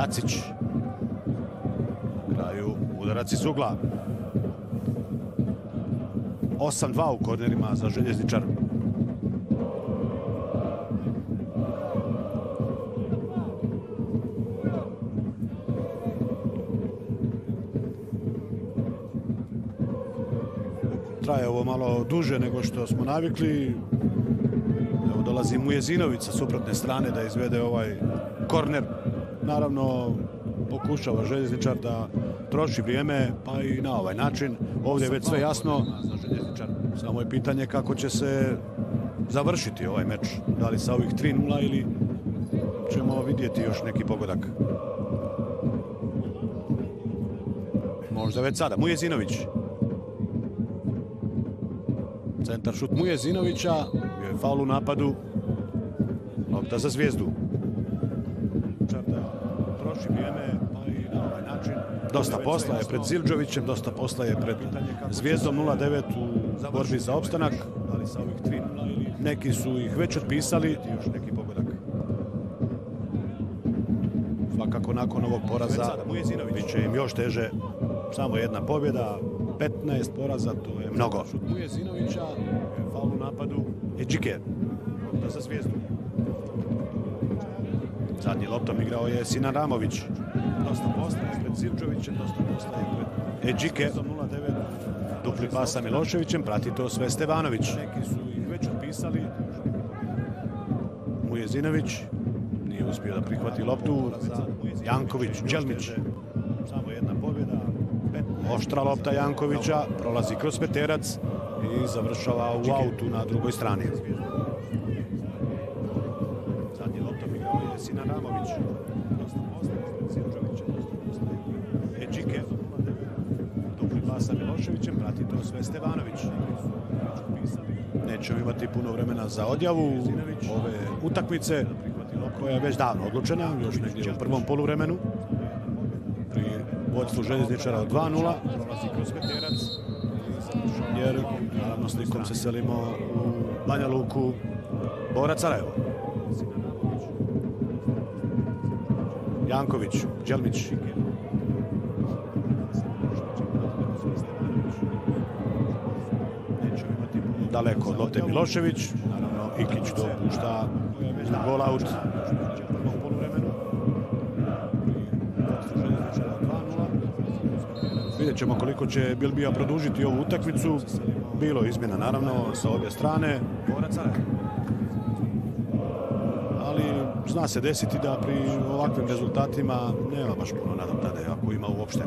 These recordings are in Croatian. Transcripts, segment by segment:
Tacić. kraju udarac iz ugla. 8-2 u kornerima za željezničar. Traje ovo malo duže nego što smo navikli. Evo dolazi Mujezinović sa suprotne strane da izvede ovaj korner. Naravno, pokušava željezničar da troši vrijeme, pa i na ovaj način. Ovdje je već sve jasno. Samo je pitanje kako će se završiti ovaj meč. Da li sa ovih 3-0 ili ćemo vidjeti još neki pogodak. Možda već sada. Mujezinović. Centar šut Mujezinovića. Je faul u napadu. Lopta za zvijezdu. Dosta posla je pred Zilđovićem, dosta posla je pred Zvijezdom 0-9 u borbi za opstanak. Neki su ih već otpisali. Još neki pogodak. Svakako nakon ovog poraza bit će im još teže. Samo jedna pobjeda, 15 poraza, to je mnogo. Mujezinovića, faul u napadu. Eđike, za Zvijezdu. Zadnji loptom igrao je Sinan Ramović. Dosta posla je pred Zivčovićem, dosta posla je pred Eđike. 0-9. Dupli pas sa Miloševićem, prati to sve Stevanović. Neki su ih već otpisali. Mujezinović nije uspio da prihvati loptu. Janković, Đelmić. Samo jedna pobjeda. Oštra lopta Jankovića, prolazi kroz peterac i završava u autu na drugoj strani. Zadnji loptom igrao je Sinan Ramović. Eđike. Dupli pas sa Miloševićem, prati to sve Stevanović. Nećemo imati puno vremena za odjavu ove utakmice koja je već davno odlučena, još negdje u prvom poluvremenu. Pri vodstvu željezničara od 2-0. Prolazi kroz peterac. Jer, naravno, slikom se selimo u Banja Luku Bora Sarajevo. Janković, Đelmić. Daleko od lopte Milošević. Naravno, Ikić dopušta gol out. Vidjet ćemo koliko će Bilbija produžiti ovu utakmicu. Bilo izmjena naravno sa obje strane. Ali zna se desiti da pri ovakvim rezultatima nema baš puno nadoknade ako ima uopšte.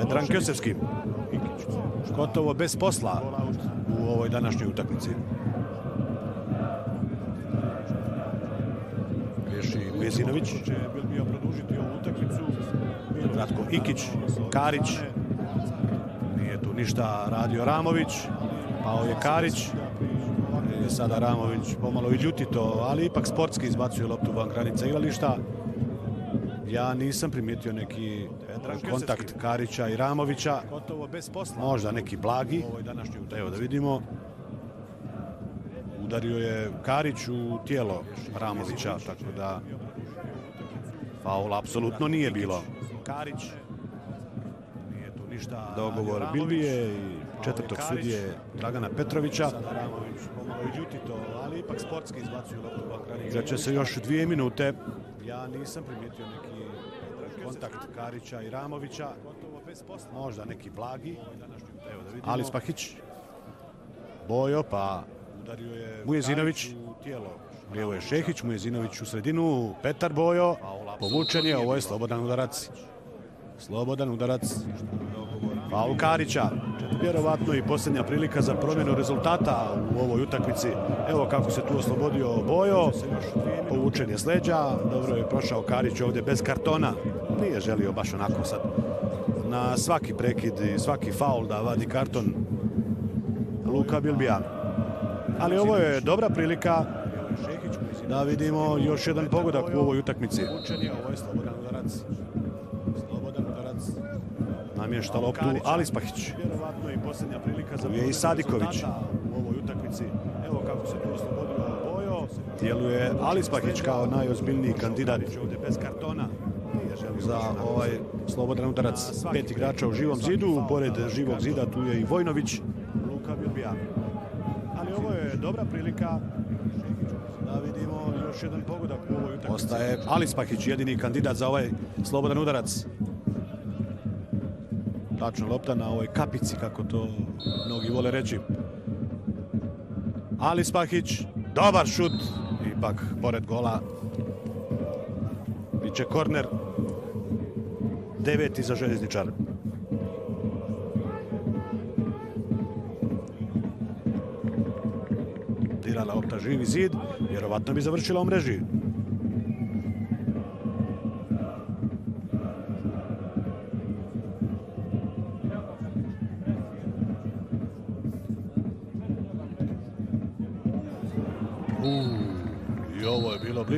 Vedran Kjosevski. Gotovo bez posla u ovoj današnjoj utakmici. Utakmicu. Kratko Ikić, Karić. Nije tu ništa radio Ramović. Pao je Karić. Sada Ramović pomalo i ljutito, ali ipak sportski izbacuje loptu van granica igrališta. Ja nisam primijetio neki kontakt Karića i Ramovića. Možda neki blagi. Evo da vidimo. Udario je Karić u tijelo Ramovića, tako da faul apsolutno nije bilo. Karić. Nije tu ništa dogovor Bilbije i četvrtog sudije Dragana Petrovića. ali ipak sportski izbacuju loptu. Igraće se još dvije minute. Ja nisam primijetio neki kontakt Karića i Ramovića. Možda neki blagi. Ali Spahić. Bojo, pa Mujezinović. Lijevo je Šehić, Mujezinović u sredinu. Petar Bojo. Povučen je, ovo je slobodan udarac. Slobodan udarac. Paul Karića. Vjerovatno i posljednja prilika za promjenu rezultata u ovoj utakmici. Evo kako se tu oslobodio Bojo. Povučen je sleđa. Dobro je prošao Karić ovdje bez kartona. Nije želio baš onako sad na svaki prekid i svaki faul da vadi karton Luka Bilbija. Ali ovo je dobra prilika da vidimo još jedan pogodak u ovoj utakmici. Namješta loptu Ali Spahić. Tu je i Sadiković. U ovoj utakmici. Evo kako se tu oslobodio Bojo. djeluje Ali Spahić kao najozbiljniji kandidat ovdje bez kartona za ovaj slobodan udarac pet igrača u živom zidu. Pored živog zida tu je i Vojnović. Luka Bilbija. Ali ovo je dobra prilika da vidimo još jedan pogodak u ovoj utakmici. Ostaje Ali Spahić jedini kandidat za ovaj slobodan udarac. Tačno lopta na ovoj kapici, kako to mnogi vole reći. Ali Spahić, dobar šut. Ipak, pored gola, biće korner. Deveti za željezničar. Dirala lopta živi zid. Vjerovatno bi završila u mreži.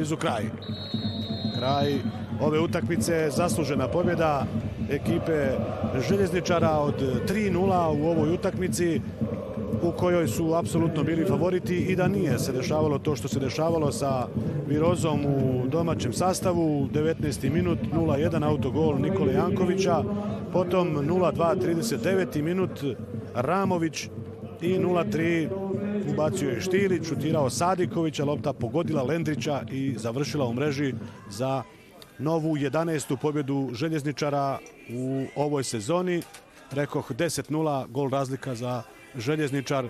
Blizu kraj. Kraj ove utakmice zaslužena pobjeda ekipe željezničara od 3-0 u ovoj utakmici u kojoj su apsolutno bili favoriti i da nije se dešavalo to što se dešavalo sa Virozom u domaćem sastavu. 19. minut 0-1 autogol Nikole Jankovića, potom 0-2 39. minut Ramović i 0-3 ubacio je Štilić, šutirao Sadikovića, lopta pogodila Lendrića i završila u mreži za novu 11. pobjedu željezničara u ovoj sezoni. Rekoh 10-0 gol razlika za željezničar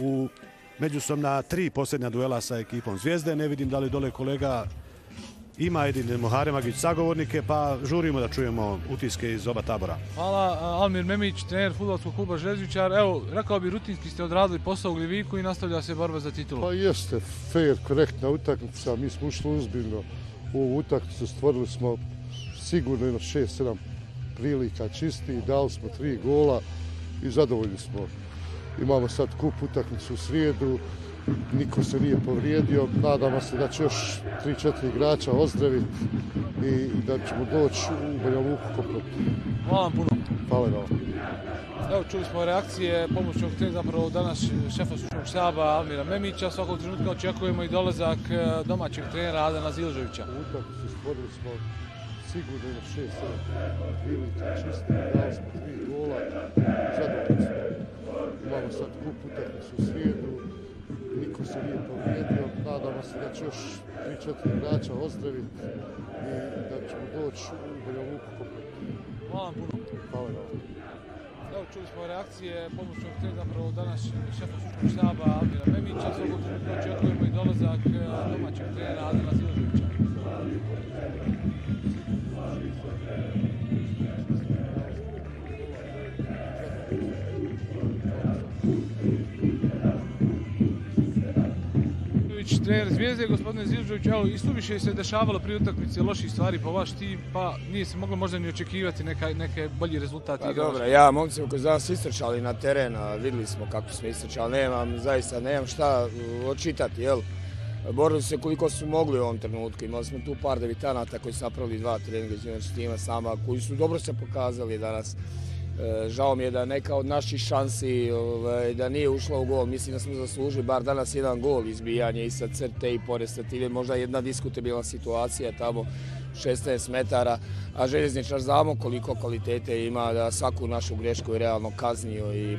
u međusobna tri posljednja duela sa ekipom Zvijezde. Ne vidim da li dole kolega ima Edin Moharemagić sagovornike, pa žurimo da čujemo utiske iz oba tabora. Hvala, Almir Memić, trener futbolskog kluba Željezničar. Evo, rekao bi, rutinski ste odradili posao u Gliviku i nastavlja se borba za titulu. Pa jeste, fair, korektna utakmica. Mi smo ušli uzbiljno u ovu utakmicu, stvorili smo sigurno jedno 6-7 prilika čisti, dali smo tri gola i zadovoljni smo. Imamo sad kup utakmicu u srijedu, niko se nije povrijedio. Nadamo se da će još 3-4 igrača ozdraviti i da ćemo doći u Banja Luku kompletno. Hvala vam puno. Hvala vam. Evo, čuli smo reakcije pomoćnog trenera, zapravo danas šefa stručnog štaba Almira Memića. Svakog trenutka očekujemo i dolazak e, domaćeg trenera Adana Zilževića. U utakmicu stvorili smo sigurno jedno 6-7 prilika čisti, dali smo tri gola, zadovoljni smo. Imamo sad kup utakmicu u srijedu, niko se nije povrijedio. Nadamo se da će još 3-4 igrača ozdraviti i da ćemo doći u Banja Luku. Hvala vam puno. Hvala vam. Evo, čuli smo reakcije pomoćnog trenera, zapravo danas šefa stručnog štaba Almira Memića. Svakog trenutka očekujemo i dolazak e, domaćeg trenera Zilževića. Trener Zvijezde, gospodine Zilžović, evo i više se dešavalo pri utakmici loših stvari po vaš tim, pa nije se moglo možda ni očekivati neka, neke bolji rezultat. Pa dobro, ja momci koji su nas istrčali na teren, vidjeli smo kako smo istrčali, nemam, zaista nemam šta očitati, jel? Borili su se koliko su mogli u ovom trenutku, imali smo tu par debitanata koji su napravili dva treninga iz tima sama, koji su dobro se pokazali danas. Žao mi je da neka od naših šansi ovaj, da nije ušla u gol. Mislim da smo zaslužili bar danas jedan gol izbijanje i sa crte i pored stative. Možda jedna diskutabilna situacija tamo 16 metara, a željezničar znamo koliko kvalitete ima da svaku našu grešku je realno kaznio i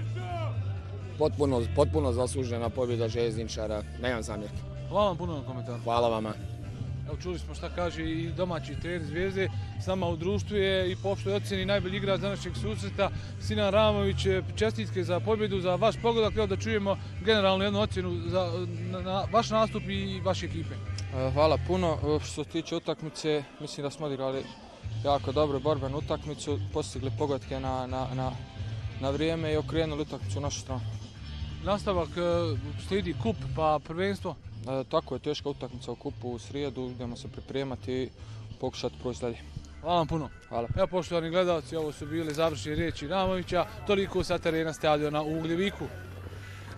potpuno, potpuno zaslužena pobjeda željezničara. Nemam zamjerke. Hvala vam puno na komentaru. Hvala vama. Evo čuli smo šta kaže i domaći trener Zvijezde, s nama u društvu je i po opštoj ocjeni najbolji igrač današnjeg susreta Sinan Ramović, čestitke za pobjedu, za vaš pogodak, evo da čujemo generalno jednu ocjenu za na, vaš nastup i vaše ekipe. Hvala puno, što se tiče utakmice, mislim da smo odigrali jako dobro borbenu utakmicu, postigli pogodke na, na, na, na vrijeme i okrenuli utakmicu u našu stranu. Nastavak slijedi kup pa prvenstvo? E, tako je, teška utakmica u kupu u srijedu, idemo se pripremati i pokušati proći dalje. Hvala vam puno. Hvala. Evo poštovani gledalci, ovo su bili završni riječi Ramovića, toliko sa terena stadiona u Ugljeviku.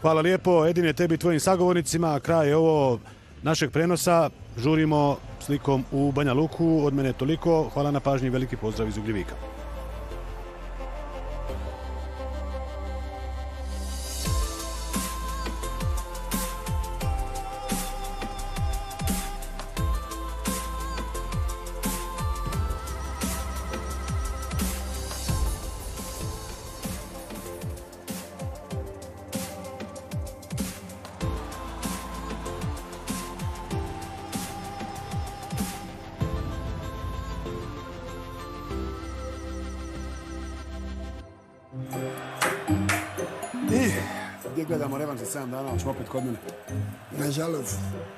Hvala lijepo, Edine, tebi i tvojim sagovornicima. Kraj je ovo našeg prenosa. Žurimo slikom u Banja Luku. Od mene toliko. Hvala na pažnji, veliki pozdrav iz Ugljevika.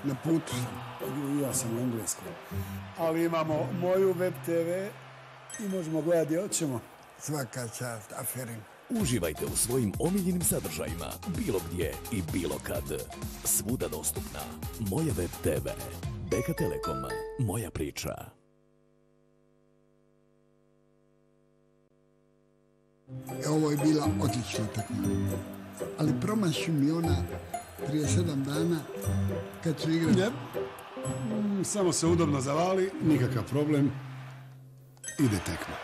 Na putu sam. Ja sam u Engleskom. Ali imamo moju web TV i možemo gledati gdje hoćemo. Svaka čast, aferin. Uživajte u svojim omiljenim sadržajima, bilo gdje i bilo kad. Svuda dostupna. Moja web TV. Beka Telekom. Moja priča. Ovo je bila odlična utakmica. Ali promaši mi ona prije sedam dana kad su igrali. Yep. Mm, samo se udobno zavali, nikakav problem. Ide tekma.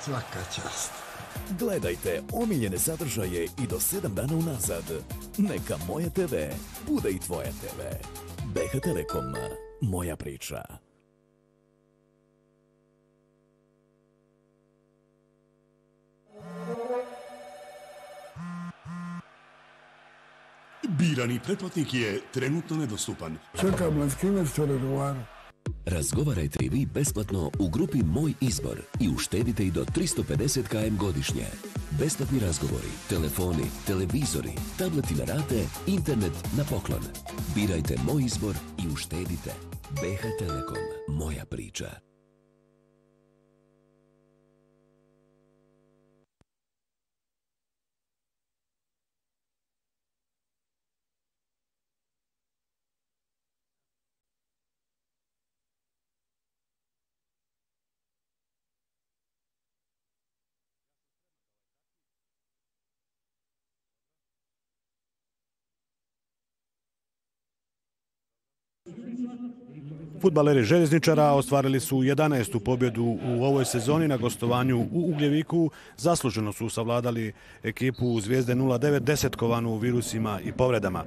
Svaka čast. Gledajte omiljene sadržaje i do sedam dana unazad. Neka Moja TV bude i tvoja TV. BH Telekom. Moja priča. Birani pretplatnik je trenutno nedostupan. Čekam Leskinac u Redovaru. Razgovarajte i vi besplatno u grupi Moj izbor i uštedite i do 350 km godišnje. Besplatni razgovori, telefoni, televizori, tableti na rate, internet na poklon. Birajte Moj izbor i uštedite. BH Telekom. Moja priča. Futbaleri željezničara ostvarili su 11. pobjedu u ovoj sezoni na gostovanju u Ugljeviku. Zasluženo su savladali ekipu Zvijezde 09 desetkovanu virusima i povredama.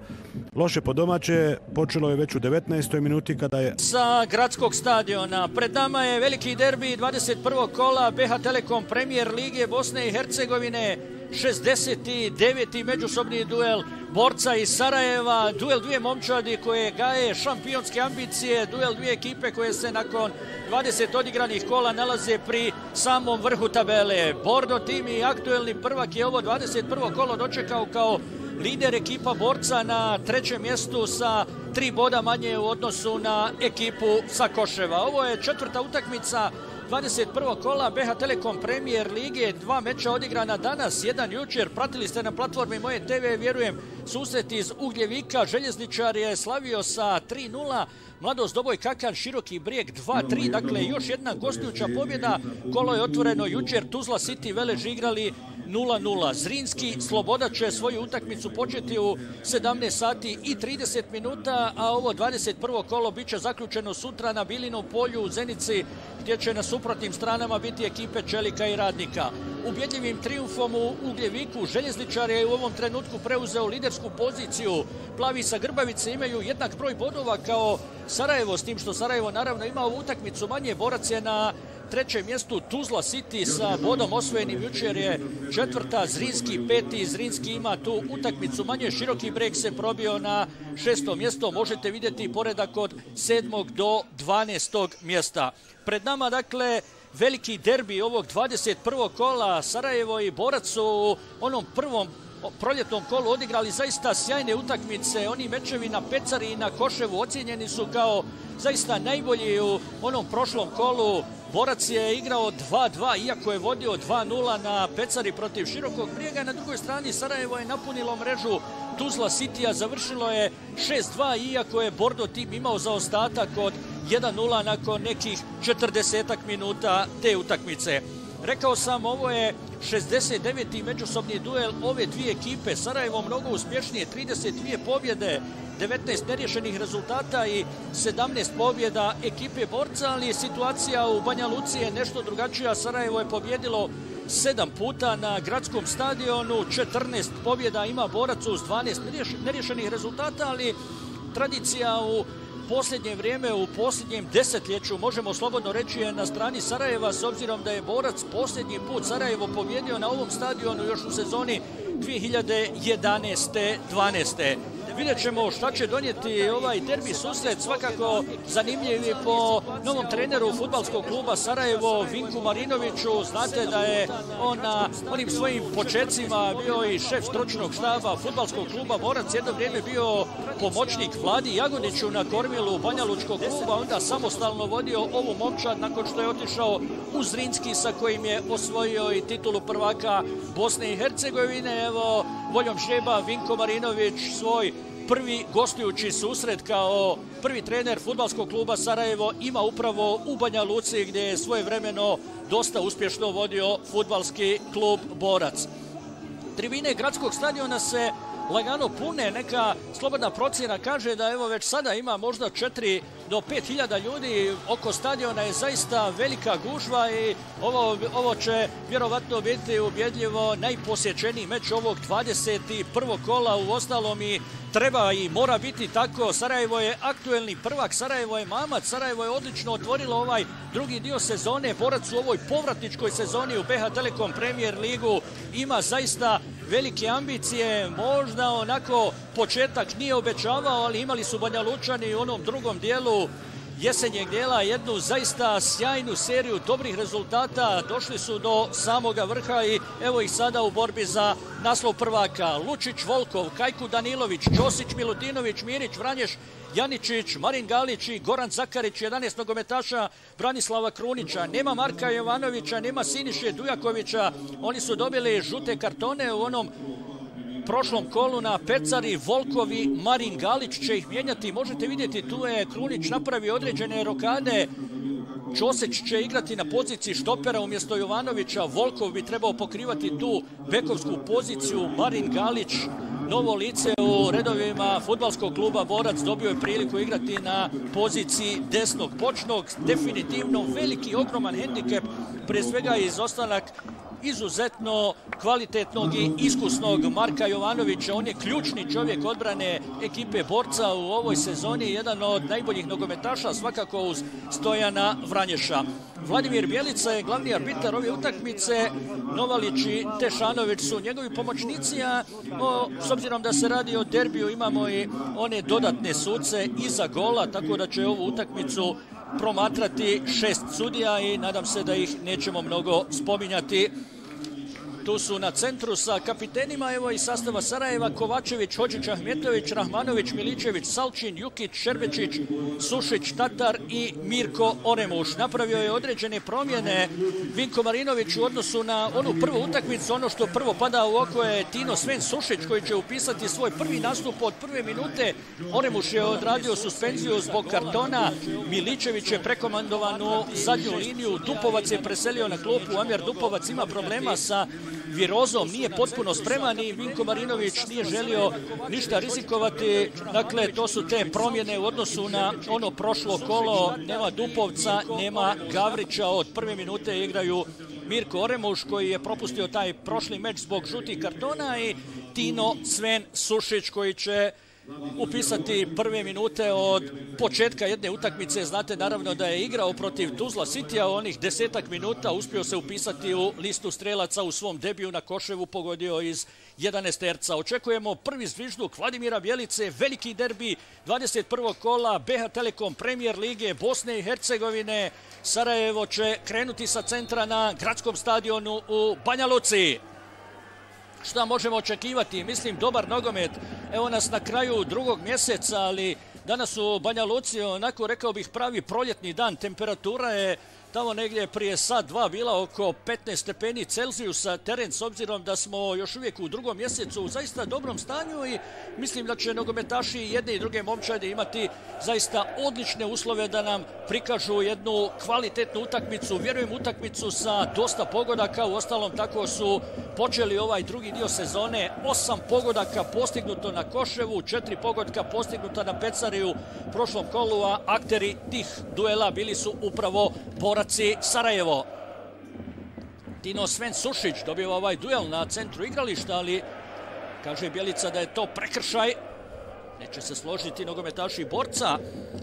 Loše po domaće počelo je već u 19. minuti kada je... Sa gradskog stadiona pred nama je veliki derbi 21. kola BH Telekom premijer Lige Bosne i Hercegovine 69. međusobni duel borca iz Sarajeva, duel dvije momčadi koje gaje šampionske ambicije, duel dvije ekipe koje se nakon 20 odigranih kola nalaze pri samom vrhu tabele. Bordo tim i aktuelni prvak je ovo 21. kolo dočekao kao lider ekipa borca na trećem mjestu sa tri boda manje u odnosu na ekipu sa Koševa. Ovo je četvrta utakmica 21. kola BH Telekom Premier Lige, dva meča odigrana danas, jedan jučer, pratili ste na platformi Moje TV, vjerujem, susret iz Ugljevika, Željezničar je slavio sa 3-0, Mladost Doboj Kakan, Široki brijeg 2-3, dakle još jedna gostujuća pobjeda, kolo je otvoreno jučer, Tuzla City Velež igrali 0-0. Zrinski Sloboda će svoju utakmicu početi u 17 sati i 30 minuta, a ovo 21. kolo bit će zaključeno sutra na Bilinom polju u Zenici, gdje će na suprotnim stranama biti ekipe Čelika i Radnika. Ubjedljivim triumfom u Ugljeviku Željezničar je u ovom trenutku preuzeo lidersku poziciju. Plavi sa Grbavice imaju jednak broj bodova kao Sarajevo, s tim što Sarajevo naravno ima ovu utakmicu. Manje, borac je na trećem mjestu Tuzla City sa bodom osvojenim. Jučer je četvrta, Zrinski peti, Zrinski ima tu utakmicu. Manje, široki breg se probio na šesto mjesto, možete vidjeti poredak od sedmog do dvanestog mjesta. Pred nama dakle veliki derbi ovog 21. kola. Sarajevo i Borac u onom prvom proljetnom kolu odigrali zaista sjajne utakmice. Oni mečevi na Pecari i na Koševu ocijenjeni su kao zaista najbolji u onom prošlom kolu. Borac je igrao 2-2, iako je vodio 2-0 na Pecari protiv Širokog brijega. Na drugoj strani Sarajevo je napunilo mrežu Tuzla Citya, završilo je 6-2, iako je Bordo tim imao zaostatak od 1-0 nakon nekih 40 minuta te utakmice. Rekao sam, ovo je 69. međusobni duel ove dvije ekipe. Sarajevo mnogo uspješnije, 32 pobjede, 19 nerješenih rezultata i 17 pobjeda ekipe borca, ali situacija u Banja Luci je nešto drugačija. Sarajevo je pobjedilo sedam puta na gradskom stadionu, 14 pobjeda ima borac uz 12 nerješenih rezultata, ali tradicija u posljednje vrijeme, u posljednjem desetljeću, možemo slobodno reći, je na strani Sarajeva, s obzirom da je borac posljednji put Sarajevo pobjedio na ovom stadionu još u sezoni 2011-12. Vidjet ćemo šta će donijeti ovaj derbi susret, svakako zanimljiv je po novom treneru futbalskog kluba Sarajevo, Vinku Marinoviću. Znate da je on na onim svojim početcima bio i šef stručnog štaba futbalskog kluba Borac, jedno vrijeme bio pomoćnik Vladi Jagodiću na kormilu Banja Lučkog kluba, onda samostalno vodio ovu momčad nakon što je otišao u Zrinski sa kojim je osvojio i titulu prvaka Bosne i Hercegovine. Evo, voljom žreba Vinko Marinović svoj prvi gostujući susret kao prvi trener futbalskog kluba Sarajevo ima upravo u Banja Luci gdje je svoje vremeno dosta uspješno vodio futbalski klub Borac. Tribine gradskog stadiona se lagano pune, neka slobodna procjena kaže da evo već sada ima možda 4 do 5000 ljudi oko stadiona je zaista velika gužva i ovo, ovo će vjerovatno biti ubjedljivo najposjećeniji meč ovog 21. kola u ostalom i treba i mora biti tako. Sarajevo je aktuelni prvak, Sarajevo je mamac, Sarajevo je odlično otvorilo ovaj drugi dio sezone. Borac u ovoj povratničkoj sezoni u BH Telekom Premier Ligu ima zaista velike ambicije, možda onako početak nije obećavao, ali imali su Banja Lučani u onom drugom dijelu jesenjeg dijela jednu zaista sjajnu seriju dobrih rezultata. Došli su do samoga vrha i evo ih sada u borbi za naslov prvaka. Lučić, Volkov, Kajku Danilović, Ćosić, Milutinović, Mirić, Vranješ, Janičić, Marin Galić i Goran Zakarić, 11 nogometaša Branislava Krunića. Nema Marka Jovanovića, nema Siniše Dujakovića. Oni su dobili žute kartone u onom prošlom kolu na Pecari, Volkovi, Marin Galić će ih mijenjati. Možete vidjeti, tu je Krunić napravio određene rokade. Ćosić će igrati na poziciji štopera umjesto Jovanovića. Volkov bi trebao pokrivati tu bekovsku poziciju. Marin Galić, novo lice u redovima futbalskog kluba Borac, dobio je priliku igrati na poziciji desnog počnog. Definitivno veliki, ogroman hendikep, pre svega izostanak izuzetno kvalitetnog i iskusnog Marka Jovanovića. On je ključni čovjek odbrane ekipe borca u ovoj sezoni, jedan od najboljih nogometaša, svakako uz Stojana Vranješa. Vladimir Bjelica je glavni arbitar ove utakmice, Novalić i Tešanović su njegovi pomoćnici, a s obzirom da se radi o derbiju imamo i one dodatne suce iza gola, tako da će ovu utakmicu promatrati šest sudija i nadam se da ih nećemo mnogo spominjati. Tu su na centru sa kapitenima, evo i sastava Sarajeva, Kovačević, Hođić, Ahmetović, Rahmanović, Miličević, Salčin, Jukić, Šerbečić, Sušić, Tatar i Mirko Oremuš. Napravio je određene promjene Vinko Marinović u odnosu na onu prvu utakmicu. Ono što prvo pada u oko je Tino Sven Sušić koji će upisati svoj prvi nastup od prve minute. Oremuš je odradio suspenziju zbog kartona. Miličević je prekomandovan u zadnju liniju. Dupovac je preselio na klupu. Amir Dupovac ima problema sa virozom, nije potpuno spreman i Vinko Marinović nije želio ništa rizikovati. Dakle, to su te promjene u odnosu na ono prošlo kolo. Nema Dupovca, nema Gavrića. Od prve minute igraju Mirko Oremuš koji je propustio taj prošli meč zbog žutih kartona i Tino Sven Sušić koji će upisati prve minute od početka jedne utakmice. Znate naravno da je igrao protiv Tuzla Citya onih desetak minuta uspio se upisati u listu strelaca u svom debiju na Koševu, pogodio iz 11 terca. Očekujemo prvi zvižduk Vladimira Bjelice, veliki derbi 21. kola BH Telekom Premier Lige Bosne i Hercegovine. Sarajevo će krenuti sa centra na gradskom stadionu u Banja Luci šta možemo očekivati? Mislim, dobar nogomet. Evo nas na kraju drugog mjeseca, ali danas u Banja Luci, onako rekao bih pravi proljetni dan. Temperatura je tamo negdje prije sad dva bila oko 15 stepeni Celzijusa teren s obzirom da smo još uvijek u drugom mjesecu u zaista dobrom stanju i mislim da će nogometaši jedne i druge momčade imati zaista odlične uslove da nam prikažu jednu kvalitetnu utakmicu, vjerujem utakmicu sa dosta pogodaka, u ostalom tako su počeli ovaj drugi dio sezone, osam pogodaka postignuto na Koševu, četiri pogodka postignuta na Pecariju. Prošlom kolu, a akteri tih duela bili su upravo boraci Sarajevo. Tino Sven Sušić dobiva ovaj duel na centru igrališta, ali kaže Bjelica da je to prekršaj. Neće se složiti nogometaši borca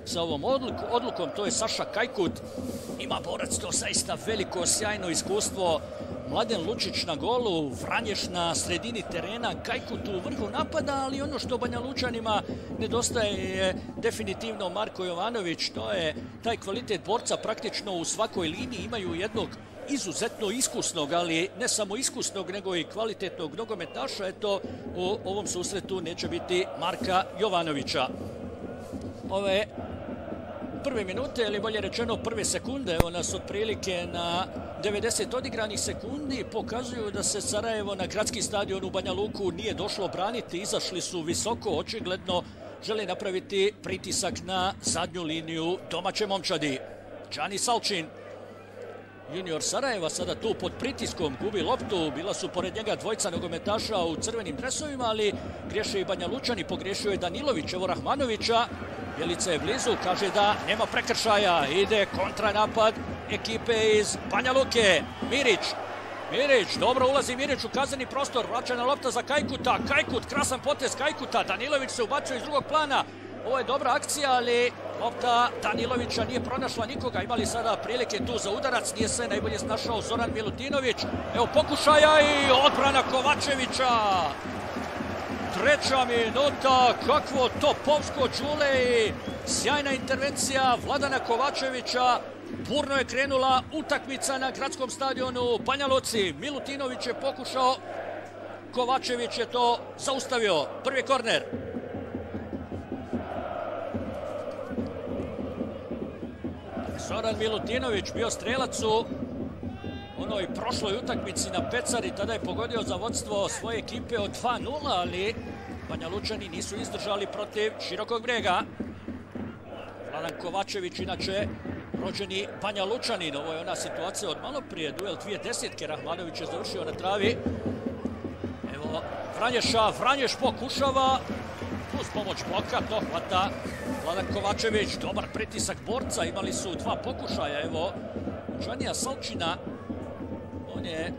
sa ovom odlukom, to je Saša Kajkut. Ima borac to zaista veliko, sjajno iskustvo. Mladen Lučić na golu, Vranješ na sredini terena, Kajkut u vrhu napada, ali ono što Banja Lučanima nedostaje je definitivno Marko Jovanović. To je taj kvalitet borca praktično u svakoj liniji imaju jednog izuzetno iskusnog, ali ne samo iskusnog, nego i kvalitetnog nogometaša. Eto, u ovom susretu neće biti Marka Jovanovića. Ove prve minute, ili bolje rečeno prve sekunde, evo nas otprilike na 90 odigranih sekundi, pokazuju da se Sarajevo na gradski stadion u Banja Luku nije došlo braniti, izašli su visoko, očigledno žele napraviti pritisak na zadnju liniju domaće momčadi. Đani Salčin junior Sarajeva sada tu pod pritiskom gubi loptu. Bila su pored njega dvojca nogometaša u crvenim dresovima, ali griješe i Banja Lučani, pogriješio je Danilović, evo Rahmanovića. Jelica je blizu, kaže da nema prekršaja. Ide kontranapad ekipe iz Banja Luke. Mirić, Mirić, dobro ulazi Mirić u kazani prostor, vraćana lopta za Kajkuta, Kajkut, krasan potez Kajkuta, Danilović se ubacuje iz drugog plana, ovo je dobra akcija, ali lopta Danilovića nije pronašla nikoga. Imali sada prilike tu za udarac. Nije se najbolje snašao Zoran Milutinović. Evo pokušaja i odbrana Kovačevića. Treća minuta, kakvo topovsko čule i sjajna intervencija Vladana Kovačevića. Burno je krenula utakmica na gradskom stadionu Banja Luci. Milutinović je pokušao, Kovačević je to zaustavio. Prvi korner. Zoran Milutinović bio strelac u onoj prošloj utakmici na Pecari. Tada je pogodio za vodstvo svoje ekipe od 2-0, ali Banja Lučani nisu izdržali protiv širokog brega. Vladan Kovačević, inače rođeni Banja Lučanin. Ovo je ona situacija od malo prije. Duel dvije desetke. Rahmanović je završio na travi. Evo Vranješa. Vranješ pokušava uz pomoć bloka, to hvata Vladan Kovačević, dobar pritisak borca, imali su dva pokušaja, evo, Čanija Salčina, on je,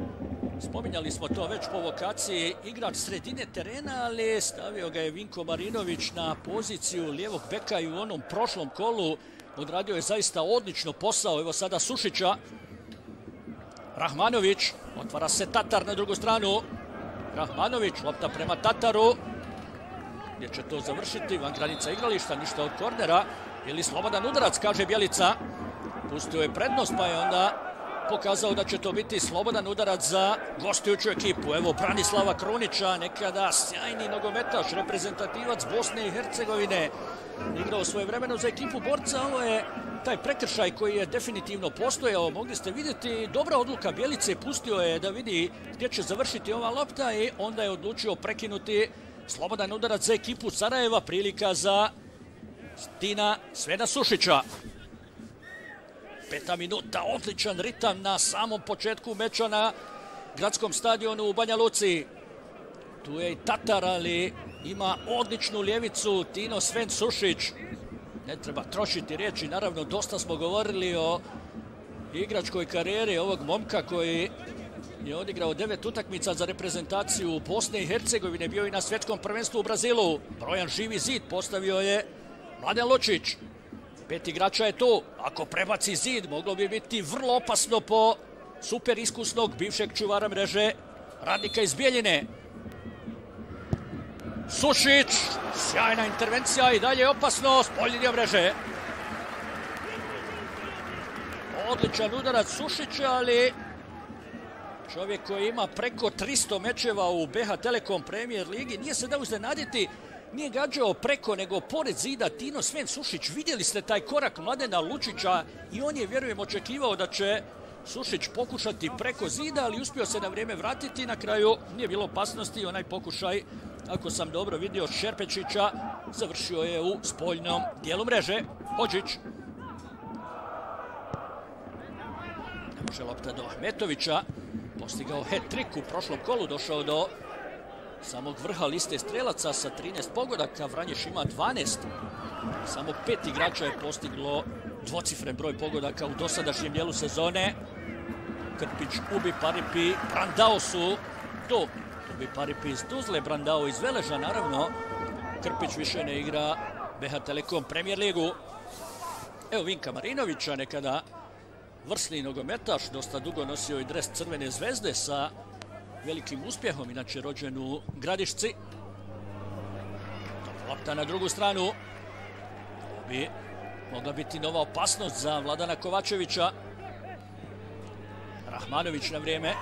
spominjali smo to već po vokaciji, igrač sredine terena, ali stavio ga je Vinko Marinović na poziciju lijevog beka i u onom prošlom kolu odradio je zaista odlično posao, evo sada Sušića, Rahmanović, otvara se Tatar na drugu stranu, Rahmanović, lopta prema Tataru, gdje će to završiti van granica igrališta, ništa od kornera. Ili slobodan udarac, kaže Bjelica. Pustio je prednost, pa je onda pokazao da će to biti slobodan udarac za gostujuću ekipu. Evo Branislava Krunića, nekada sjajni nogometaš, reprezentativac Bosne i Hercegovine. Igrao svoje vremeno za ekipu borca, ovo je taj prekršaj koji je definitivno postojao. Mogli ste vidjeti, dobra odluka Bjelice, pustio je da vidi gdje će završiti ova lopta i onda je odlučio prekinuti Slobodan udarac za ekipu Sarajeva, prilika za Stina Svena Sušića. Peta minuta, odličan ritam na samom početku meča na gradskom stadionu u Banja Luci. Tu je i Tatar, ali ima odličnu ljevicu Tino Sven Sušić. Ne treba trošiti riječi, naravno dosta smo govorili o igračkoj karijeri ovog momka koji je odigrao devet utakmica za reprezentaciju Bosne i Hercegovine, bio i na svjetskom prvenstvu u Brazilu. Brojan živi zid postavio je Mladen Lučić. Pet igrača je tu. Ako prebaci zid, moglo bi biti vrlo opasno po super iskusnog bivšeg čuvara mreže radnika iz Bijeljine. Sušić, sjajna intervencija i dalje opasno s mreže. Odličan udarac Sušića, ali Čovjek koji ima preko 300 mečeva u BH Telekom Premier Ligi. Nije se da uznenaditi, nije gađao preko, nego pored zida Tino Sven Sušić. Vidjeli ste taj korak Mladena Lučića i on je, vjerujem, očekivao da će Sušić pokušati preko zida, ali uspio se na vrijeme vratiti. Na kraju nije bilo opasnosti. Onaj pokušaj, ako sam dobro vidio, Šerpečića završio je u spoljnom dijelu mreže. Hođić. Ne može lopta do Ahmetovića postigao hat-trick u prošlom kolu, došao do samog vrha liste strelaca sa 13 pogodaka. Vranješ ima 12. Samo pet igrača je postiglo dvocifren broj pogodaka u dosadašnjem dijelu sezone. Krpić, Ubi, Paripi, Brandao su tu. Ubi, Paripi iz Tuzle, Brandao iz Veleža, naravno. Krpić više ne igra BH Telekom Premier ligu. Evo Vinka Marinovića, nekada vrsni nogometaš, dosta dugo nosio i dres Crvene zvezde sa velikim uspjehom, inače rođen u Gradišci. Lopta na drugu stranu. Bi mogla biti nova opasnost za Vladana Kovačevića. Rahmanović na vrijeme.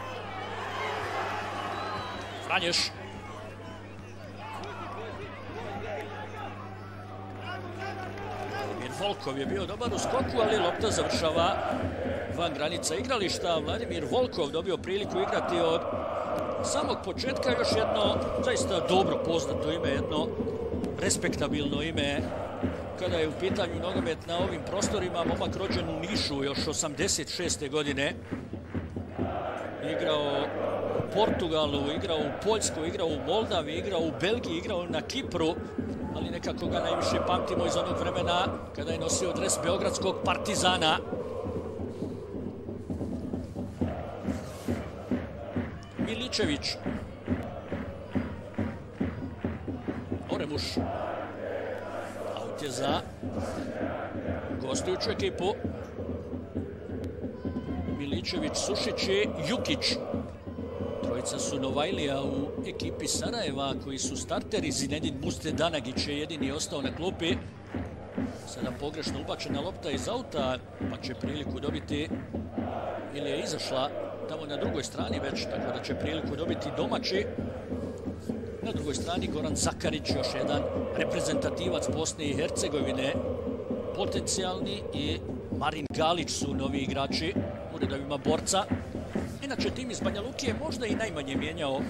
Franješ. Volkov je bio dobar u skoku, ali lopta završava van granica igrališta. Vladimir Volkov dobio priliku igrati od samog početka još jedno zaista dobro poznato ime, jedno respektabilno ime kada je u pitanju nogomet na ovim prostorima. Momak rođen u Nišu još 86. godine. Igrao u Portugalu, igrao u Poljskoj, igrao u Moldavi, igrao u Belgiji, igrao na Kipru, ali nekako ga najviše pamtimo iz onog vremena kada je nosio dres Beogradskog partizana. Miličević. Oremuš. Aut je za gostujuću ekipu. Miličević, Sušić i Jukić. Trojica su Novajlija u ekipi Sarajeva koji su starteri. Zinedin Muste Danagić je jedini ostao na klupi. Sada pogrešno ubačena lopta iz auta, pa će priliku dobiti ili je izašla tamo na drugoj strani već, tako da će priliku dobiti domaći. Na drugoj strani Goran Zakarić, još jedan reprezentativac Bosne i Hercegovine, potencijalni i Marin Galić su novi igrači u redovima borca. Inače, tim iz Banja Luki je možda i najmanje mijenjao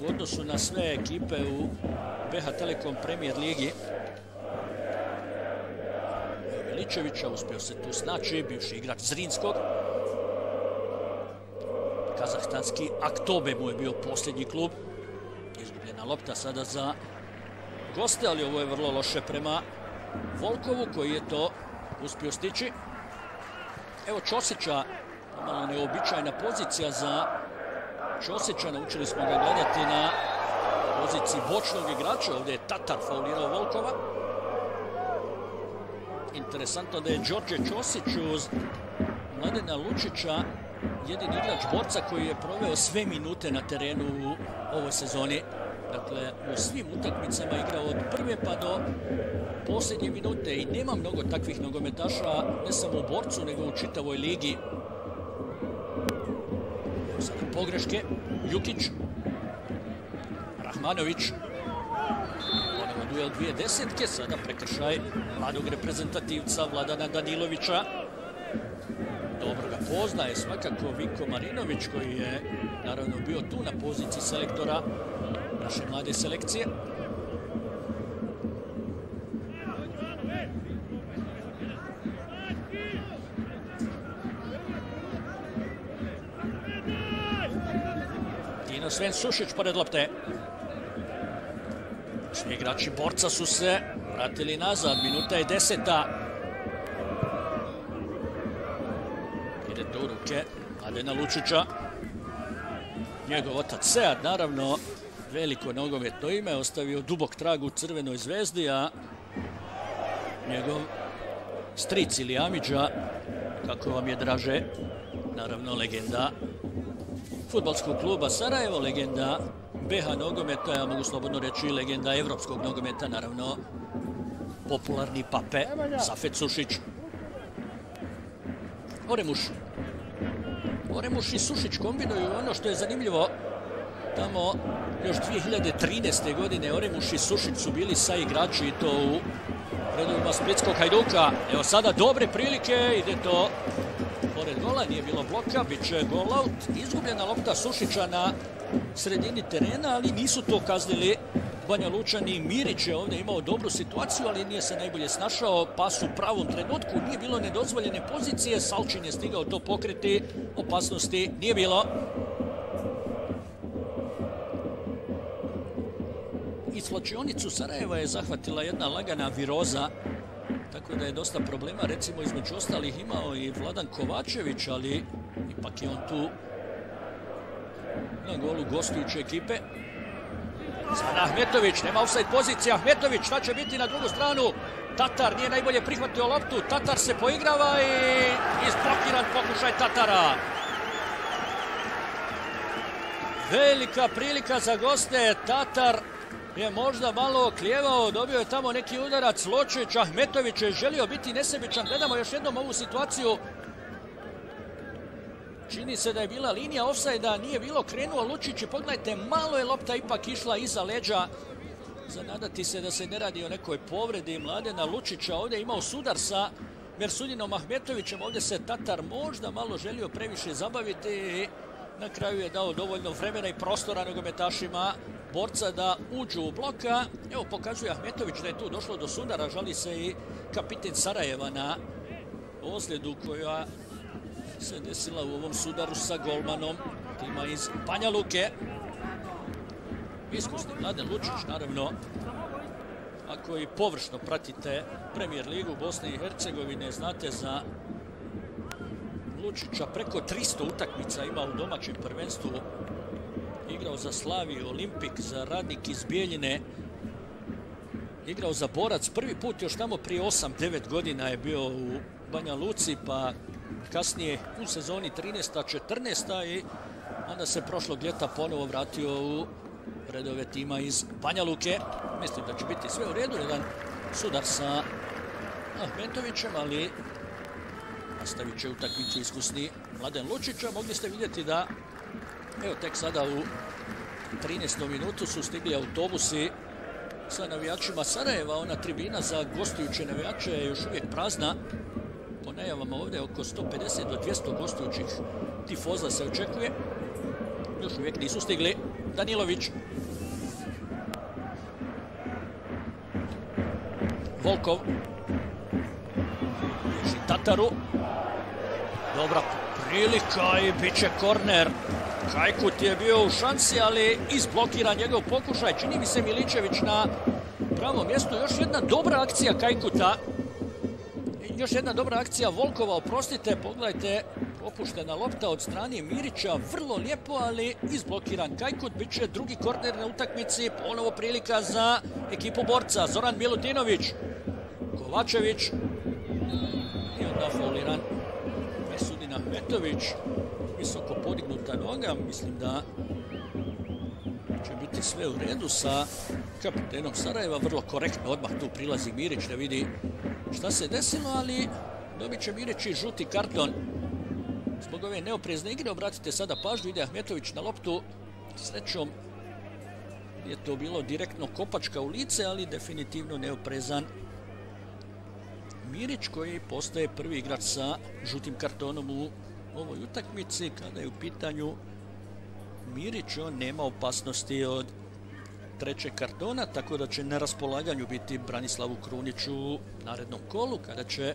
u odnosu na sve ekipe u BH Telekom Premier Ligi. Miličevića uspio se tu snaći, bivši igrač Zrinskog. Kazahstanski Aktobe mu je bio posljednji klub. Izgubljena lopta sada za goste, ali ovo je vrlo loše prema Volkovu koji je to uspio stići. Evo Ćosića, malo neobičajna pozicija za Ćosića. Naučili smo ga gledati na poziciji bočnog igrača. Ovdje je Tatar faulirao Volkova. Interesantno da je Đorđe Ćosić uz Mladena Lučića jedin igrač borca koji je proveo sve minute na terenu u ovoj sezoni. Dakle, u svim utakmicama igrao od prve pa do posljednje minute i nema mnogo takvih nogometaša, ne samo u borcu, nego u čitavoj ligi. Sada pogreške. Jukić. Rahmanović. Ponovo duel dvije desetke, sada prekršaj mladog reprezentativca Vladana Danilovića. Dobro ga poznaje svakako Viko Marinović koji je naravno bio tu na poziciji selektora naše mlade selekcije. Dino Sven Sušić pored lopte. Svi igrači borca su se vratili nazad. Minuta je deseta. Ide to u ruke Adena Lučića. Njegov otac Sead, naravno, veliko nogometno ime, ostavio dubok trag u Crvenoj zvezdi, a njegov stric ili Amidža, kako vam je draže, naravno legenda futbolskog kluba Sarajevo, legenda BH nogometa, ja mogu slobodno reći legenda evropskog nogometa, naravno popularni pape Safet Sušić. Oremuš. Oremuš i Sušić kombinuju ono što je zanimljivo tamo još 2013. godine Oremuš i Sušić su bili sa igrači i to u redovima Splitskog Hajduka. Evo sada dobre prilike, ide to pored gola, nije bilo bloka, bit će gol out. Izgubljena lopta Sušića na sredini terena, ali nisu to kaznili Banja Lučani. Mirić je ovdje imao dobru situaciju, ali nije se najbolje snašao. Pas u pravom trenutku, nije bilo nedozvoljene pozicije. Salčin je stigao to pokreti, opasnosti nije bilo. I slačionicu Sarajeva je zahvatila jedna lagana viroza, tako da je dosta problema, recimo između ostalih imao i Vladan Kovačević, ali ipak je on tu na golu gostujuće ekipe. Sada Ahmetović, nema offside pozicija. Ahmetović, šta će biti na drugu stranu? Tatar nije najbolje prihvatio loptu. Tatar se poigrava i izblokiran pokušaj Tatara. Velika prilika za goste. Tatar je možda malo oklijevao, dobio je tamo neki udarac. Ločić, Ahmetović je želio biti nesebičan. Gledamo još jednom ovu situaciju. Čini se da je bila linija offside nije bilo krenuo Lučić i pogledajte, malo je lopta ipak išla iza leđa. Zanadati se da se ne radi o nekoj povredi Mladena Lučića. Ovdje je imao sudar sa Mersudinom Ahmetovićem. Ovdje se Tatar možda malo želio previše zabaviti na kraju je dao dovoljno vremena i prostora nogometašima borca da uđu u bloka. Evo pokazuje Ahmetović da je tu došlo do sudara. Žali se i kapiten Sarajeva na ozljedu koja se desila u ovom sudaru sa golmanom tima iz Banja Luke. Iskusni Mladen Lučić, naravno, ako i površno pratite premijer ligu Bosne i Hercegovine, znate za Lučića preko 300 utakmica ima u domaćem prvenstvu. Igrao za Slaviju, Olimpik, za Radnik iz Bijeljine. Igrao za Borac prvi put još tamo prije 8-9 godina je bio u Banja Luci, pa kasnije u sezoni 13-14 i onda se prošlog ljeta ponovo vratio u redove tima iz Banja Luke. Mislim da će biti sve u redu, jedan sudar sa Ahmetovićem, ali nastavit će utakmicu iskusni Mladen Lučića. Mogli ste vidjeti da, evo tek sada u 13. minutu su stigli autobusi sa navijačima Sarajeva. Ona tribina za gostujuće navijače je još uvijek prazna po najavama ovdje oko 150 do 200 gostujućih tifoza se očekuje. Još uvijek nisu stigli. Danilović. Volkov. Bježi Tataru. Dobra prilika i bit će korner. Kajkut je bio u šansi, ali izblokira njegov pokušaj. Čini mi se Miličević na pravom mjestu. Još jedna dobra akcija Kajkuta još jedna dobra akcija Volkova, oprostite, pogledajte, opuštena lopta od strane Mirića, vrlo lijepo, ali izblokiran Kajkut, bit će drugi korner na utakmici, ponovo prilika za ekipu borca, Zoran Milutinović, Kovačević, i onda foliran Mesudin Ahmetović, visoko podignuta noga, mislim da će biti sve u redu sa kapitenom Sarajeva, vrlo korektno odmah tu prilazi Mirić da vidi šta se desilo, ali dobit će Mirić i žuti karton zbog ove neoprezne igre. Obratite sada pažnju, ide Ahmetović na loptu. Srećom je to bilo direktno kopačka u lice, ali definitivno neoprezan Mirić koji postaje prvi igrač sa žutim kartonom u ovoj utakmici. Kada je u pitanju Mirić, on nema opasnosti od trećeg kartona, tako da će na raspolaganju biti Branislavu Kruniću u narednom kolu, kada će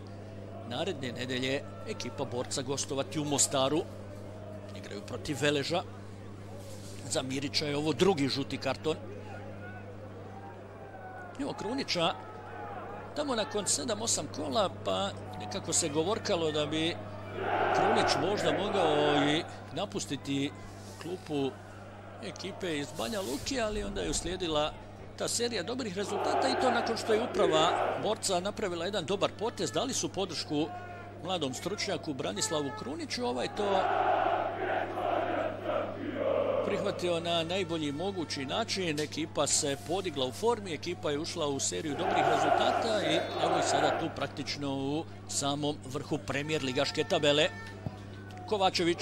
naredne nedelje ekipa borca gostovati u Mostaru. Igraju protiv Veleža. Za Mirića je ovo drugi žuti karton. Evo Krunića tamo nakon 7-8 kola, pa nekako se govorkalo da bi Krunić možda mogao i napustiti klupu ekipe iz Banja Luki, ali onda je uslijedila ta serija dobrih rezultata i to nakon što je uprava borca napravila jedan dobar potez, dali su podršku mladom stručnjaku Branislavu Kruniću, ovaj to prihvatio na najbolji mogući način, ekipa se podigla u formi, ekipa je ušla u seriju dobrih rezultata i evo i sada tu praktično u samom vrhu premijer ligaške tabele. Kovačević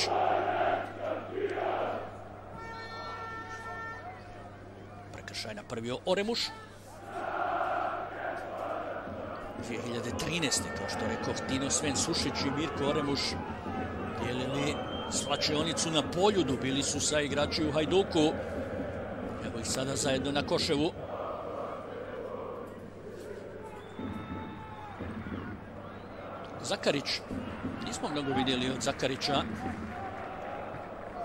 prekršaj napravio Oremuš. 2013. kao što rekao Tino Sven Sušić i Mirko Oremuš dijelili slačionicu na poljudu, bili su sa igrači u Hajduku. Evo ih sada zajedno na Koševu. Zakarić, nismo mnogo vidjeli od Zakarića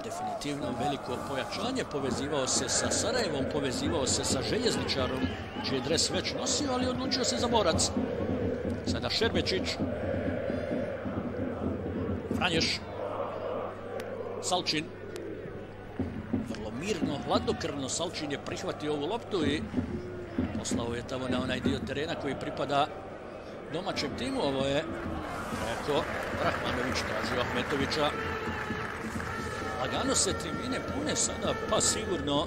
definitivno veliko pojačanje. Povezivao se sa Sarajevom, povezivao se sa Željezničarom, čiji je dres već nosio, ali odlučio se za Morac. Sada Šerbečić. Franješ. Salčin. Vrlo mirno, hladnokrvno Salčin je prihvatio ovu loptu i poslao je tamo na onaj dio terena koji pripada domaćem timu. Ovo je preko Rahmanović tražio Ahmetovića. Lagano se tribine pune sada, pa sigurno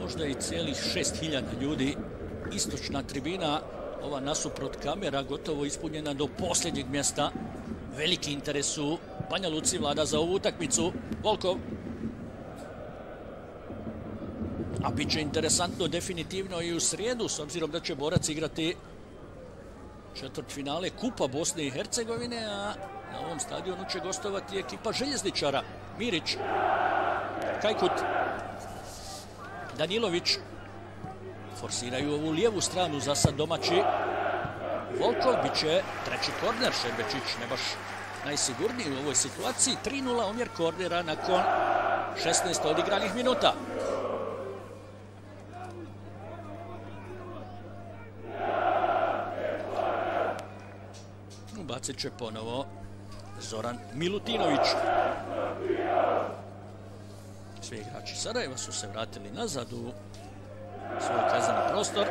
možda i cijelih 6000 ljudi. Istočna tribina, ova nasuprot kamera, gotovo ispunjena do posljednjeg mjesta. Veliki interes u Banja Luci vlada za ovu utakmicu. Volkov. A bit će interesantno definitivno i u srijedu, s obzirom da će Borac igrati četvrt finale Kupa Bosne i Hercegovine, a na ovom stadionu će gostovati ekipa željezničara. Mirić, Kajkut, Danilović forsiraju ovu lijevu stranu za sad domaći. Volkov bit će treći korner, Šerbečić ne baš najsigurniji u ovoj situaciji. 3-0 omjer kornera nakon 16 odigranih minuta. Bacit će ponovo Zoran Milutinović. Svi igrači Sarajeva su se vratili nazad u svoj kazani prostor.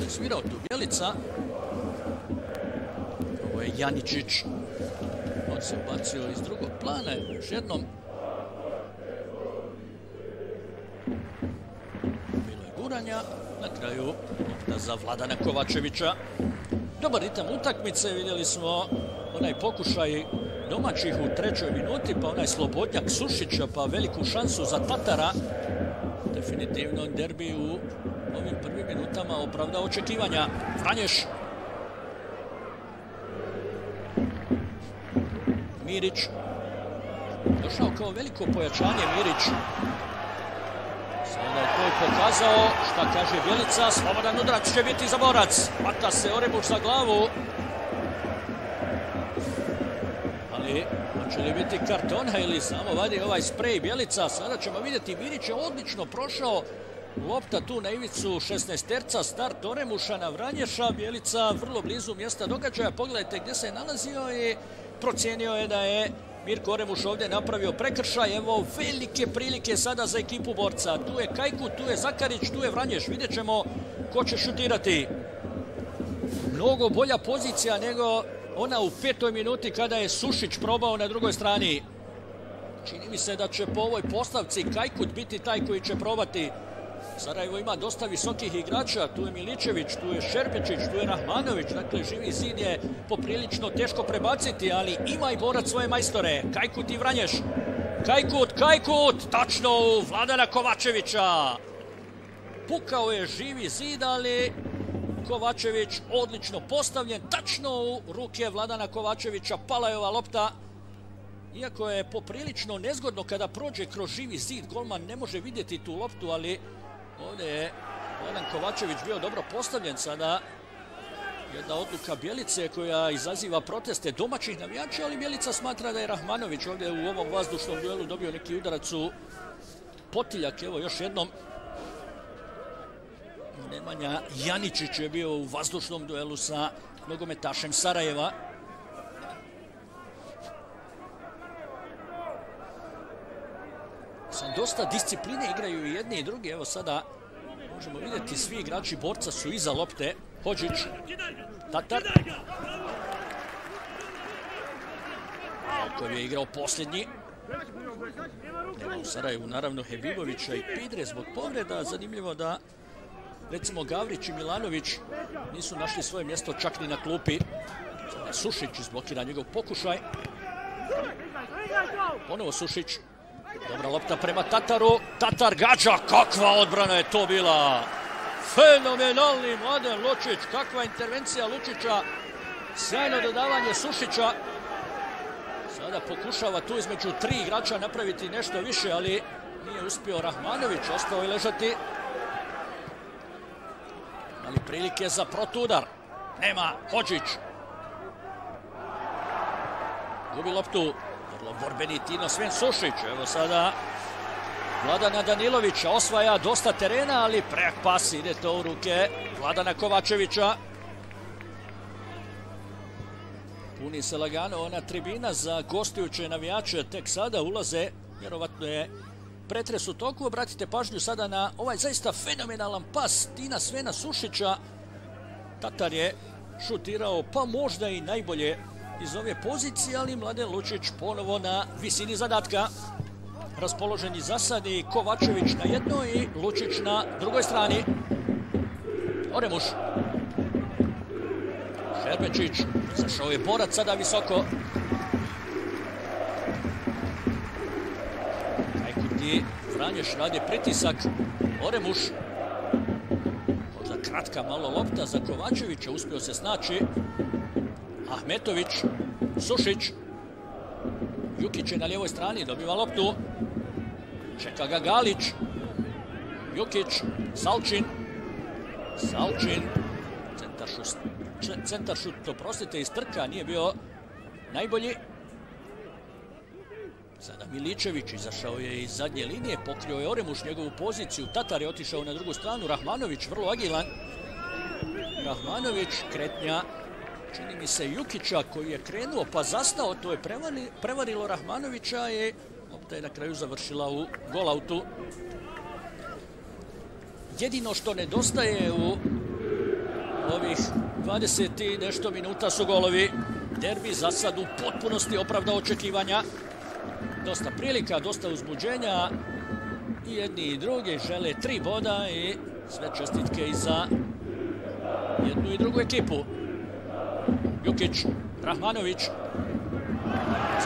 Nešto je svirao tu Bjelica. Ovo je Janičić. On se ubacio iz drugog plana. Još jednom bilo je guranja. Na kraju za Vladana Kovačevića. Dobar ritam utakmice, vidjeli smo onaj pokušaj domaćih u trećoj minuti, pa onaj slobodnjak Sušića, pa veliku šansu za Tatara. Definitivno derbi u ovim prvim minutama opravda očekivanja. Franješ. Mirić. Došao kao veliko pojačanje Mirić. Sada je to i pokazao šta kaže Bjelica. Slobodan udarac će biti za borac. Hvata se za glavu. Ali hoće li biti kartona ili samo vadi ovaj sprej Bjelica. Sada ćemo vidjeti Mirić je odlično prošao. Lopta tu na ivicu 16 terca, start Oremuša na Vranješa, Bjelica vrlo blizu mjesta događaja. Pogledajte gdje se je nalazio i procijenio je da je Mirko Oremuš ovdje napravio prekršaj. Evo velike prilike sada za ekipu borca. Tu je Kajku, tu je Zakarić, tu je Vranješ. Vidjet ćemo ko će šutirati. Mnogo bolja pozicija nego ona u petoj minuti kada je Sušić probao na drugoj strani. Čini mi se da će po ovoj postavci Kajkut biti taj koji će probati Sarajevo ima dosta visokih igrača, tu je Miličević, tu je Šerpečić, tu je Rahmanović, dakle živi zid je poprilično teško prebaciti, ali ima i borac svoje majstore. Kajkut i Vranješ. Kajkut, Kajkut, tačno u Vladana Kovačevića. Pukao je živi zid, ali Kovačević odlično postavljen, tačno u ruke Vladana Kovačevića, pala je ova lopta. Iako je poprilično nezgodno kada prođe kroz živi zid, golman ne može vidjeti tu loptu, ali Ovdje je Vladan Kovačević bio dobro postavljen sada. Jedna odluka Bjelice koja izaziva proteste domaćih navijača, ali Bjelica smatra da je Rahmanović ovdje u ovom vazdušnom duelu dobio neki udarac u potiljak. Evo još jednom Nemanja Janičić je bio u vazdušnom duelu sa nogometašem Sarajeva. Sa dosta discipline igraju i jedni i drugi. Evo sada možemo vidjeti svi igrači borca su iza lopte. Hođić, Tatar. Koji je igrao posljednji. Nema u Sarajevu naravno Hebibovića i Pidre zbog povreda. Zanimljivo da recimo Gavrić i Milanović nisu našli svoje mjesto čak ni na klupi. Sušić izblokira njegov pokušaj. Ponovo Sušić. Dobra lopta prema Tataru. Tatar gađa. Kakva odbrana je to bila. Fenomenalni Mladen Lučić. Kakva intervencija Lučića. Sjajno dodavanje Sušića. Sada pokušava tu između tri igrača napraviti nešto više, ali nije uspio Rahmanović. Ostao je ležati. Ali prilike za protudar. Nema Hođić. Gubi loptu vrlo borbeni Tino Sven Sušić. Evo sada Vladana Danilovića osvaja dosta terena, ali prejak pas ide to u ruke Vladana Kovačevića. Puni se lagano ona tribina za gostujuće navijače. Tek sada ulaze. Vjerovatno je pretres u toku. Obratite pažnju sada na ovaj zaista fenomenalan pas Tina Svena Sušića. Tatar je šutirao pa možda i najbolje iz ove pozicije, ali Mladen Lučić ponovo na visini zadatka. Raspoloženi zasadi Kovačević na jednoj i Lučić na drugoj strani. Oremuš. Šerbečić. Zašao je borac sada visoko. Ajkuti Franješ radi pritisak. Oremuš. Možda kratka malo lopta za Kovačevića. Uspio se snaći. Ahmetović. Sušić. Jukić je na lijevoj strani. Dobiva loptu. Čeka ga Galić. Jukić. Salčin. Salčin. Centar šut. Centar šut, oprostite, iz trka nije bio najbolji. Sada Miličević izašao je iz zadnje linije, pokrio je Oremuš njegovu poziciju. Tatar je otišao na drugu stranu, Rahmanović vrlo agilan. Rahmanović, kretnja, čini mi se Jukića koji je krenuo pa zastao, to je prevarilo Rahmanovića i lopta je na kraju završila u golautu. Jedino što nedostaje u ovih 20 i nešto minuta su golovi. Derbi za sad u potpunosti opravda očekivanja. Dosta prilika, dosta uzbuđenja. I jedni i drugi žele tri boda i sve čestitke i za jednu i drugu ekipu. Jukić, Rahmanović.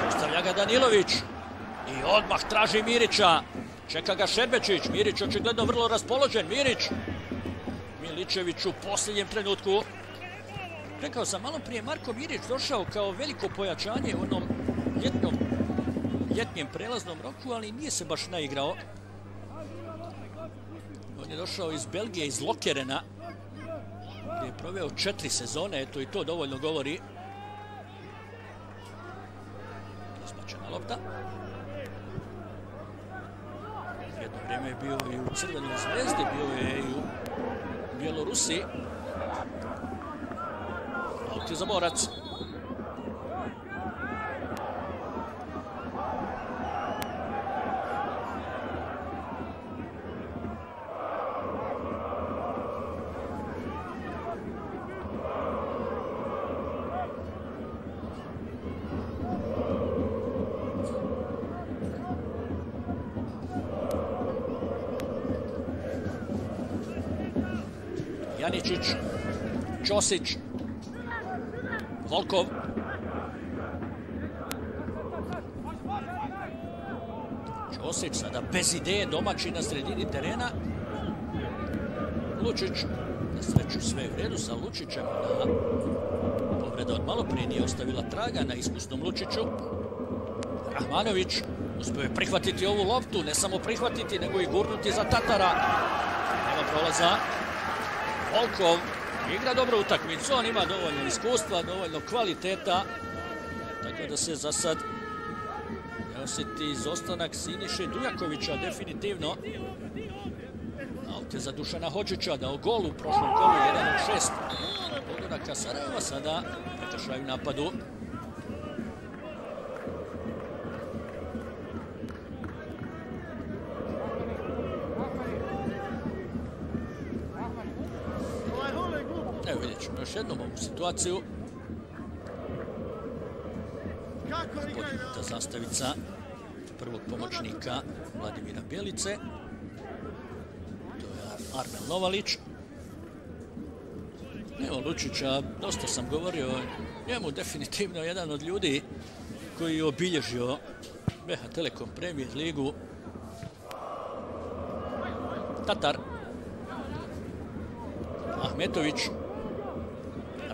Zaustavlja ga Danilović. I odmah traži Mirića. Čeka ga Šerbečić. Mirić očigledno vrlo raspoložen. Mirić. Miličević u posljednjem trenutku. Rekao sam malo prije, Marko Mirić došao kao veliko pojačanje u onom ljetnom, ljetnjem prelaznom roku, ali nije se baš naigrao. On je došao iz Belgije, iz Lokerena, gdje je proveo četiri sezone, eto i to dovoljno govori. Izbačena lopta. Jedno vrijeme je bio i u Crvenoj zvezdi, bio je i u Bjelorusiji. Je za borac. Janičić, Ćosić, Volkov. Ćosić sada bez ideje domaći na sredini terena. Lučić, na sreću sve u redu sa Lučićem. Povreda od malo prije nije ostavila traga na iskusnom Lučiću. Rahmanović uspio je prihvatiti ovu loptu, ne samo prihvatiti, nego i gurnuti za Tatara. Nema prolaza. Volkov igra dobro utakmicu, on ima dovoljno iskustva, dovoljno kvaliteta, tako da se za sad ne osjeti izostanak Siniše Dujakovića, definitivno. Alte za Dušana Hođića, dao gol u prošlom kolu, 1 od 6 pogodaka Sarajeva, sada prekršaju napadu. Situaciju. Podignuta zastavica prvog pomoćnika Vladimira Bjelice. To je Armel Novalić. Evo Lučića, dosta sam govorio njemu definitivno jedan od ljudi koji je obilježio BH Telekom Premier ligu. Tatar. Ahmetović.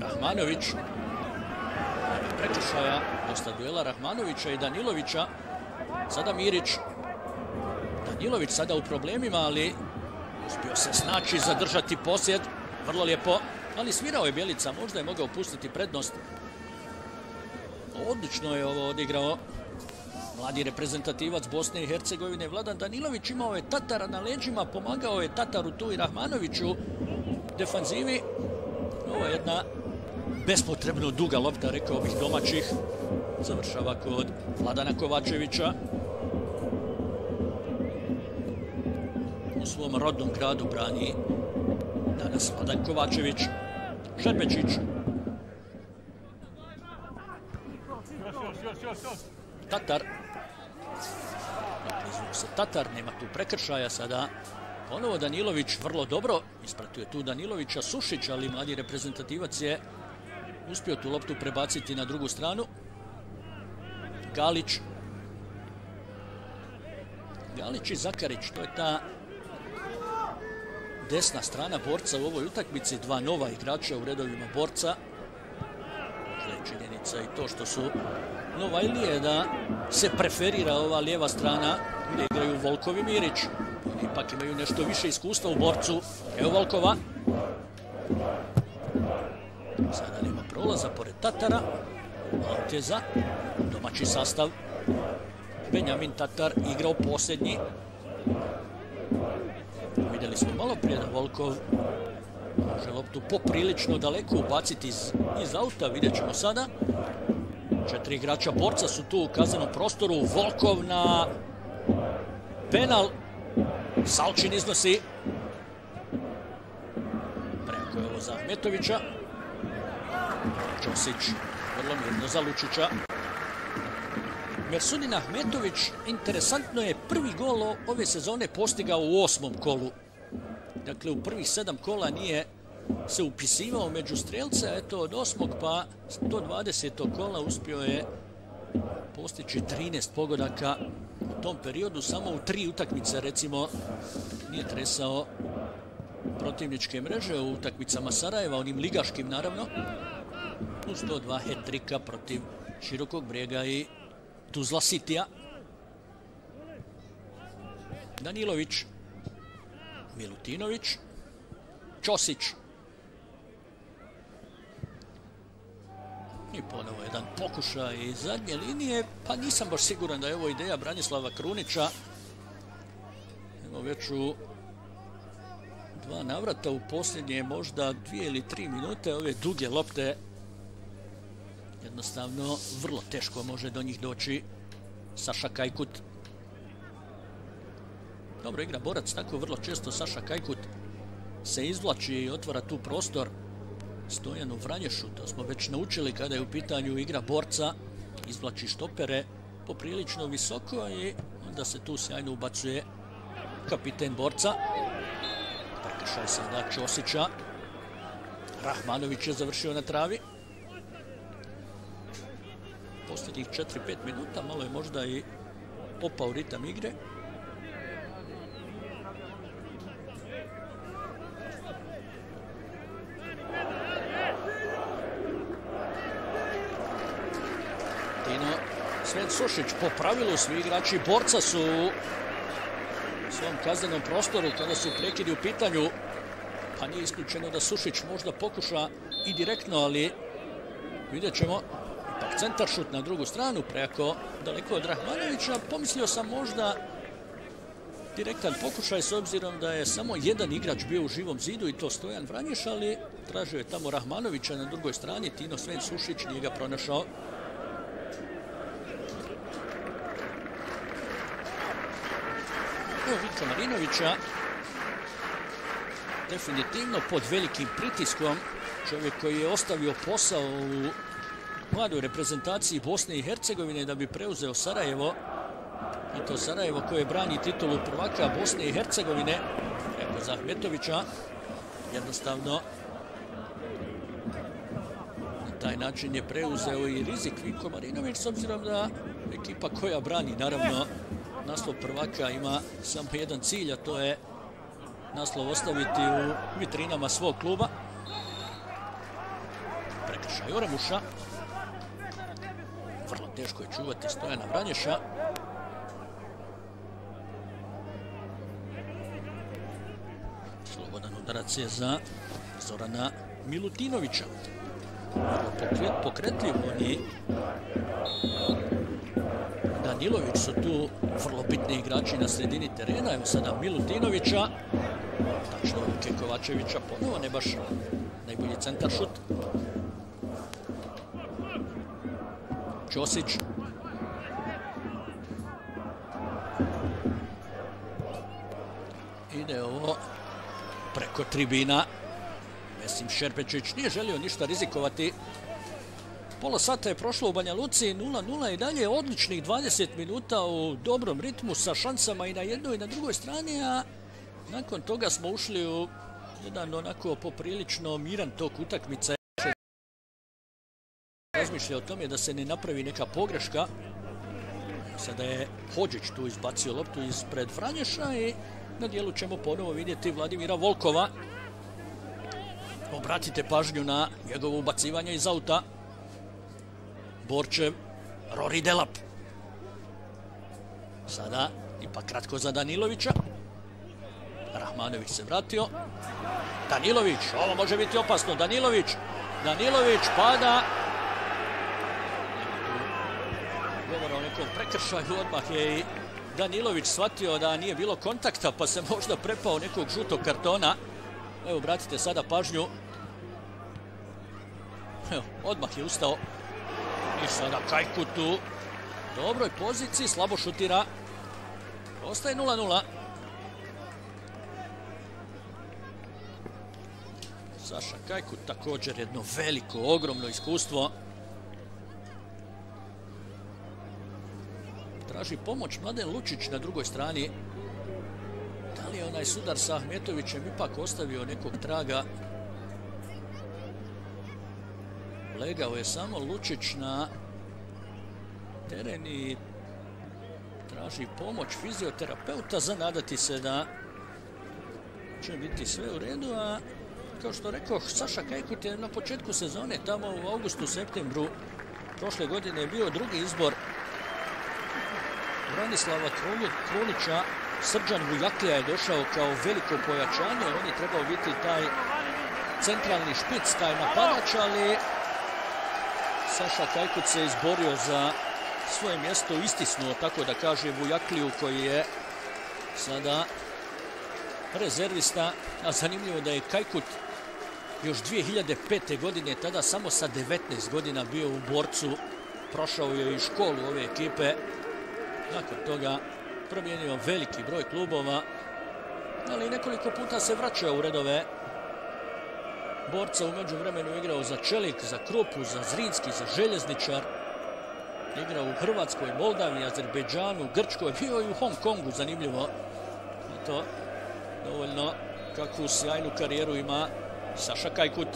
Rahmanović. Prekršaja, dosta duela Rahmanovića i Danilovića. Sada Mirić. Danilović sada u problemima, ali uspio se snaći, zadržati posjed. Vrlo lijepo, ali svirao je Bjelica, možda je mogao pustiti prednost. Odlično je ovo odigrao mladi reprezentativac Bosne i Hercegovine. Vladan Danilović imao je Tatara na leđima, pomagao je Tataru tu i Rahmanoviću defanzivi. Ovo je jedna bespotrebno duga lopta, rekao bih domaćih. Završava kod Vladana Kovačevića. U svom rodnom gradu brani danas Vladan Kovačević. Šerbečić. Tatar. Se Tatar, nema tu prekršaja sada. Ponovo Danilović vrlo dobro, ispratio je tu Danilovića Sušić, ali mladi reprezentativac je uspio tu loptu prebaciti na drugu stranu. Galić. Galić i Zakarić, to je ta desna strana borca u ovoj utakmici. Dva nova igrača u redovima borca. Možda je činjenica i to što su Novajlije da se preferira ova lijeva strana gdje igraju Volkov i Mirić. Oni ipak imaju nešto više iskustva u borcu. Evo Volkova. Sada nema prolaza pored Tatara. Alteza. Domaći sastav. Benjamin Tatar igrao posljednji. Vidjeli smo malo prije da Volkov može loptu poprilično daleko ubaciti iz, iz auta. Vidjet ćemo sada. Četiri igrača borca su tu u kaznenom prostoru. Volkov na penal. Salčin iznosi. Preko je ovo za Ahmetovića. Ćosić vrlo mirno za Lučića. Mersunin Ahmetović, interesantno je, prvi gol ove sezone postigao u osmom kolu. Dakle, u prvih sedam kola nije se upisivao među strelce, eto od osmog pa do 20. kola uspio je postići 13 pogodaka u tom periodu. Samo u tri utakmice, recimo, nije tresao protivničke mreže u utakmicama Sarajeva, onim ligaškim naravno. Plus to dva hat protiv Širokog brega i Tuzla Sitija. Danilović, Milutinović, Ćosić. I ponovo jedan pokušaj iz zadnje linije, pa nisam baš siguran da je ovo ideja Branislava Krunića. Evo već u dva navrata u posljednje možda dvije ili tri minute ove duge lopte jednostavno vrlo teško može do njih doći Saša Kajkut. Dobro igra borac, tako vrlo često Saša Kajkut se izvlači i otvara tu prostor Stojanu Vranješu. To smo već naučili kada je u pitanju igra borca. Izvlači štopere poprilično visoko i onda se tu sjajno ubacuje kapiten borca. Prekršaj sada Ćosića. Rahmanović je završio na travi posljednjih 4-5 minuta, malo je možda i popao ritam igre. Tino Sven Sušić, po pravilu svi igrači borca su u svom kaznenom prostoru kada su prekidi u pitanju, pa nije isključeno da Sušić možda pokuša i direktno, ali vidjet ćemo centar šut na drugu stranu preko daleko od Rahmanovića. Pomislio sam možda direktan pokušaj s obzirom da je samo jedan igrač bio u živom zidu i to Stojan Vranješ, ali tražio je tamo Rahmanovića na drugoj strani. Tino Sven Sušić nije ga pronašao. Evo Marinovića definitivno pod velikim pritiskom čovjek koji je ostavio posao u mladoj reprezentaciji Bosne i Hercegovine da bi preuzeo Sarajevo. I to Sarajevo koje brani titulu prvaka Bosne i Hercegovine. Evo Zahmetovića. Jednostavno na taj način je preuzeo i rizik Vinko Marinović s obzirom da ekipa koja brani naravno naslov prvaka ima samo jedan cilj, a to je naslov ostaviti u vitrinama svog kluba. Prekršaj Oramuša teško je čuvati Stojana Vranješa. Slobodan udarac je za Zorana Milutinovića. Vrlo pokretljiv oni. Danilović su tu vrlo bitni igrači na sredini terena. Evo sada Milutinovića. Tačno Luke Kovačevića ponovo ne baš najbolji centar šut. Ćosić. Ide ovo preko tribina. Mesim Šerpečić nije želio ništa rizikovati. Pola sata je prošlo u Banja Luci, 0-0 i dalje odličnih 20 minuta u dobrom ritmu sa šansama i na jednoj i na drugoj strani, a nakon toga smo ušli u jedan onako poprilično miran tok utakmice. Razmišlja o tome da se ne napravi neka pogreška. Sada je Hođić tu izbacio loptu ispred Franješa i na dijelu ćemo ponovo vidjeti Vladimira Volkova. Obratite pažnju na njegovo ubacivanje iz auta. Borčev, Rori Delap. Sada ipak kratko za Danilovića. Rahmanović se vratio. Danilović, ovo može biti opasno. Danilović, Danilović pada. Govora o nekom prekršaju odmah je i Danilović shvatio da nije bilo kontakta pa se možda prepao nekog žutog kartona. Evo, vratite sada pažnju. Evo, odmah je ustao. I sada Kajkut u dobroj poziciji, slabo šutira. Ostaje 0-0. Saša Kajkut također jedno veliko, ogromno iskustvo. Traži pomoć Mladen Lučić na drugoj strani. Da li je onaj sudar sa Ahmetovićem ipak ostavio nekog traga? Legao je samo Lučić na teren i traži pomoć fizioterapeuta za nadati se da će biti sve u redu, a kao što rekao, Saša Kajkut je na početku sezone, tamo u augustu, septembru prošle godine je bio drugi izbor Branislava Krunića. Srđan Vujaklija je došao kao veliko pojačanje, on je trebao biti taj centralni špic, taj napadač, ali Saša Kajkut se izborio za svoje mjesto, istisnuo, tako da kaže, Vujakliju koji je sada rezervista, a zanimljivo da je Kajkut još 2005. godine, tada samo sa 19 godina bio u borcu, prošao je i školu ove ekipe, nakon toga promijenio veliki broj klubova, ali nekoliko puta se vraćao u redove borca. Umeđu vremenu igrao za Čelik, za Krupu, za Zrinski, za Željezničar. Igrao u Hrvatskoj, Moldaviji, Azerbejdžanu, Grčkoj, bio i u Hong Kongu, zanimljivo. I to dovoljno kakvu sjajnu karijeru ima Saša Kajkut.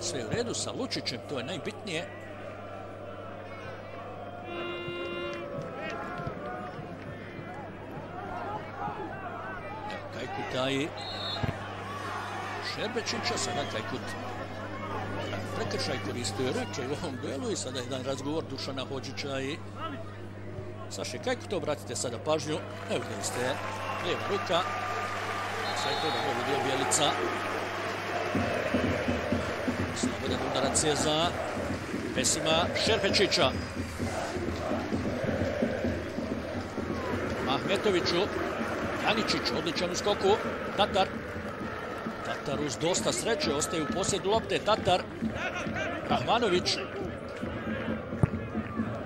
Sve u redu sa Lučićem, to je najbitnije. Kajkuta i Šerbečića, sada Kajkut prekršaj koristio ruke u ovom duelu i sada jedan razgovor Dušana Hođića i Saše Kajkuta. Obratite sada pažnju, evo gdje ste lijeva ruka, sve to dobro vidio Bjelica. Slobodan udarac je za Pesima Šerpečića. Janičić, odličan u skoku, Tatar. Tatar uz dosta sreće, ostaje u posjedu lopte, Tatar. Rahmanović.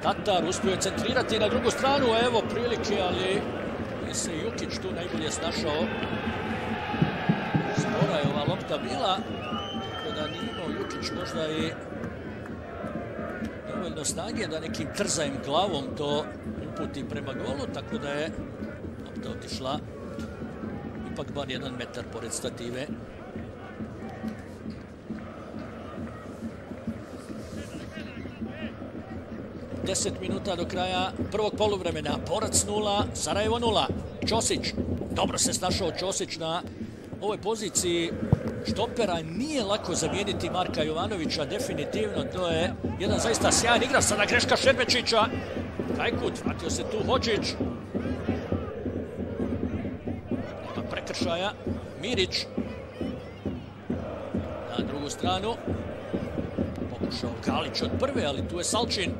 Tatar uspio centrirati na drugu stranu, evo prilike, ali se Jukić tu najbolje snašao. Spora je ova lopta bila, tako da nije imao Jukić možda i dovoljno snage da nekim trzajem glavom to uputi prema golu, tako da je lopta otišla ipak bar jedan metar pored stative. Deset minuta do kraja prvog poluvremena. Porac nula, Sarajevo nula. Ćosić, dobro se snašao Ćosić na ovoj poziciji štopera. Nije lako zamijeniti Marka Jovanovića, definitivno. To je jedan zaista sjajan igra. Sada greška Šerbečića. Kajkut, vratio se tu Hođić. Prekršaja. Mirić. Na drugu stranu. Pokušao Galić od prve, ali tu je Salčin.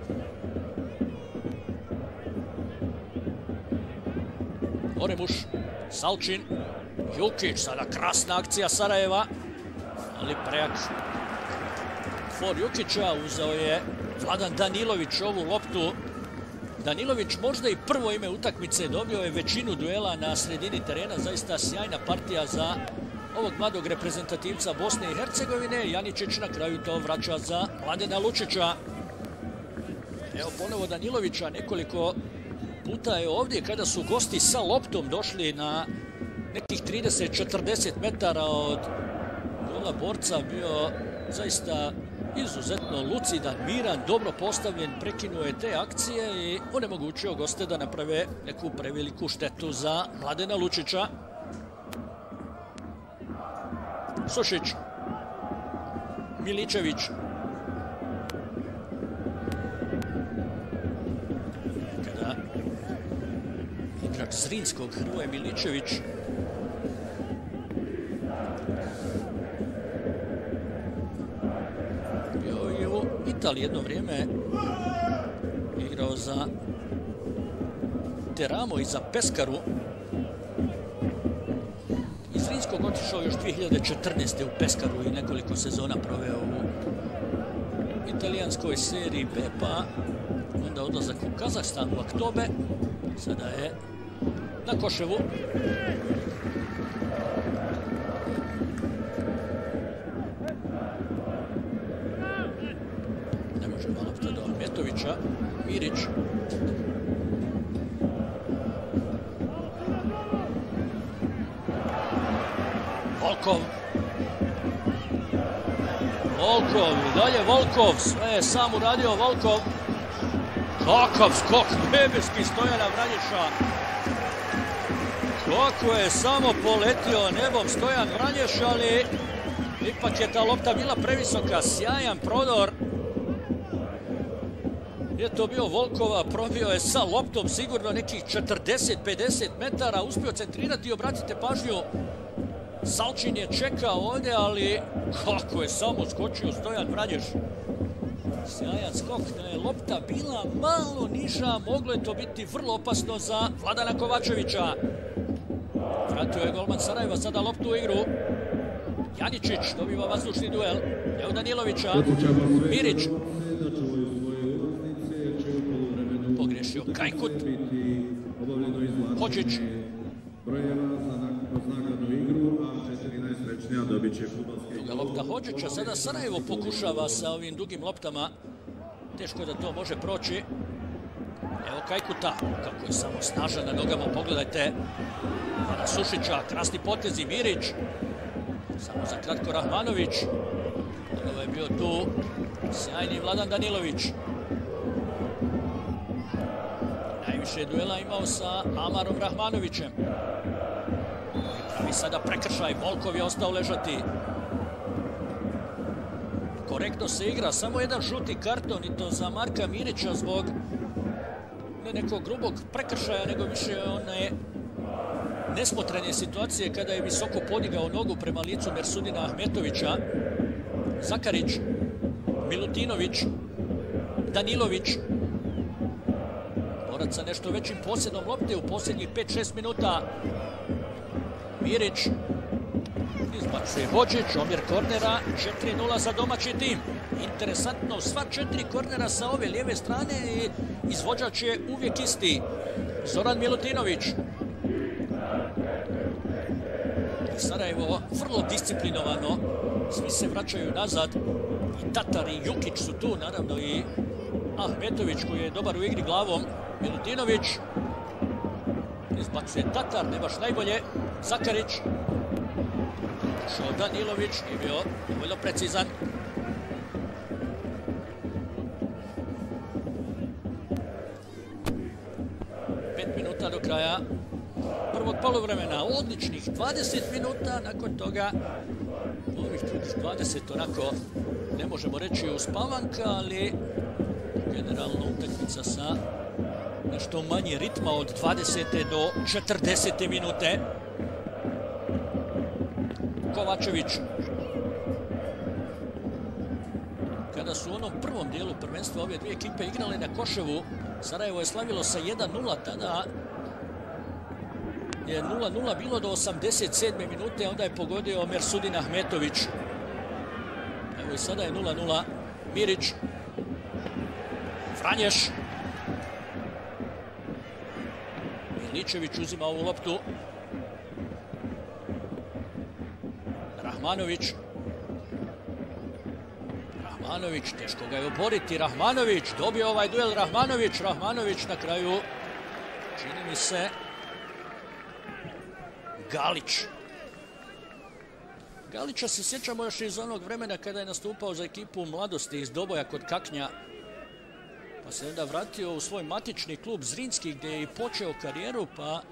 Oremuš, Salčin, Jukić, sada krasna akcija Sarajeva, ali prejak for Jukića, uzao je Vladan Danilović ovu loptu. Danilović možda i prvo ime utakmice dobio je većinu duela na sredini terena, zaista sjajna partija za ovog mladog reprezentativca Bosne i Hercegovine. Janičić na kraju to vraća za Mladena Lučića. Evo ponovo Danilovića, nekoliko puta je ovdje kada su gosti sa loptom došli na nekih 30-40 metara od gola borca bio zaista izuzetno lucidan, miran, dobro postavljen, prekinuo je te akcije i onemogućio goste da naprave neku preveliku štetu za Mladena Lučića. Sušić, Miličević, kada igrač Zrinskog, Hrvoje Miličević, Italiji jedno vrijeme igrao za Teramo i za Peskaru. Iz Zrinskog otišao još 2014. u Peskaru i nekoliko sezona proveo u italijanskoj seriji B, pa onda odlazak u Kazahstan u Aktobe. Sada je na Koševu. Mirić. Volkov. Volkov dalje Volkov. Sve je sam uradio Volkov. Kakav skok nebeski Stojana Vranješa. Kako je samo poletio nebom Stojan Vranješ, ali ipak je ta lopta bila previsoka. Sjajan prodor. Je to bio Volkova, probio je sa loptom sigurno nekih 40-50 metara, uspio centrirati i obratite pažnju. Salčin je čekao ovdje, ali kako je samo skočio Stojan Vranješ. Sjajan skok, da je lopta bila malo niža, moglo je to biti vrlo opasno za Vladana Kovačevića. Vratio je golman Sarajeva, sada loptu u igru. Janičić dobiva vazdušni duel. Evo Danilovića. Mirić. Pogriješio Kajkut. Hođić. Duga lopta Hođića. Sada Sarajevo pokušava sa ovim dugim loptama. Teško je da to može proći. Evo Kajkuta, kako je samo snažan na nogama, pogledajte. Vlada Sušića, krasni potezi, Mirić. Samo za kratko Rahmanović. Ovo je bio tu sjajni Vladan Danilović. Najviše duela imao sa Amarom Rahmanovićem. Pravi sada prekršaj, Volkov je ostao ležati. Korektno se igra, samo jedan žuti karton i to za Marka Mirića zbog ne nekog grubog prekršaja, nego više one nesmotrene situacije kada je visoko podigao nogu prema licu Mersudina Ahmetovića. Zakarić, Milutinović, Danilović. Borac sa nešto većim posjedom lopte u posljednjih 5-6 minuta. Mirić izbacuje Hođić, omjer kornera, 4-0 za domaći tim. Interesantno, sva četiri kornera sa ove lijeve strane i izvođač je uvijek isti. Zoran Milutinović. Sarajevo vrlo disciplinovano, svi se vraćaju nazad. I Tatar i Jukić su tu, naravno i Ahmetović koji je dobar u igri glavom. Milutinović izbacuje Tatar, ne baš najbolje. Zakarić. Šao Danilović, nije bio dovoljno precizan. Pet minuta do kraja prvog polovremena. Odličnih 20 minuta, nakon toga ovih drugih 20 onako ne možemo reći uspavanka, ali generalno utakmica sa nešto manje ritma od 20. do 40. minute. Kovačević. Kada su u onom prvom dijelu prvenstva ove dvije ekipe igrale na Koševu, Sarajevo je slavilo sa 1-0 tada. Je 0-0 bilo do 87. minute, onda je pogodio Mersudin Ahmetović. Evo i sada je 0-0. Mirić. Franješ. Miličević uzima ovu loptu. Rahmanović. Rahmanović, teško ga je oboriti. Rahmanović, dobio ovaj duel Rahmanović. Rahmanović na kraju, čini mi se, Galić. Galića se sjećamo još iz onog vremena kada je nastupao za ekipu mladosti iz Doboja kod Kaknja. Pa se onda vratio u svoj matični klub Zrinski gdje je i počeo karijeru pa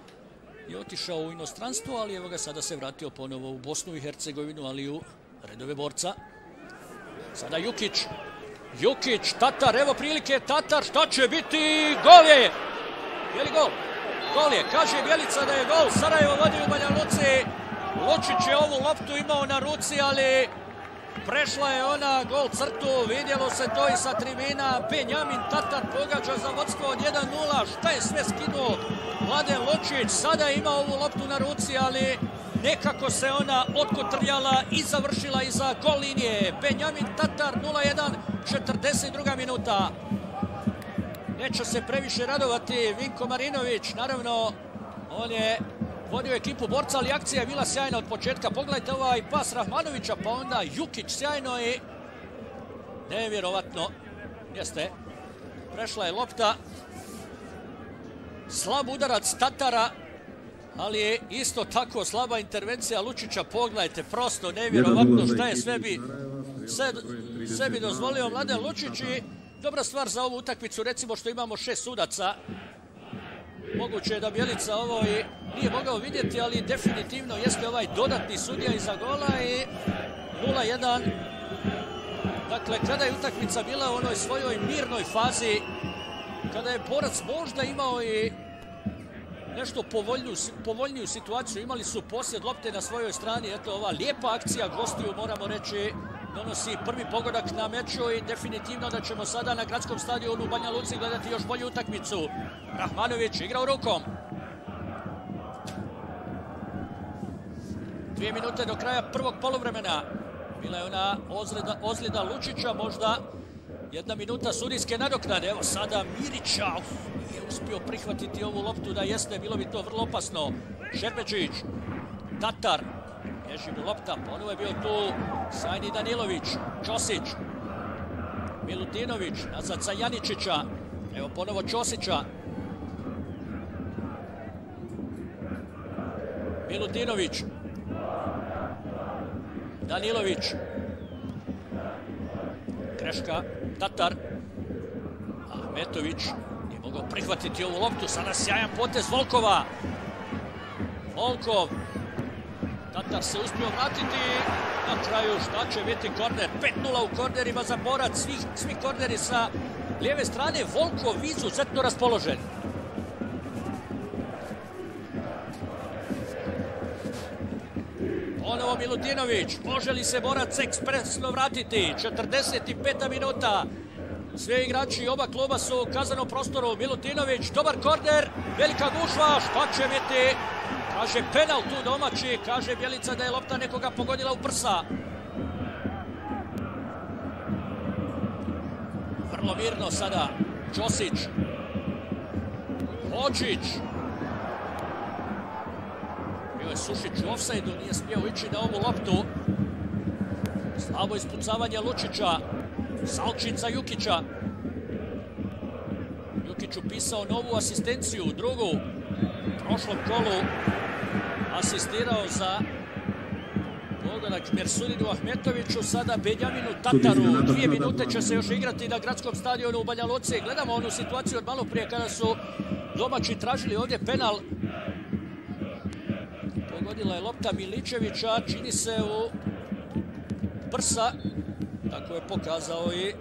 je otišao u inostranstvo, ali evo ga sada se vratio ponovo u Bosnu i Hercegovinu, ali u redove borca. Sada Jukić. Jukić, Tatar, evo prilike, Tatar, šta će biti? Gol je! Je li gol? Gol je, kaže Bjelica da je gol, Sarajevo vodi u Banja Luci. Lučić je ovu loptu imao na ruci, ali prešla je ona gol crtu, vidjelo se to i sa tribina. Benjamin Tatar pogađa za vodstvo od 1-0, šta je sve skinuo Mladen Lučić, sada ima ovu loptu na ruci, ali nekako se ona otkotrljala i završila iza gol linije. Benjamin Tatar 0-1, 42. minuta. Neće se previše radovati Vinko Marinović, naravno on je vodio ekipu borca, ali akcija je bila sjajna od početka. Pogledajte ovaj pas Rahmanovića, pa onda Jukić sjajno i nevjerovatno jeste. Prešla je lopta. Slab udarac Tatara, ali je isto tako slaba intervencija Lučića. Pogledajte, prosto nevjerovatno šta je sve bi sebi dozvolio Mladen Lučić i dobra stvar za ovu utakmicu, recimo što imamo šest sudaca. Moguće je da Bjelica ovo i nije mogao vidjeti, ali definitivno jeste ovaj dodatni sudija iza gola i 0-1. Dakle, kada je utakmica bila u onoj svojoj mirnoj fazi, kada je Borac možda imao i nešto povoljniju, povoljniju situaciju, imali su posjed lopte na svojoj strani, eto ova lijepa akcija gostiju, moramo reći, donosi prvi pogodak na meču i definitivno da ćemo sada na gradskom stadionu u Banja Luci gledati još bolju utakmicu. Rahmanović igra rukom. Dvije minute do kraja prvog polovremena. Bila je ona ozljeda, Lučića, možda jedna minuta sudijske nadoknade. Evo sada Mirića je uspio prihvatiti ovu loptu da jeste, bilo bi to vrlo opasno. Šerbečić, Tatar, bježi lopta, ponovo je bio tu Sajni Danilović, Ćosić, Milutinović, nazad za Janičića, evo ponovo Ćosića, Milutinović, Danilović. Greška. Tatar. Ahmetović nije mogao prihvatiti ovu loptu. Sada sjajan potez Volkova. Volkov. Tatar se uspio vratiti. Na kraju šta će biti korner. 5-0 u kornerima za borac. Svi, svi korneri sa lijeve strane. Volkov izuzetno raspoložen. Ponovo Milutinović. Može li se Borac ekspresno vratiti? 45. minuta. Sve igrači oba kluba su u kazanom prostoru. Milutinović, dobar korner, velika gužva, šta će biti? Kaže penal tu domaći, kaže Bjelica da je lopta nekoga pogodila u prsa. Vrlo mirno sada, Ćosić. Hođić, bio je Sušić u offside nije smio ići na ovu loptu. Slabo ispucavanje Lučića. Salčin za Jukića. Jukić upisao novu asistenciju, drugu. U prošlom kolu asistirao za pogodak Mersudinu Ahmetoviću, sada Benjaminu Tataru. Dvije minute će se još igrati na gradskom stadionu u Banja Luci. Gledamo onu situaciju od malo prije kada su domaći tražili ovdje penal Pogodila je lopta Miličevića, čini se u prsa. Tako je pokazao i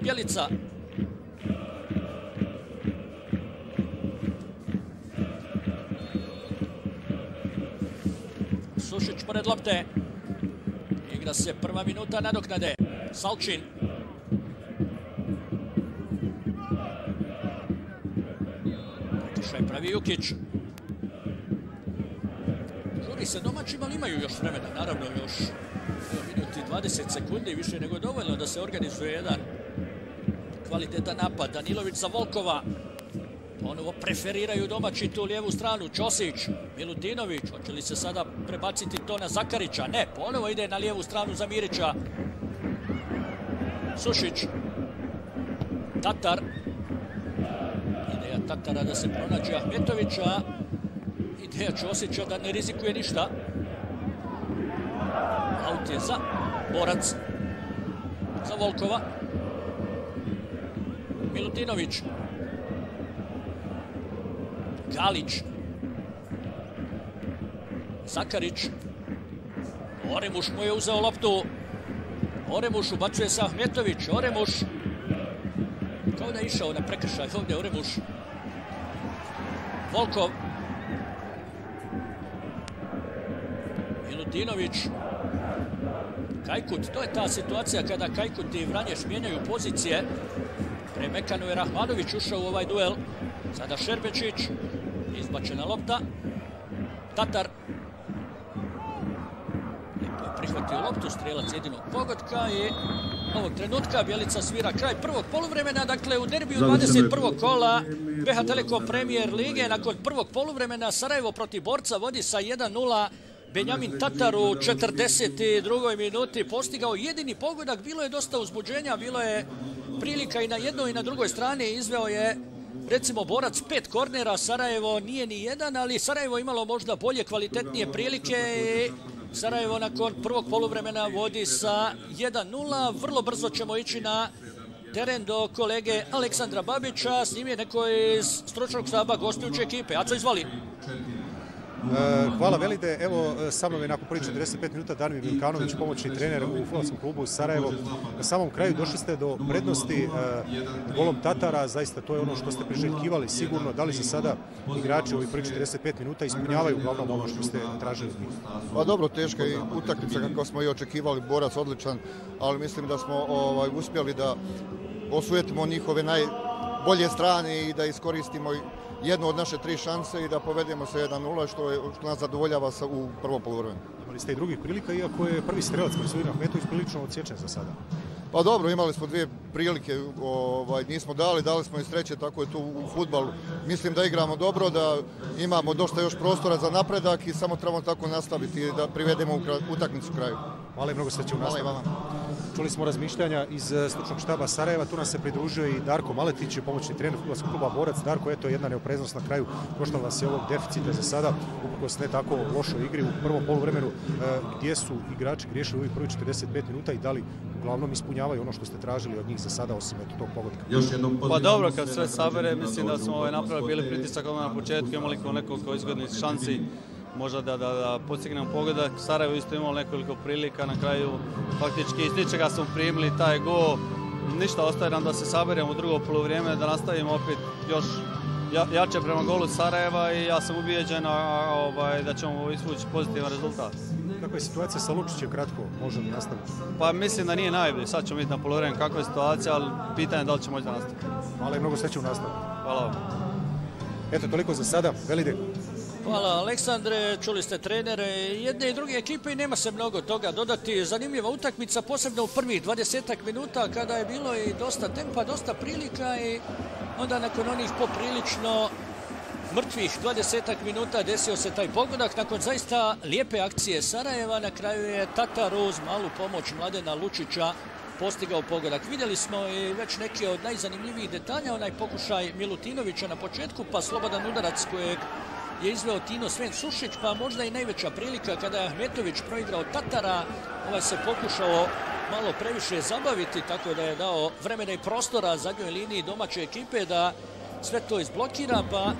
Bjelica. Sušić pored lopte. Igra se prva minuta nadoknade. Salčin. Prekršaj pravi Jukić. bori sa domaćima, ali imaju još vremena, naravno još minuti 20 sekundi, više nego dovoljno da se organizuje jedan kvalitetan napad. Danilović za Volkova, Ponovo preferiraju domaći tu lijevu stranu. Ćosić, Milutinović. Hoće li se sada prebaciti to na Zakarića? Ne, ponovo ide na lijevu stranu za Mirića. Sušić. Tatar. Ideja Tatara da se pronađe Ahmetovića. Ideja Ćosića da ne rizikuje ništa. Aut je za Borac. Za Volkova. Milutinović. Galić. Zakarić. Oremuš mu je uzeo loptu. Oremuš ubacuje sa Ahmetović. Oremuš. Kao da je išao na prekršaj ovdje Oremuš. Volkov. Milutinović. Kajkut, to je ta situacija kada Kajkut i Vranješ mijenjaju pozicije. Premekano je Rahmanović ušao u ovaj duel. Sada Šerbečić. Izbačena lopta. Tatar. Prihvatio loptu, strelac jedinog pogotka i ovog trenutka Bjelica svira kraj prvog poluvremena, dakle u derbiju 21. kola BH Telekom Premier Lige. Nakon prvog poluvremena Sarajevo protiv Borca vodi sa 1-0. Benjamin Tatar u 42. minuti postigao jedini pogodak. Bilo je dosta uzbuđenja, bilo je prilika i na jednoj i na drugoj strani. Izveo je recimo Borac pet kornera, Sarajevo nije ni jedan, ali Sarajevo imalo možda bolje, kvalitetnije prilike Sarajevo nakon prvog poluvremena vodi sa 1-0. Vrlo brzo ćemo ići na teren do kolege Aleksandra Babića. S njim je neko iz stručnog staba gostujuće ekipe. Aco, izvoli. E, hvala Velide. Evo, e, sa mnom je nakon prvih 45 minuta Danimir Milkanović, pomoćni trener u futbolskom klubu Sarajevo. Na samom kraju došli ste do prednosti e, golom Tatara. Zaista to je ono što ste priželjkivali sigurno. Da li se sada igrači ovih prvih 45 minuta ispunjavaju uglavnom ono što ste tražili? Pa dobro, teška je utakmica kako smo i očekivali. Borac odličan, ali mislim da smo ovaj, uspjeli da osujetimo njihove najbolje strane i da iskoristimo jednu od naše tri šanse i da povedemo sa 1-0 što, što nas zadovoljava sa, u prvom polovremenu. Imali ste i drugih prilika, iako je prvi strelac Marcelin Ahmetović prilično odsječen za sada. Pa dobro, imali smo dvije prilike, ovaj, nismo dali, dali smo i treće, tako je tu u futbalu. Mislim da igramo dobro, da imamo dosta još prostora za napredak i samo trebamo tako nastaviti da privedemo utakmicu kraju. Hvala i mnogo sreće u nastavu. Čuli smo razmišljanja iz e, stručnog štaba Sarajeva, tu nam se pridružio i Darko Maletić, pomoćni trener futbolskog kluba Borac. Darko, eto jedna neopreznost na kraju, koštala vas je ovog deficita za sada, uprkos ne tako lošoj igri u prvom poluvremenu, e, gdje su igrači griješili u ovih prvih 45 minuta i da li uglavnom ispunjavaju ono što ste tražili od njih za sada, osim eto tog pogodka. Pa dobro, kad sve sabere, mislim da smo ovaj napravili bili pritisak na početku, imali nekoliko izgodnih šansi možda da, da, da postignemo pogodak. Sarajevo isto imao nekoliko prilika, na kraju faktički iz ničega smo primili taj go. Ništa ostaje nam da se saberemo u drugo polovrijeme, da nastavimo opet još jače prema golu Sarajeva i ja sam ubijeđen ovaj, da ćemo isvući pozitivan rezultat. Kakva je situacija sa Lučićem kratko, može li nastaviti? Pa mislim da nije najbolje, sad ćemo vidjeti na polovremenu kakva je situacija, ali pitanje je da li će moći da nastavi. Hvala i mnogo sreće u nastavu. Hvala vam. Eto, toliko za sada. Velide. Hvala Aleksandre, čuli ste trenere jedne i druge ekipe i nema se mnogo toga dodati. Zanimljiva utakmica, posebno u prvih 20 minuta kada je bilo i dosta tempa, dosta prilika i onda nakon onih poprilično mrtvih 20 minuta desio se taj pogodak. Nakon zaista lijepe akcije Sarajeva na kraju je Tatar uz malu pomoć Mladena Lučića postigao pogodak. Vidjeli smo i već neke od najzanimljivijih detalja, onaj pokušaj Milutinovića na početku, pa slobodan udarac kojeg je izveo Tino Sven Sušić, pa možda i najveća prilika kada je Ahmetović proigrao Tatara, ovaj se pokušao malo previše zabaviti, tako da je dao vremena i prostora zadnjoj liniji domaće ekipe da sve to izblokira, pa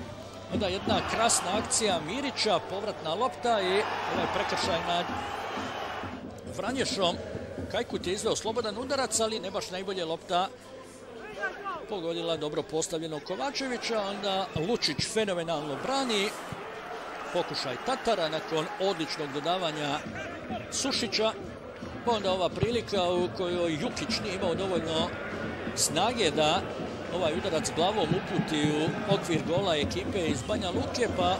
onda jedna krasna akcija Mirića, povratna lopta i ovaj prekršaj nad Vranješom. Kajkut je izveo slobodan udarac, ali ne baš najbolje lopta pogodila dobro postavljeno Kovačevića, onda Lučić fenomenalno brani. Pokušaj Tatara nakon odličnog dodavanja Sušića. Pa onda ova prilika u kojoj Jukić nije imao dovoljno snage da ovaj udarac glavom uputi u okvir gola ekipe iz Banja Luke, pa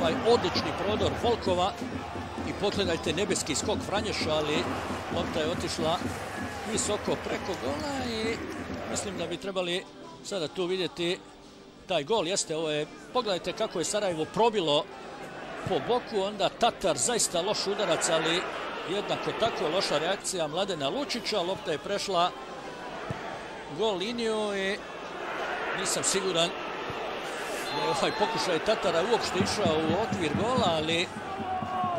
ovaj odlični prodor Volkova I pogledajte nebeski skok Franješa, ali lopta je otišla visoko preko gola i mislim da bi trebali sada tu vidjeti taj gol. Jeste, ovo je, pogledajte kako je Sarajevo probilo po boku, onda Tatar zaista loš udarac, ali jednako tako loša reakcija Mladena Lučića. Lopta je prešla gol liniju i nisam siguran da je ovaj pokušaj Tatara uopšte išao u okvir gola, ali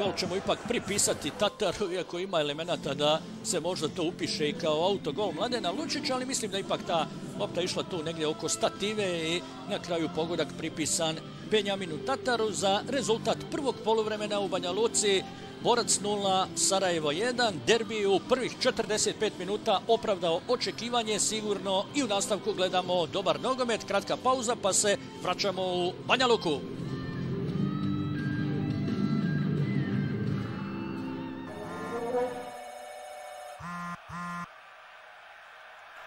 gol ćemo ipak pripisati Tataru, iako ima elemenata da se možda to upiše i kao autogol Mladena Lučića, ali mislim da ipak ta lopta išla tu negdje oko stative i na kraju pogodak pripisan Benjaminu Tataru za rezultat prvog poluvremena u Banja Luci. Borac 0, Sarajevo 1, derbi u prvih 45 minuta opravdao očekivanje sigurno i u nastavku gledamo dobar nogomet, kratka pauza pa se vraćamo u Banja Luku.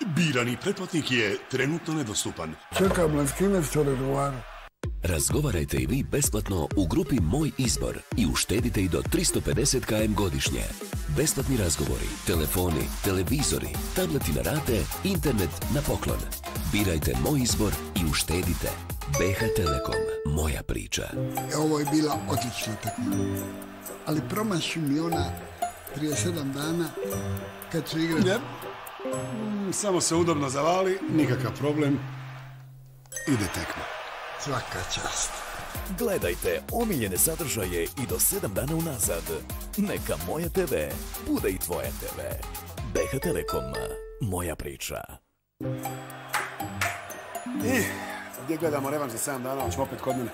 Birani pretplatnik je trenutno nedostupan. Čekam Leskinac to razgovara. Razgovarajte i vi besplatno u grupi Moj izbor i uštedite i do 350 km godišnje. Besplatni razgovori, telefoni, televizori, tableti na rate, internet na poklon. Birajte Moj izbor i uštedite. BH Telekom. Moja priča. E, Ovo je bila odlična tekma. Ali promaši mi ona prije sedam dana kad su igrali... Ne. Mm, Samo se udobno zavali, nikakav problem. Ide tekma. Svaka čast. Gledajte omiljene sadržaje i do 7 dana unazad. Neka Moja TV bude i tvoja TV. BH Telekom. Moja priča. I, gdje gledamo revanš za 7 dana, hoćemo opet kod mene.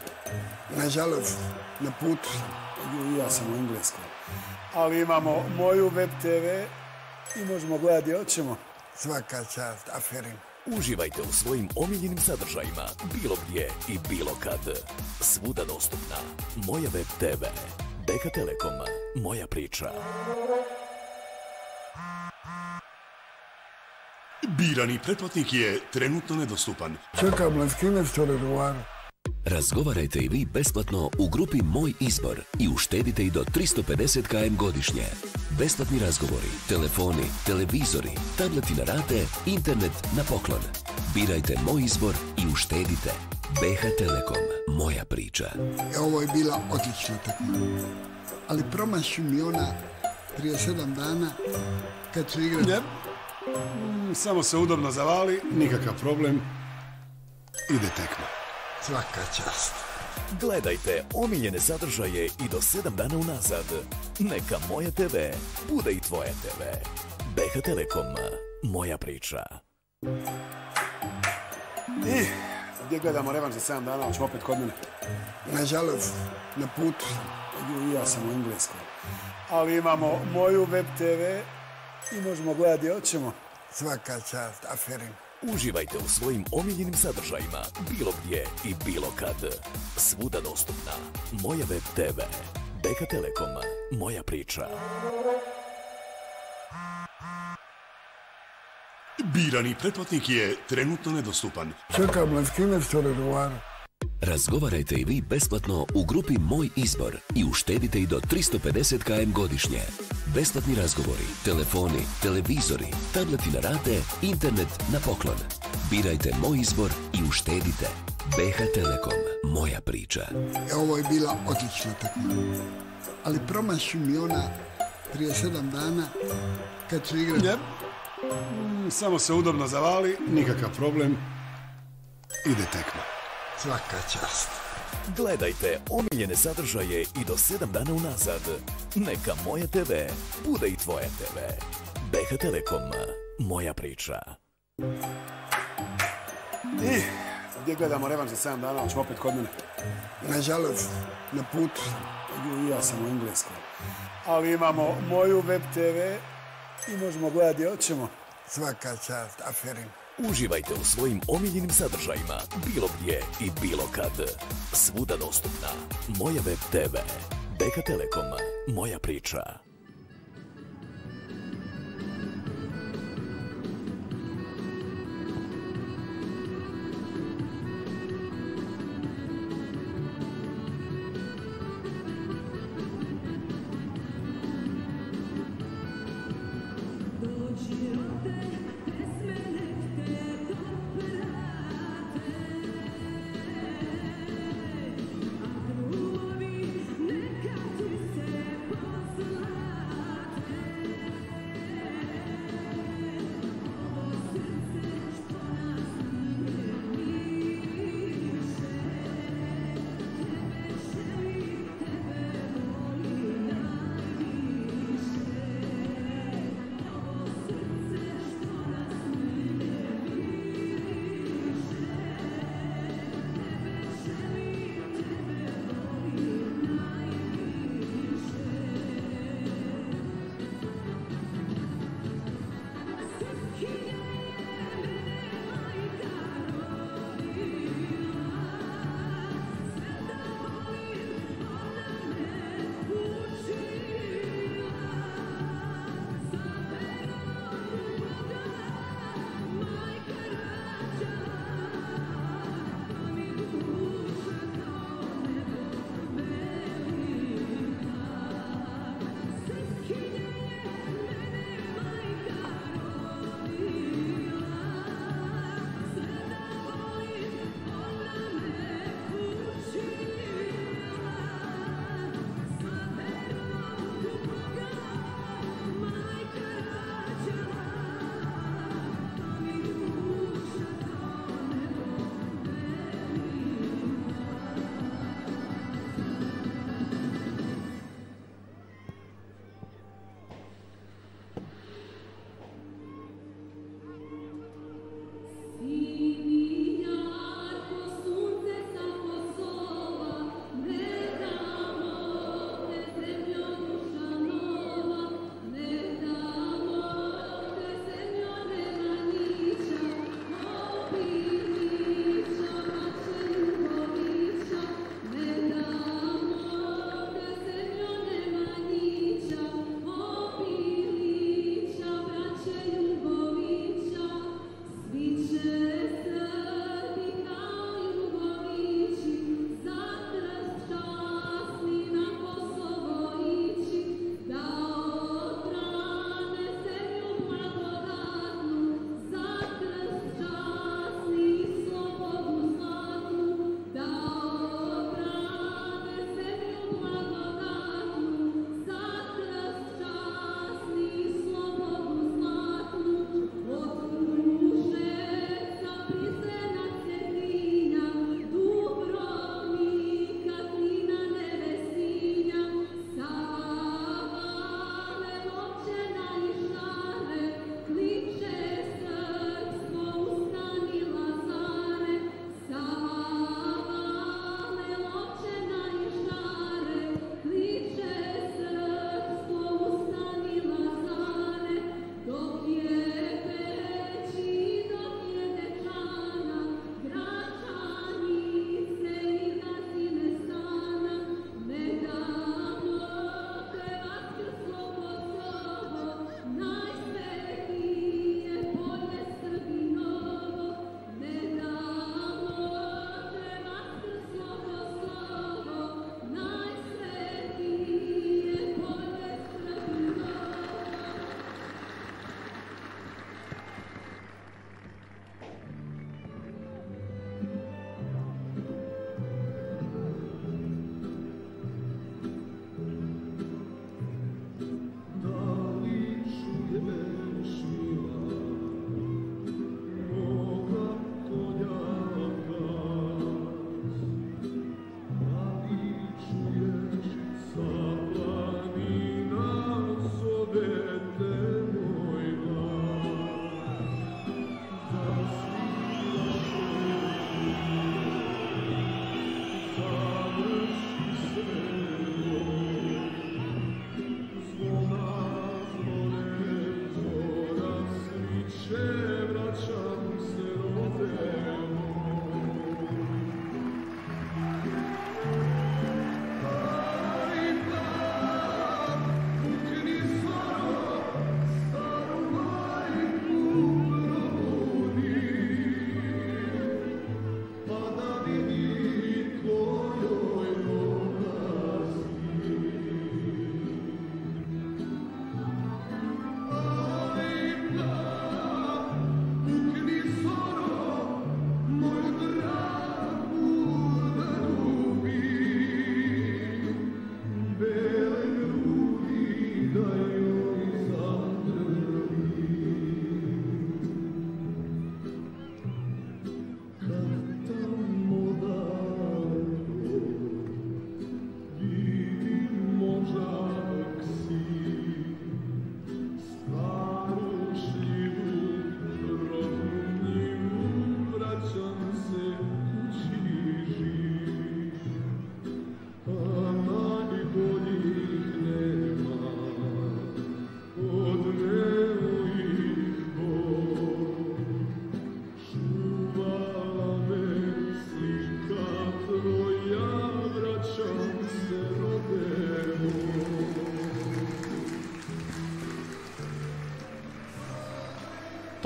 Nažalost, na putu sam. Ju, i ja sam u Engleskoj. Ali imamo moju web TV i možemo gledati hoćemo. Svaka čast, aferin. Uživajte u svojim omiljenim sadržajima bilo gdje i bilo kad. Svuda dostupna. Moja web TV. BH Telekom. Moja priča. Birani pretplatnik je trenutno nedostupan. Čekam Leskinac to razgovara. Razgovarajte i vi besplatno u grupi Moj izbor i uštedite i do 350 km godišnje. Besplatni razgovori, telefoni, televizori, tableti na rate, internet na poklon. Birajte Moj izbor i uštedite. BH Telekom. Moja priča. E, Ovo je bila odlična tekma. Ali promaši mi ona prije sedam dana kad su igrali... Ne. Mm, Samo se udobno zavali, nikakav problem. Ide tekma. Svaka čast. Gledajte omiljene sadržaje i do 7 dana unazad. Neka Moja TV bude i tvoja TV. BH Telekom. Moja priča. I, gdje gledamo revanš za 7 dana, hoćemo opet kod mene. Nažalost, na putu sam. Ja sam u Engleskoj. Ali imamo moju web TV i možemo gledati gdje hoćemo. Svaka čast, aferin. Uživajte u svojim omiljenim sadržajima bilo gdje i bilo kad. Svuda dostupna. Moja web TV. BH Telekom. Moja priča. Birani pretplatnik je trenutno nedostupan. Čekam Leskinac to. Razgovarajte i vi besplatno u grupi Moj izbor i uštedite i do 350 km godišnje. Besplatni razgovori, telefoni, televizori, tableti na rate, internet na poklon. Birajte Moj izbor i uštedite. BH Telekom. Moja priča. E, Ovo je bila odlična tekma. Ali promaši mi ona prije sedam dana kad su igrali... Ne. Mm, Samo se udobno zavali, nikakav problem. Ide tekma. Svaka čast. Gledajte omiljene sadržaje i do 7 dana unazad. Neka Moja TV bude i tvoja TV. BH Telekom. Moja priča. I, gdje gledamo revanš za 7 dana, hoćemo opet kod mene. Nažalost, na putu ja sam u Engleskoj. Ali imamo moju web TV i možemo gledati hoćemo. Svaka čast, aferin. Uživajte u svojim omiljenim sadržajima bilo gdje i bilo kad. Svuda dostupna. Moja web TV. BH Telekom. Moja priča.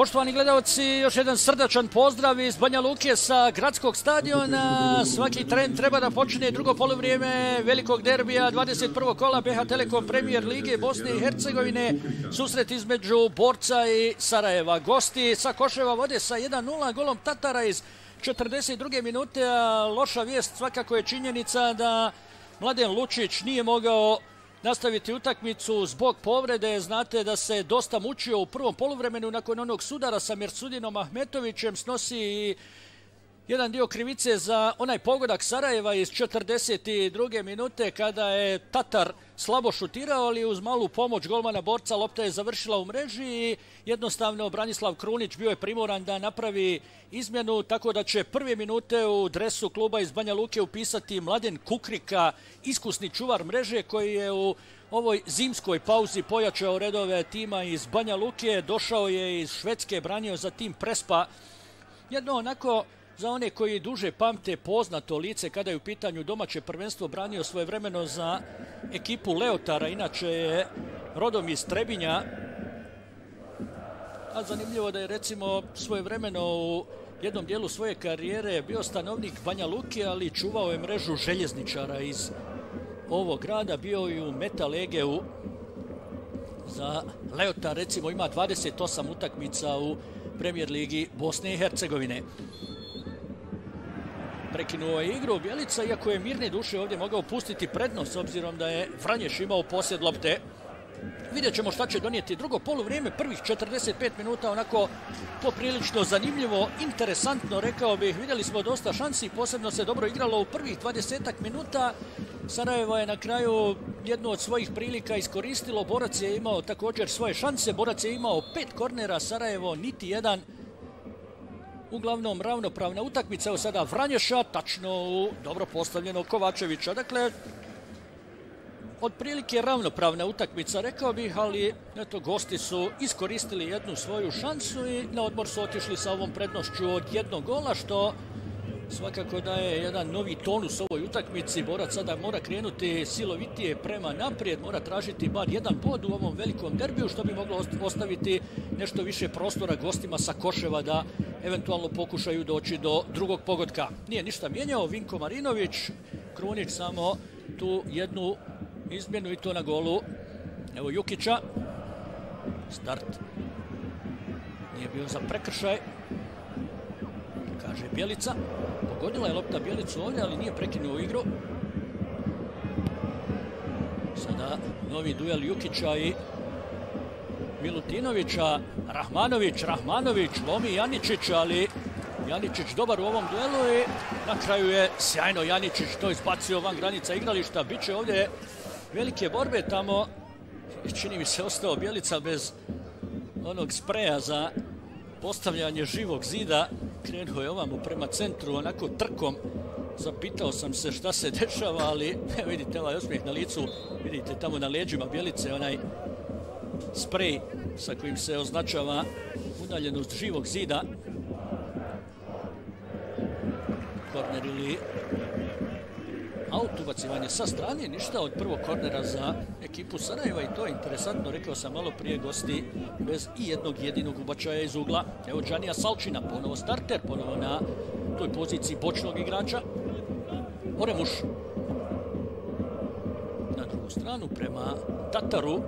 Poštovani gledalci, još jedan srdačan pozdrav iz Banja Luke sa gradskog stadiona. Svaki tren treba da počne drugo polovrijeme velikog derbija 21. kola BH Telekom Premier Lige Bosne i Hercegovine. Susret između Borca i Sarajeva. Gosti sa Koševa vode sa 1-0 golom Tatara iz 42. minute, loša vijest svakako je činjenica da Mladen Lučić nije mogao nastaviti utakmicu zbog povrede. Znate da se dosta mučio u prvom poluvremenu nakon onog sudara sa Mersudinom Ahmetovićem. Snosi i jedan dio krivice za onaj pogodak Sarajeva iz 42. minute kada je Tatar slabo šutirao, ali uz malu pomoć golmana borca lopta je završila u mreži i jednostavno Branislav Krunić bio je primoran da napravi izmjenu, tako da će prve minute u dresu kluba iz Banja Luke upisati Mladen Kukrika, iskusni čuvar mreže koji je u ovoj zimskoj pauzi pojačao redove tima iz Banja Luke, došao je iz Švedske, branio za tim Prespa. Jedno onako za one koji duže pamte poznato lice kada je u pitanju domaće prvenstvo branio svoje vremeno za ekipu Leotara, inače je rodom iz Trebinja. A zanimljivo da je recimo svoje vremeno u jednom dijelu svoje karijere bio stanovnik Banja Luke, ali čuvao je mrežu željezničara iz ovog grada, bio i u Metal Egeu za Leotar, recimo ima 28 utakmica u Premier Ligi Bosne i Hercegovine prekinuo je igru Bjelica, iako je mirne duše ovdje mogao pustiti prednost, s obzirom da je Vranješ imao posjed lopte. Vidjet ćemo šta će donijeti drugo vrijeme, prvih 45 minuta onako poprilično zanimljivo, interesantno rekao bih. Vidjeli smo dosta šansi, posebno se dobro igralo u prvih 20 minuta. Sarajevo je na kraju jednu od svojih prilika iskoristilo, Borac je imao također svoje šanse, Borac je imao pet kornera, Sarajevo niti jedan uglavnom ravnopravna utakmica. Evo sada Vranješa, tačno u dobro postavljeno Kovačevića. Dakle, otprilike ravnopravna utakmica, rekao bih, ali eto, gosti su iskoristili jednu svoju šansu i na odmor su otišli sa ovom prednošću od jednog gola, što svakako da je jedan novi tonus ovoj utakmici. Borac sada mora krenuti silovitije prema naprijed, mora tražiti bar jedan bod u ovom velikom derbiju, što bi moglo ostaviti nešto više prostora gostima sa Koševa da eventualno pokušaju doći do drugog pogotka. Nije ništa mijenjao, Vinko Marinović, Krunić samo tu jednu izmjenu i to na golu. Evo Jukića, start nije bio za prekršaj, kaže Bjelica. Pogodila je lopta Bjelicu ovdje, ali nije prekinuo igru. Sada novi duel Jukića i Milutinovića. Rahmanović, Rahmanović, lomi Janičić, ali Janičić dobar u ovom duelu i na kraju je sjajno Janičić to izbacio van granica igrališta. Biće ovdje velike borbe tamo. Čini mi se ostao Bjelica bez onog spreja za postavljanje živog zida. Krenuo je ovamo prema centru, onako trkom. Zapitao sam se šta se dešava, ali vidite ovaj osmijeh na licu, vidite tamo na leđima Bjelice, onaj sprej sa kojim se označava udaljenost živog zida. Korner ili aut, ubacivanje sa strane, ništa od prvog kornera za ekipu Sarajeva i to je interesantno, rekao sam malo prije gosti bez i jednog jedinog ubačaja iz ugla. Evo Đanija Salčina, ponovo starter, ponovo na toj poziciji bočnog igrača. Oremuš na drugu stranu prema Tataru.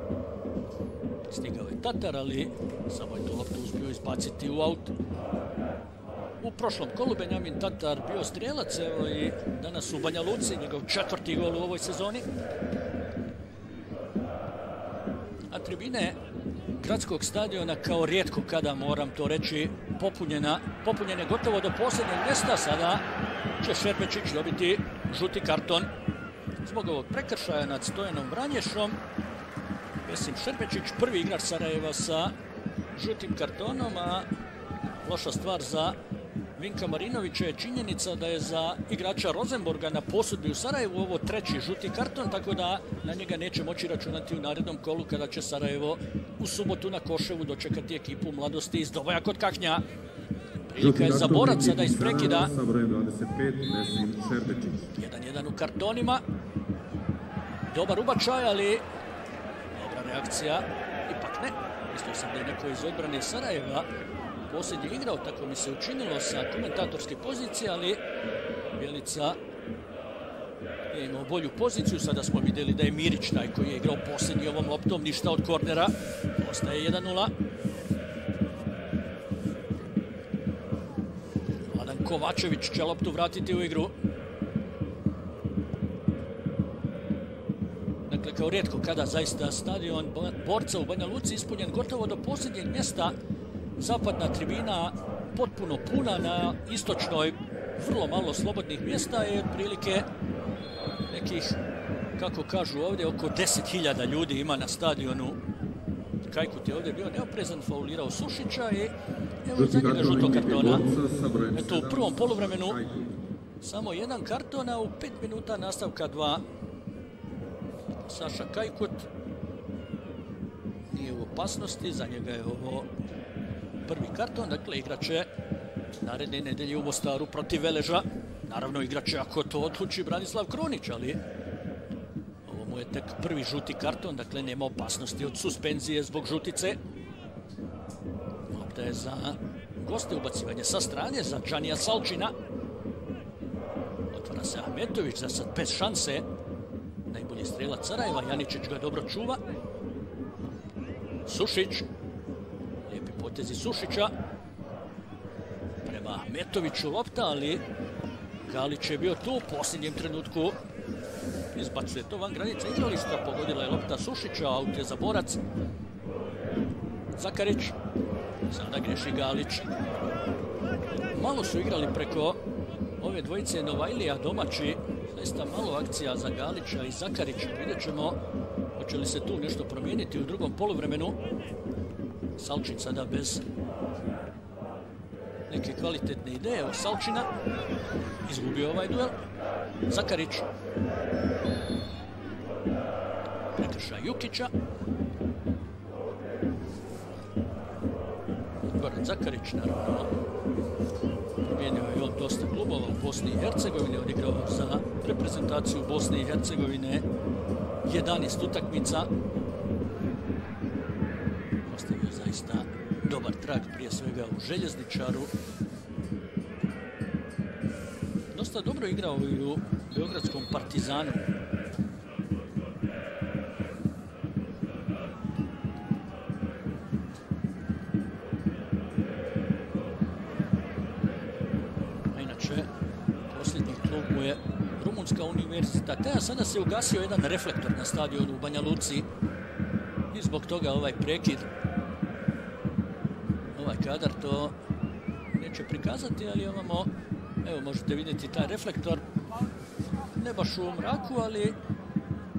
Stigao je Tatar, ali samo je to loptu uspio izbaciti u aut. U prošlom kolu Benjamin Tatar bio strijelac, evo i danas u Banja Luci, njegov četvrti gol u ovoj sezoni. A tribine gradskog stadiona kao rijetko kada, moram to reći, popunjena, popunjene gotovo do posljednjeg mjesta. Sada će Šerbečić dobiti žuti karton zbog ovog prekršaja nad Stojanom Vranješom. Vesim Šerbečić, prvi igrač Sarajeva sa žutim kartonom, a loša stvar za Vinka Marinovića je činjenica da je za igrača Rosenborga na posudbi u Sarajevu ovo treći žuti karton, tako da na njega neće moći računati u narednom kolu kada će Sarajevo u subotu na Koševu dočekati ekipu mladosti iz Dovoja kod Kaknja. Prilika je za borac sada iz prekida. 1-1 u kartonima. Dobar ubačaj, ali dobra reakcija. Ipak ne. Mislio sam da je neko iz odbrane Sarajeva posljednje igrao, tako mi se učinilo sa komentatorske pozicije, ali Bjelica je imao bolju poziciju. Sada smo vidjeli da je Mirić taj koji je igrao posljednji ovom loptom, ništa od kornera. Ostaje 1-0. Vladan Kovačević će loptu vratiti u igru. Dakle, kao rijetko kada zaista stadion borca u Banja Luci ispunjen gotovo do posljednjeg mjesta. Zapadna tribina potpuno puna na istočnoj vrlo malo slobodnih mjesta i otprilike nekih, kako kažu ovdje, oko 10.000 ljudi ima na stadionu. Kajkut je ovdje bio neoprezan, faulirao Sušića i evo za njega žutog kartona. Eto, u prvom poluvremenu samo jedan karton, a u pet minuta nastavka dva. Saša Kajkut nije u opasnosti, za njega je ovo prvi karton, dakle igraće naredne nedelje u Mostaru protiv Veleža. Naravno igrače ako to odluči Branislav Kronić, ali ovo mu je tek prvi žuti karton, dakle nema opasnosti od suspenzije zbog žutice. Lopta je za goste ubacivanje sa strane, za Džanija Salčina. Otvara se Ahmetović, za sad bez šanse. Najbolji strelac Sarajeva, Janičić ga dobro čuva. Sušić, potezi Sušića. Prema Ahmetoviću lopta, ali Galić je bio tu u posljednjem trenutku. Izbacuje to van granica igrališta. Pogodila je lopta Sušića, aut je za borac. Zakarić. Sada greši Galić. Malo su igrali preko ove dvojice Novajlija domaći. Zaista malo akcija za Galića i Zakarića. Vidjet ćemo hoće li se tu nešto promijeniti u drugom poluvremenu. Salčić sada bez neke kvalitetne ideje od Salčina. Izgubio ovaj duel. Zakarić. Prekršaj Jukića. Goran Zakarić, naravno, promijenio je on dosta klubova u Bosni i Hercegovini, odigrao za reprezentaciju Bosne i Hercegovine 11 utakmica. Ostavio zaista dobar trag prije svega u Željezničaru. Dosta dobro igrao i u Beogradskom Partizanu. A inače, posljednji klub je Rumunska univerzita. Te, a sada se ugasio jedan reflektor na stadionu u Banja Luci. I zbog toga ovaj prekid ovaj kadar to neće prikazati, ali imamo, evo možete vidjeti taj reflektor, ne baš u mraku, ali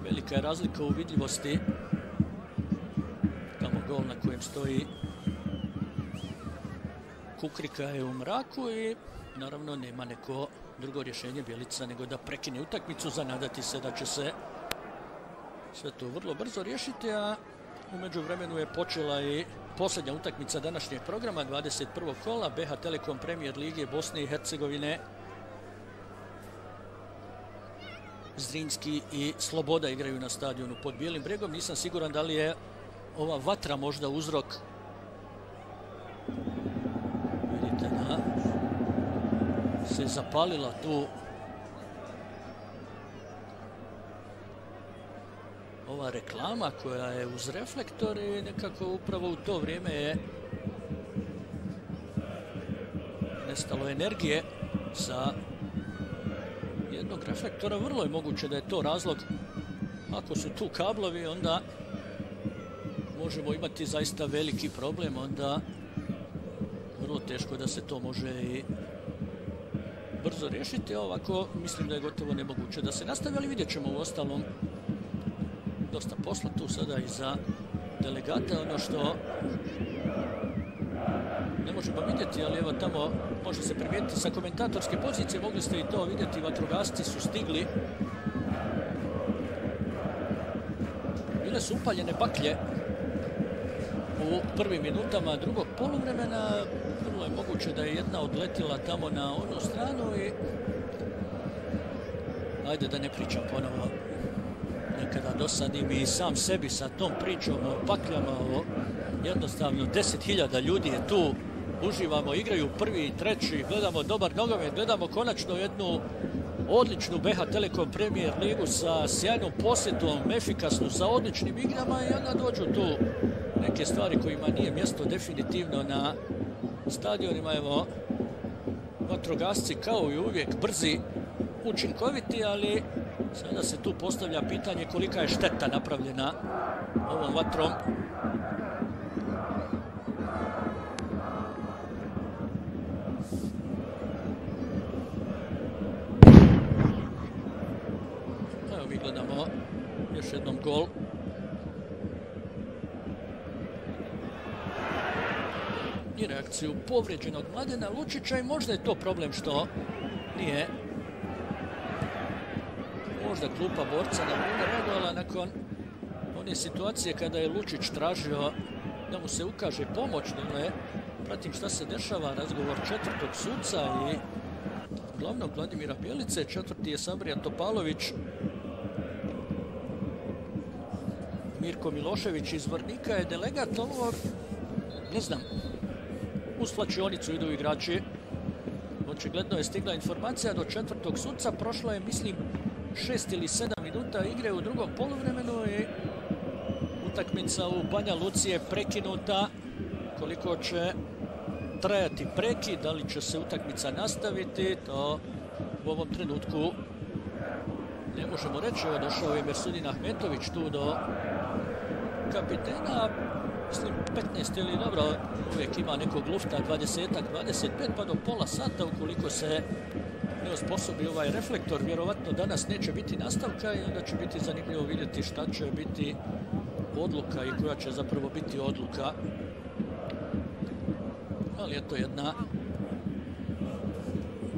velika je razlika u vidljivosti. Tamo gol na kojem stoji Kukrika je u mraku i naravno nema neko drugo rješenje Bjelica nego da prekine utakmicu, zanadati se da će se sve to vrlo brzo riješiti, a u međuvremenu je počela i posljednja utakmica današnjeg programa, 21. kola, BH Telekom Premier Lige Bosne i Hercegovine. Zrinski i Sloboda igraju na stadionu pod Bijelim bregom. Nisam siguran da li je ova vatra možda uzrok. Vidite da se zapalila tu ova reklama koja je uz reflektor i nekako upravo u to vrijeme je nestalo energije sa jednog reflektora. Vrlo je moguće da je to razlog. Ako su tu kablovi, onda možemo imati zaista veliki problem. Onda vrlo teško da se to može i brzo riješiti. Ovako mislim da je gotovo nemoguće da se nastavi, ali vidjet ćemo u ostalom dosta posla tu sada i za delegate. Ono što ne možemo vidjeti, ali evo tamo može se primijetiti sa komentatorske pozicije. Mogli ste i to vidjeti, vatrogasci su stigli. Bile su upaljene baklje u prvim minutama drugog poluvremena. Vrlo je moguće da je jedna odletila tamo na onu stranu i ajde da ne pričam ponovo nekada dosadim i sam sebi sa tom pričom o bakljama, o jednostavno 10.000 ljudi je tu, uživamo, igraju prvi i treći, gledamo dobar nogomet, gledamo konačno jednu odličnu BH Telekom Premier ligu sa sjajnom posjetom, efikasnu, sa odličnim igrama i onda dođu tu neke stvari kojima nije mjesto definitivno na stadionima. Evo, vatrogasci kao i uvijek brzi, učinkoviti, ali sada se tu postavlja pitanje kolika je šteta napravljena ovom vatrom. Evo mi gledamo još jednom gol. I reakciju povrijeđenog Mladena Lučića i možda je to problem što nije možda klupa borca na vrijeme reagovala nakon one situacije kada je Lučić tražio da mu se ukaže pomoć, dakle, pratim šta se dešava, razgovor četvrtog suca i glavnog Vladimira Bjelice, četvrti je Sabrija Topalović, Mirko Milošević iz Vrnika je delegat ovo, ne znam, u slačionicu idu igrači. Očigledno je stigla informacija do četvrtog suca, prošlo je, mislim, šest ili sedam minuta igre u drugom poluvremenu i utakmica u Banja Luci je prekinuta. Koliko će trajati prekid, da li će se utakmica nastaviti, to u ovom trenutku ne možemo reći. Evo došao je Mersudin Ahmetović tu do kapitena. Mislim, 15 ili dobro, uvijek ima nekog lufta, 20-ak, 25, pa do pola sata ukoliko se ne osposobi ovaj reflektor. Vjerovatno danas neće biti nastavka i onda će biti zanimljivo vidjeti šta će biti odluka i koja će zapravo biti odluka. Ali je to jedna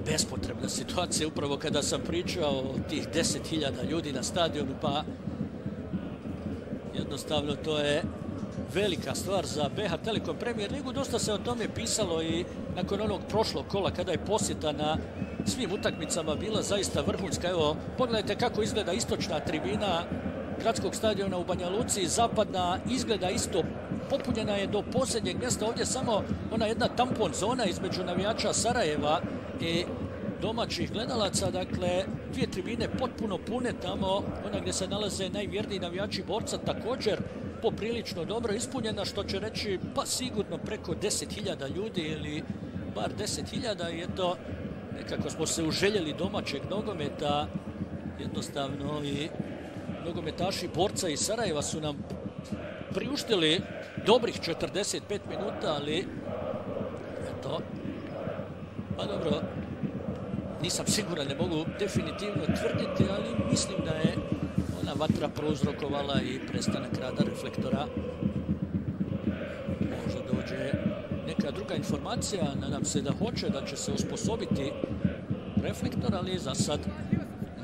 bespotrebna situacija upravo kada sam pričao o tih 10.000 ljudi na stadionu, pa jednostavno to je velika stvar za BH Telekom Premier Ligu. Dosta se o tome pisalo i nakon onog prošlog kola kada je posjeta na svim utakmicama bila zaista vrhunska. Evo, pogledajte kako izgleda istočna tribina gradskog stadiona u Banja Luci. Zapadna izgleda isto popunjena je do posljednjeg mjesta. Ovdje samo ona jedna tampon zona između navijača Sarajeva i domaćih gledalaca. Dakle, dvije tribine potpuno pune tamo. Ona gdje se nalaze najvjerniji navijači borca također poprilično dobro ispunjena, što će reći pa sigurno preko 10.000 ljudi ili bar 10.000 i eto nekako smo se uželjeli domaćeg nogometa jednostavno i nogometaši borca iz Sarajeva su nam priuštili dobrih 45 minuta, ali eto, pa dobro, nisam siguran, ne mogu definitivno tvrditi, ali mislim da je ona vatra prouzrokovala i prestanak rada reflektora. Informacija, nadam se da hoće, da će se osposobiti reflektor, ali za sad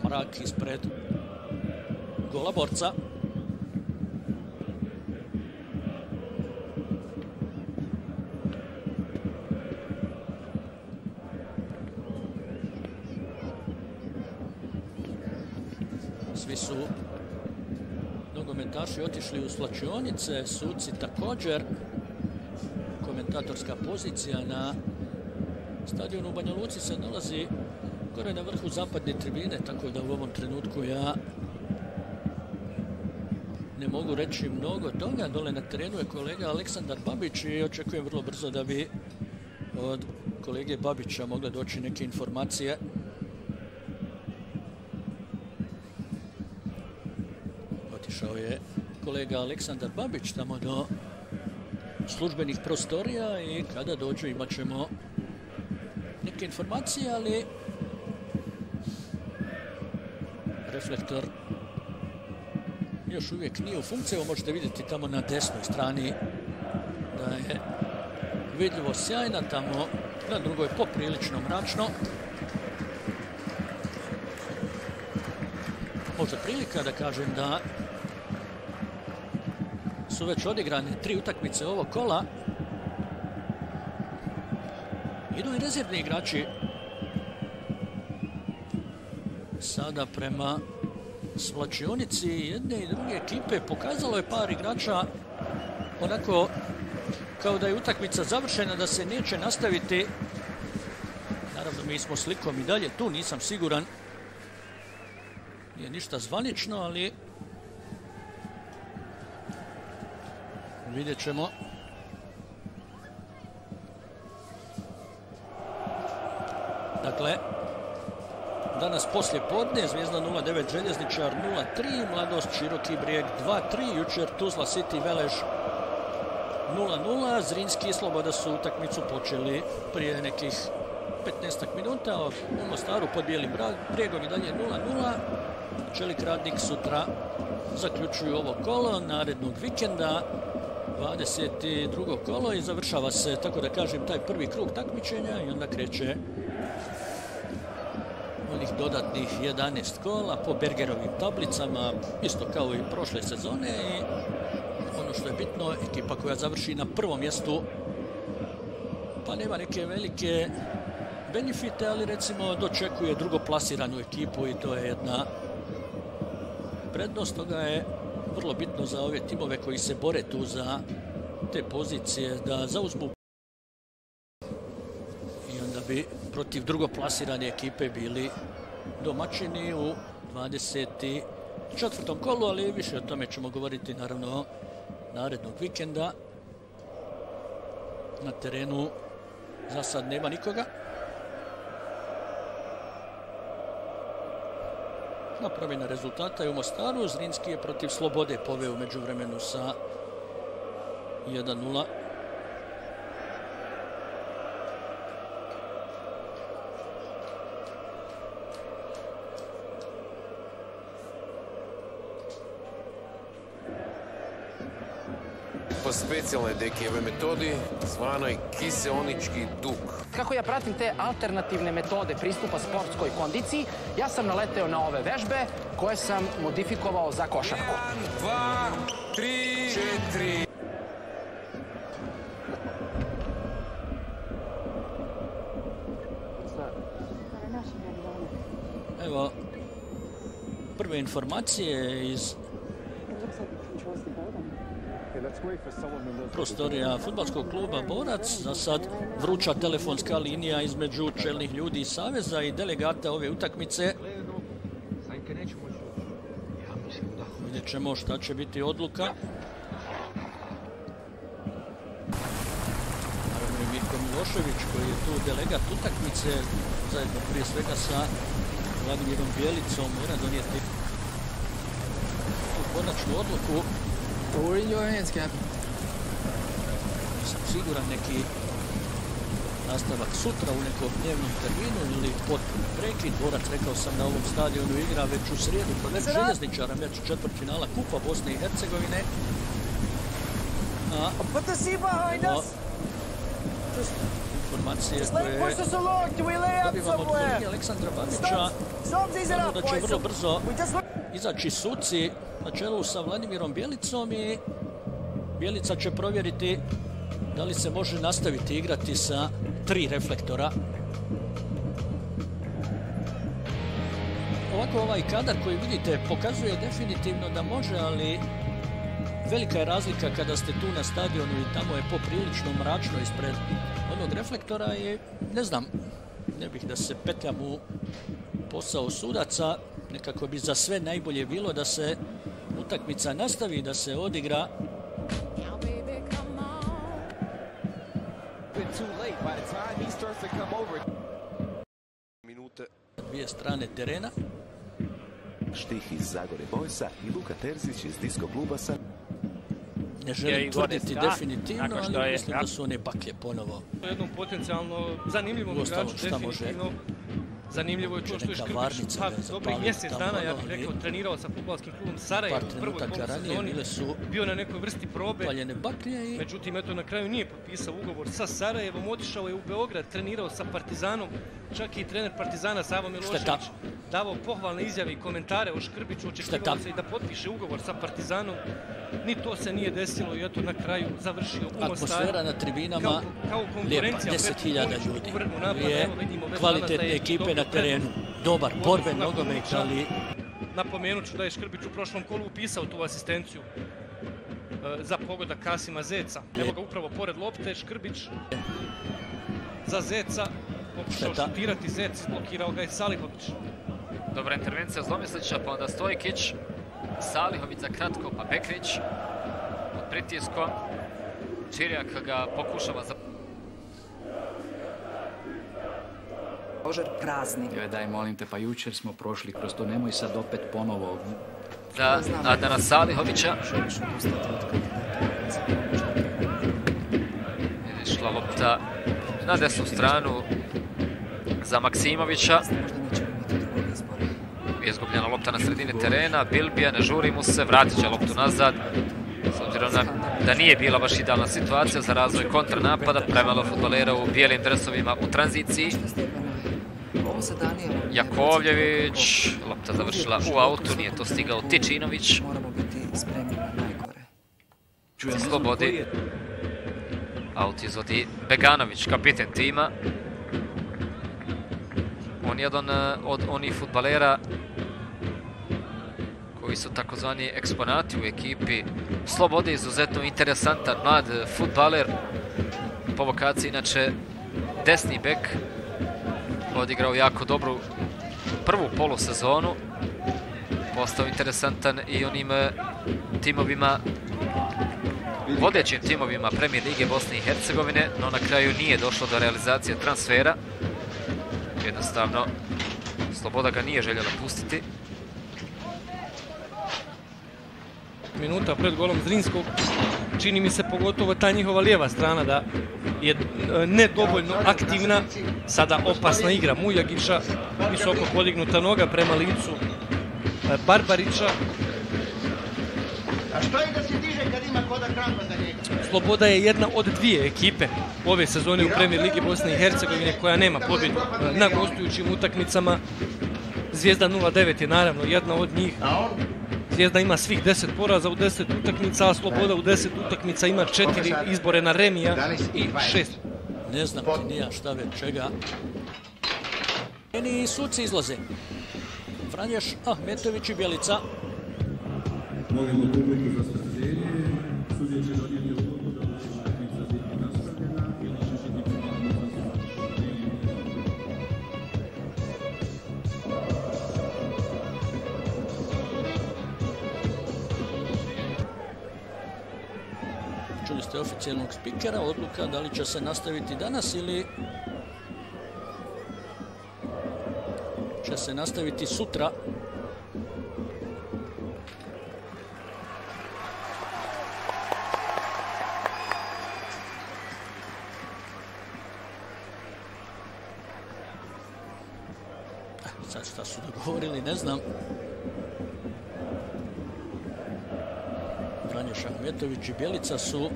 mrak ispred gola borca. Svi su nogometaši otišli u slačionice, suci također. Komentatorska pozicija na stadionu u Banja Luci se nalazi gore na vrhu zapadne tribine, tako da u ovom trenutku ja ne mogu reći mnogo toga. Dole na terenu je kolega Aleksandar Babić i očekujem vrlo brzo da bi od kolege Babića mogle doći neke informacije. Otišao je kolega Aleksandar Babić tamo do službenih prostorija i kada dođu imat ćemo neke informacije, ali reflektor još uvijek nije u funkciji. Evo možete vidjeti tamo na desnoj strani da je vidljivo sjajna, tamo na drugoj poprilično mračno. Možda prilika da kažem da su već odigrane tri utakmice ovog kola. Idu i rezervni igrači sada prema svlačionici jedne i druge ekipe pokazalo je par igrača onako kao da je utakmica završena, da se neće nastaviti. Naravno, mi smo slikom i dalje tu, nisam siguran. Nije ništa zvanično, ali vidjet ćemo. Dakle, danas poslije podne, Zvijezda 0-9, Željezničar 0-3, Mladost Široki brijeg 2-3, jučer Tuzla City Velež 0-0. Zrinski i Sloboda su utakmicu počeli prije nekih 15 minuta. U Mostaru pod Bijelim brijegom i dalje 0-0. Čelik Radnik sutra zaključuju ovo kolo narednog vikenda. 22. kolo i završava se, tako da kažem, taj prvi krug takmičenja i onda kreće onih dodatnih 11 kola po Bergerovim tablicama, isto kao i prošle sezone i ono što je bitno, ekipa koja završi na prvom mjestu pa nema neke velike benefite, ali recimo dočekuje drugoplasiranu ekipu i to je jedna prednost. Toga je vrlo bitno za ove timove koji se bore tu za te pozicije da zauzmu i onda bi protiv drugoplasirane ekipe bili domaćini u 24. kolu, ali više o tome ćemo govoriti naravno narednog vikenda. Na terenu za sad nema nikoga. Napravljena rezultata je u Mostaru. Zrinski je protiv Slobode poveo među vremenu sa 1-0. Po specijalnoj dekijevoj metodi zvanoj kiseonički dug. Kako ja pratim te alternativne metode pristupa sportskoj kondiciji, ja sam naleteo na ove vežbe koje sam modifikovao za košarku. 1, 2, 3, 4. Evo, prve informacije iz prostorija futbalskog kluba Borac. Za sad vruća telefonska linija između čelnih ljudi iz Saveza i delegata ove utakmice. Vidjet ćemo šta će biti odluka. Naravno i Mirko Milošević koji je tu delegat utakmice zajedno prije svega sa Vladimirom Bjelicom mora donijeti konačnu odluku Your hands, Captain. Sam siguran neki nastavak sutra u nekom dnevnom terminu ili potpuno prekid. Borac, rekao sam, na ovom stadionu igra već u srijedu protiv željezničara meč četvrt finala Kupa Bosne i Hercegovine. A, Put the seat behind us. informacije koje it push us along. Do we lay out dobivamo od kolege Aleksandra Babića. Da će vrlo brzo. Izaći suci na čelu sa Vladimirom Bjelicom i Bjelica će provjeriti da li se može nastaviti igrati sa tri reflektora. Ovako ovaj kadar koji vidite pokazuje definitivno da može, ali velika je razlika kada ste tu na stadionu i tamo je poprilično mračno ispred onog reflektora i ne znam, ne bih da se petljam u posao sudaca, nekako bi za sve najbolje bilo da se utakmica nastavi, da se odigra Minute. dvije strane terena. Štih iz Zagore Bojsa i Luka Terzić iz Disko kluba sa... Ne želim tvrditi definitivno, što ali je- mislim da su one baklje ponovo. jednom potencijalno zanimljivom igraču, može? Zanimljivo je to što je Škrbić je dobrih mjesec dana, ja ono, bih rekao, trenirao sa futbalskim klubom Sarajevo u prvoj su Bio na nekoj vrsti probe. Međutim, eto, na kraju nije potpisao ugovor sa Sarajevom, otišao je u Beograd, trenirao sa Partizanom, čak i trener Partizana Savo Milošević davao pohvalne izjave i komentare o Škrbiću, očekivalo Šteta. se i da potpiše ugovor sa Partizanom. Ni to se nije desilo i eto na kraju završio u atmosfera na tribinama lijepa, konkurencija 10.000 Petru ljudi. vidimo kvalitetne ekipe na terenu. Dobar borben nogomet, ali napomenut ću da je Škrbić u prošlom kolu upisao tu asistenciju e, za pogodak Kasima Zeca. Evo ga upravo pored lopte, Škrbić za Zeca, pokušao šutirati Zec, blokirao ga je Salihović. Dobra intervencija Zlomislića, pa onda Stojkić. Salihović za kratko, pa Bekrić. Pod pritiskom. Čirjak ga pokušava za... Stožer prazni. Joj daj, molim te, pa jučer smo prošli kroz to, nemoj sad opet ponovo. Za Adana Salihovića. Išla lopta na desnu stranu za Maksimovića. Izgubljena lopta na sredini terena, Bilbija ne žuri mu se, vratit će loptu nazad. S obzirom na, da nije bila baš idealna situacija za razvoj kontranapada, premalo futbolera u bijelim dresovima u tranziciji. Jakovljević, lopta završila u autu, nije to stigao Tičinović. Moramo biti spremni na najgore. Slobodi. Aut izvodi Beganović, kapiten tima. On je jedan eh, od onih futbalera koji su takozvani eksponati u ekipi. Slobode izuzetno interesantan mlad futbaler. Po vokaciji inače desni bek. Odigrao jako dobru prvu polusezonu. Postao interesantan i onim eh, timovima vodećim timovima Premier Lige Bosne i Hercegovine, no na kraju nije došlo do realizacije transfera. Jednostavno, Sloboda ga nije željela pustiti. Minuta pred golom Zrinskog. Čini mi se pogotovo ta njihova lijeva strana da je e, nedovoljno aktivna. Sada opasna igra Muljagića, visoko podignuta noga prema licu e, Barbarića. A što je da se diže kad ima koda krampa za njega? Sloboda je jedna od dvije ekipe ove sezone u Premier Ligi Bosne i Hercegovine koja nema pobjedu e, na gostujućim utakmicama. Zvijezda 09 je naravno jedna od njih. Zvijezda ima svih 10 poraza u 10 utakmica, a Sloboda u 10 utakmica ima četiri izbore na remija i šest. Ne znam ti nija šta već čega. Meni suci izlaze. Franješ, Ahmetović i Bjelica. Molimo Ste oficijalnog spikera, odluka da li će se nastaviti danas ili će se nastaviti sutra. Sad šta su dogovorili, ne znam. Franjo Šahmetović i Bjelica su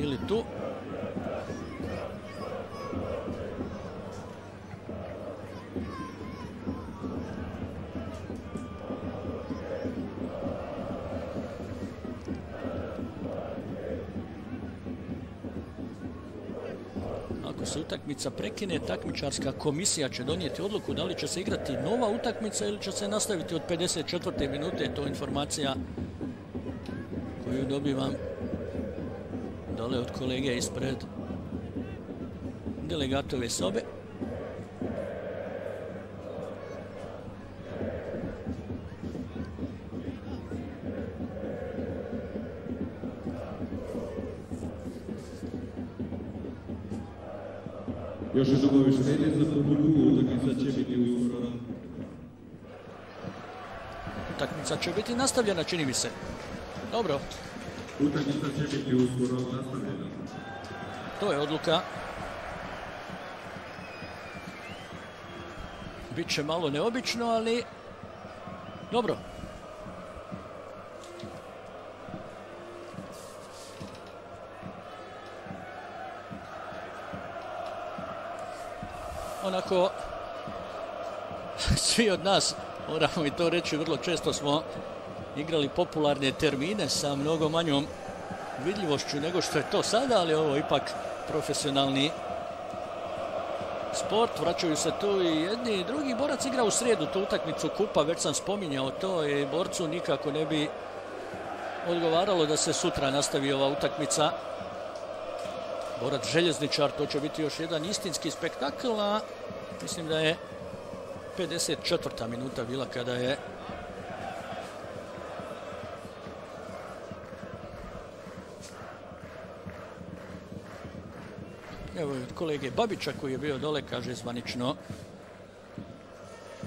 bili tu. Ako se utakmica prekine, takmičarska komisija će donijeti odluku da li će se igrati nova utakmica ili će se nastaviti od 54. minute. To je informacija koju dobivam dole od kolege ispred delegatove sobe. Još jedno obavještenje za publiku, utakmica će biti uskoro. Utakmica će biti nastavljena, čini mi se. Dobro, Utakmica će biti uskoro nastavljena. to je odluka. Biće malo neobično, ali dobro. Onako, svi od nas, moramo i to reći, vrlo često smo igrali popularne termine sa mnogo manjom vidljivošću nego što je to sada, ali ovo ipak profesionalni sport, vraćaju se tu i jedni i drugi. Borac igra u srijedu tu utakmicu kupa, već sam spominjao to i borcu nikako ne bi odgovaralo da se sutra nastavi ova utakmica. Borac željezničar, to će biti još jedan istinski spektakl, a mislim da je 54. minuta bila kada je Evo i od kolege Babića koji je bio dole, kaže zvanično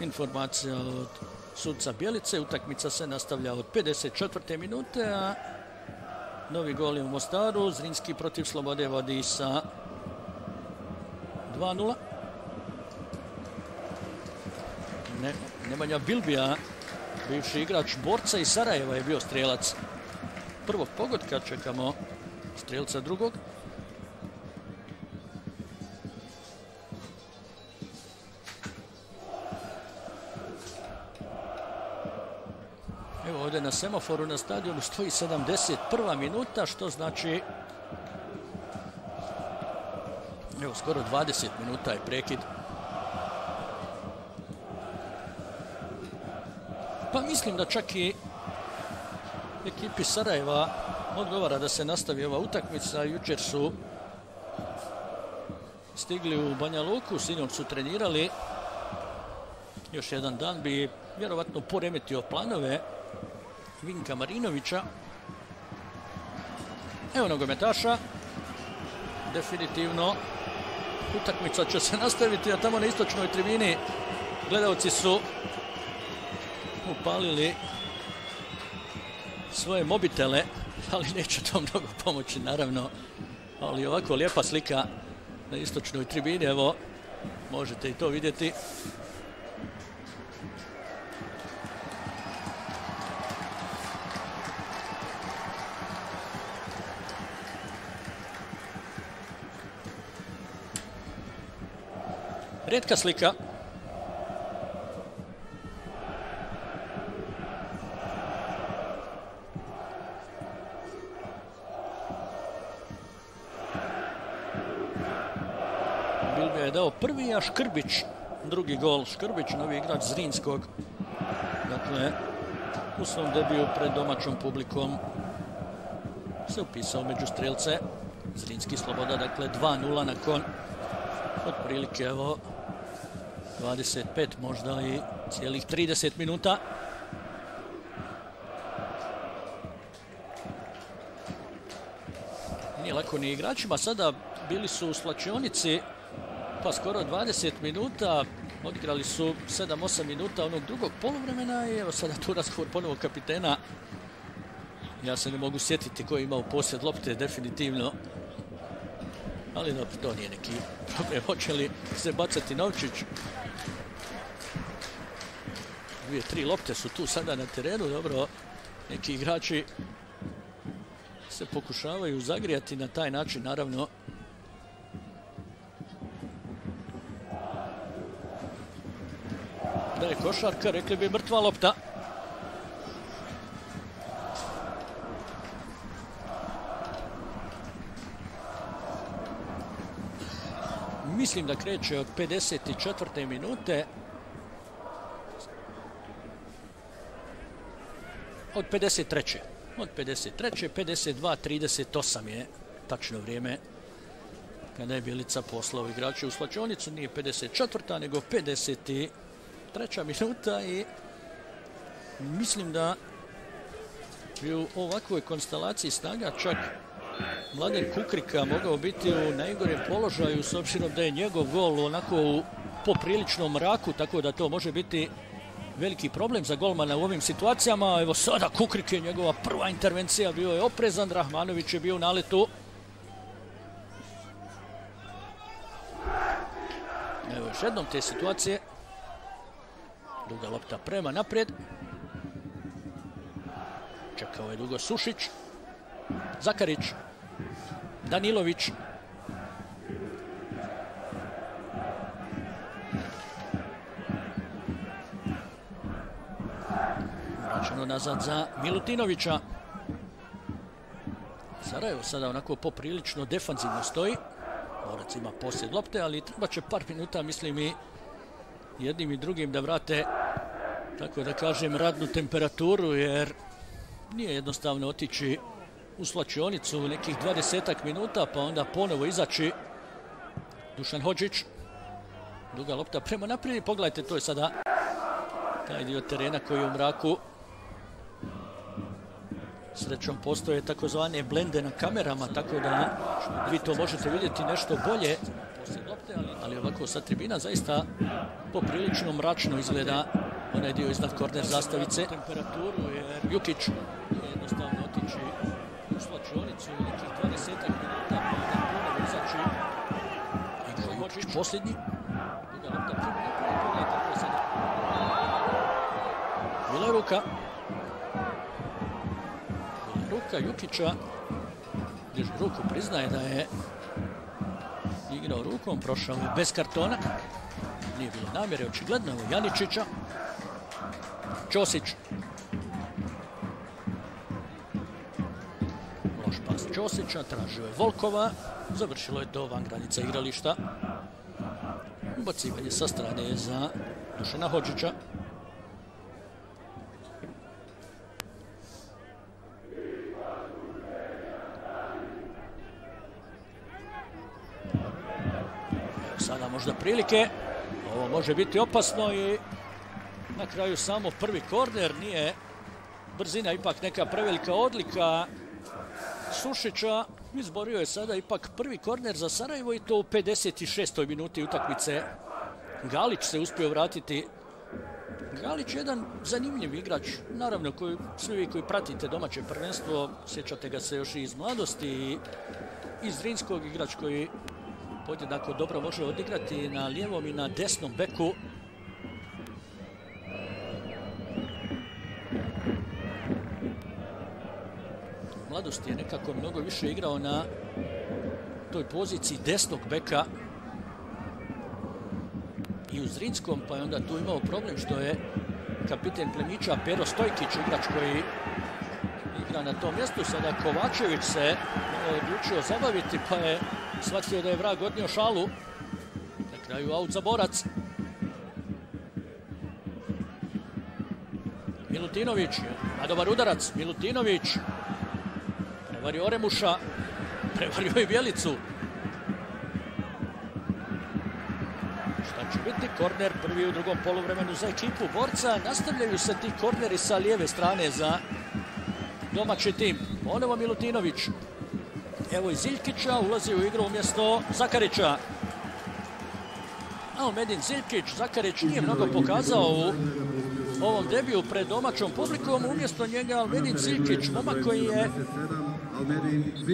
informacija od sudca Bjelice. Utakmica se nastavlja od 54. minute, a novi gol je u Mostaru. Zrinski protiv Slobode vodi sa 2-0. Ne, Nemanja Bilbija, bivši igrač borca iz Sarajeva je bio strelac prvog pogotka. Čekamo strelca drugog. Na semaforu na stadionu stoji 71. minuta, što znači evo skoro 20 minuta je prekid. Pa mislim da čak i ekipi Sarajeva odgovara da se nastavi ova utakmica. Jučer su stigli u Banja Luku, sinoć su trenirali. Još jedan dan bi vjerovatno poremetio planove Vinka Marinovića. Evo nogometaša. Definitivno utakmica će se nastaviti, a tamo na istočnoj tribini gledalci su upalili svoje mobitele, ali neće to mnogo pomoći, naravno. Ali ovako lijepa slika na istočnoj tribini, evo, možete i to vidjeti. Rijetka slika. Bilbija je dao prvi, a Škrbić drugi gol. Škrbić, novi igrač Zrinskog. Dakle, u svom debiju pred domaćom publikom se upisao među strelce. Zrinski sloboda, dakle 2-0 nakon otprilike evo 25 možda i cijelih 30 minuta. Nije lako ni igračima. Sada bili su u slačionici pa skoro 20 minuta. Odigrali su 7-8 minuta onog drugog polovremena i evo sada tu razgovor ponovo kapitena. Ja se ne mogu sjetiti ko je imao posjed lopte definitivno. Ali dobro, to nije neki problem. Hoće li se bacati Novčić? Dvije, tri lopte su tu sada na terenu. Dobro, neki igrači se pokušavaju zagrijati na taj način, naravno. Da je košarka, rekli bi mrtva lopta. Mislim da kreće od 54. minute. Od 53. Od 53. 52. 38 je tačno vrijeme kada je Bilica poslao igrače u slačionicu. Nije 54. nego 53. minuta i mislim da bi u ovakvoj konstelaciji snaga čak Mladen Kukrika mogao biti u najgorem položaju s obzirom da je njegov gol onako u popriličnom mraku, tako da to može biti veliki problem za golmana u ovim situacijama. Evo sada Kukrik je njegova prva intervencija, bio je oprezan, Rahmanović je bio u naletu. Evo još jednom te situacije. Duga lopta prema naprijed. Čekao je dugo Sušić. Zakarić. Danilović. Vraćeno nazad za Milutinovića. Sarajevo sada onako poprilično defanzivno stoji. Borac ima posjed lopte, ali treba će par minuta, mislim i jednim i drugim da vrate, tako da kažem, radnu temperaturu, jer nije jednostavno otići u slačionicu nekih 20 minuta, pa onda ponovo izaći Dušan Hođić. Duga lopta prema naprijed. Pogledajte, to je sada taj dio terena koji je u mraku. Srećom postoje takozvane blende na kamerama, tako da vi to možete vidjeti nešto bolje. ali, ovako sa tribina zaista poprilično mračno izgleda onaj dio iznad korner zastavice. Temperaturu jer Jukić je jednostavno otići u slačionicu nekih 20 minuta, pa ponovo izaći. Igro Jukić posljednji. Bila ruka. Je ruka Jukića. Diže ruku, priznaje da je igrao rukom, prošao je bez kartona. Nije bilo namjere, očigledno, evo Janičića. Ćosić. Loš pas Ćosića, tražio je Volkova. Završilo je to van granica igrališta. Ubacivanje sa strane za Dušana Hođića. Sada možda prilike. Ovo može biti opasno i na kraju samo prvi korner. Nije brzina ipak neka prevelika odlika Sušića. Izborio je sada ipak prvi korner za Sarajevo i to u 56. minuti utakmice. Galić se uspio vratiti. Galić je jedan zanimljiv igrač. Naravno, koji, svi vi koji pratite domaće prvenstvo, sjećate ga se još i iz mladosti i iz Rinskog igrač koji podjednako dobro može odigrati na lijevom i na desnom beku. Mladost je nekako mnogo više igrao na toj poziciji desnog beka i u Zrinskom, pa je onda tu imao problem što je kapiten Plemića Pero Stojkić, igrač koji igra na tom mjestu. Sada Kovačević se odlučio zabaviti, pa je shvatio da je vrag odnio šalu. Na kraju aut za borac. Milutinović, a dobar udarac. Milutinović prevario Oremuša, prevario i Bjelicu. Šta će biti? Korner prvi u drugom poluvremenu za ekipu borca. Nastavljaju se ti korneri sa lijeve strane za domaći tim. Ponovo Milutinović. Evo i Ziljkića, ulazi u igru umjesto Zakarića. Almedin Ziljkić, Zakarić nije mnogo pokazao u ovom debiju pred domaćom publikom. Umjesto njega Almedin Ziljkić, momak koji je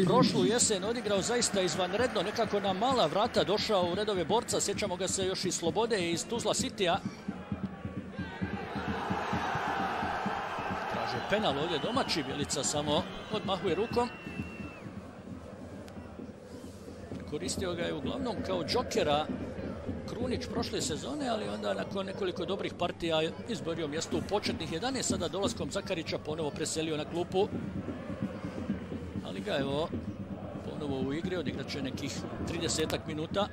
prošlu jesen odigrao zaista izvanredno, nekako na mala vrata došao u redove borca. Sjećamo ga se još iz Slobode i iz Tuzla Sitija. Traže penal ovdje domaći, Bjelica samo odmahuje rukom. Koristio ga je uglavnom kao džokera Krunić prošle sezone, ali onda nakon nekoliko dobrih partija izborio mjesto u početnih 11. Sada dolaskom Zakarića ponovo preselio na klupu. Ali ga evo ponovo u igri, odigrat će nekih 30 minuta.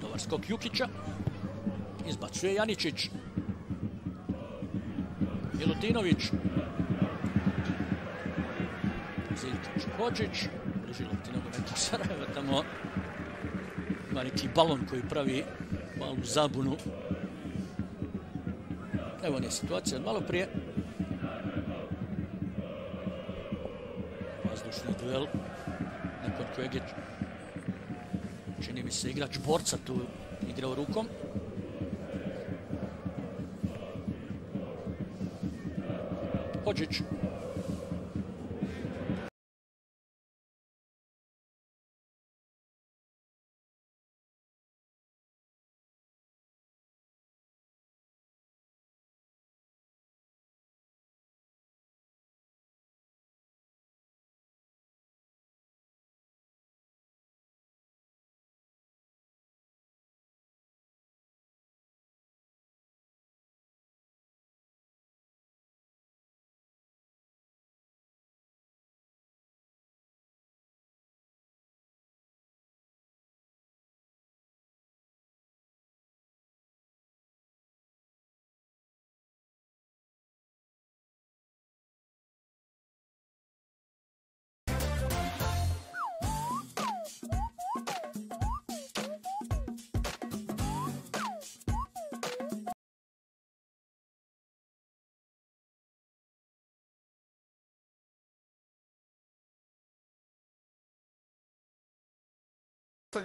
Dobar skok Jukića. Izbacuje Janičić. Milutinović. Ziljkić Hođić bliži lopti nogometa Sarajeva. Tamo ima balon koji pravi malu zabunu. Evo je situacija malo prije. Vazdušni duel nakon kojeg je čini mi se igrač borca tu igrao rukom. Hođić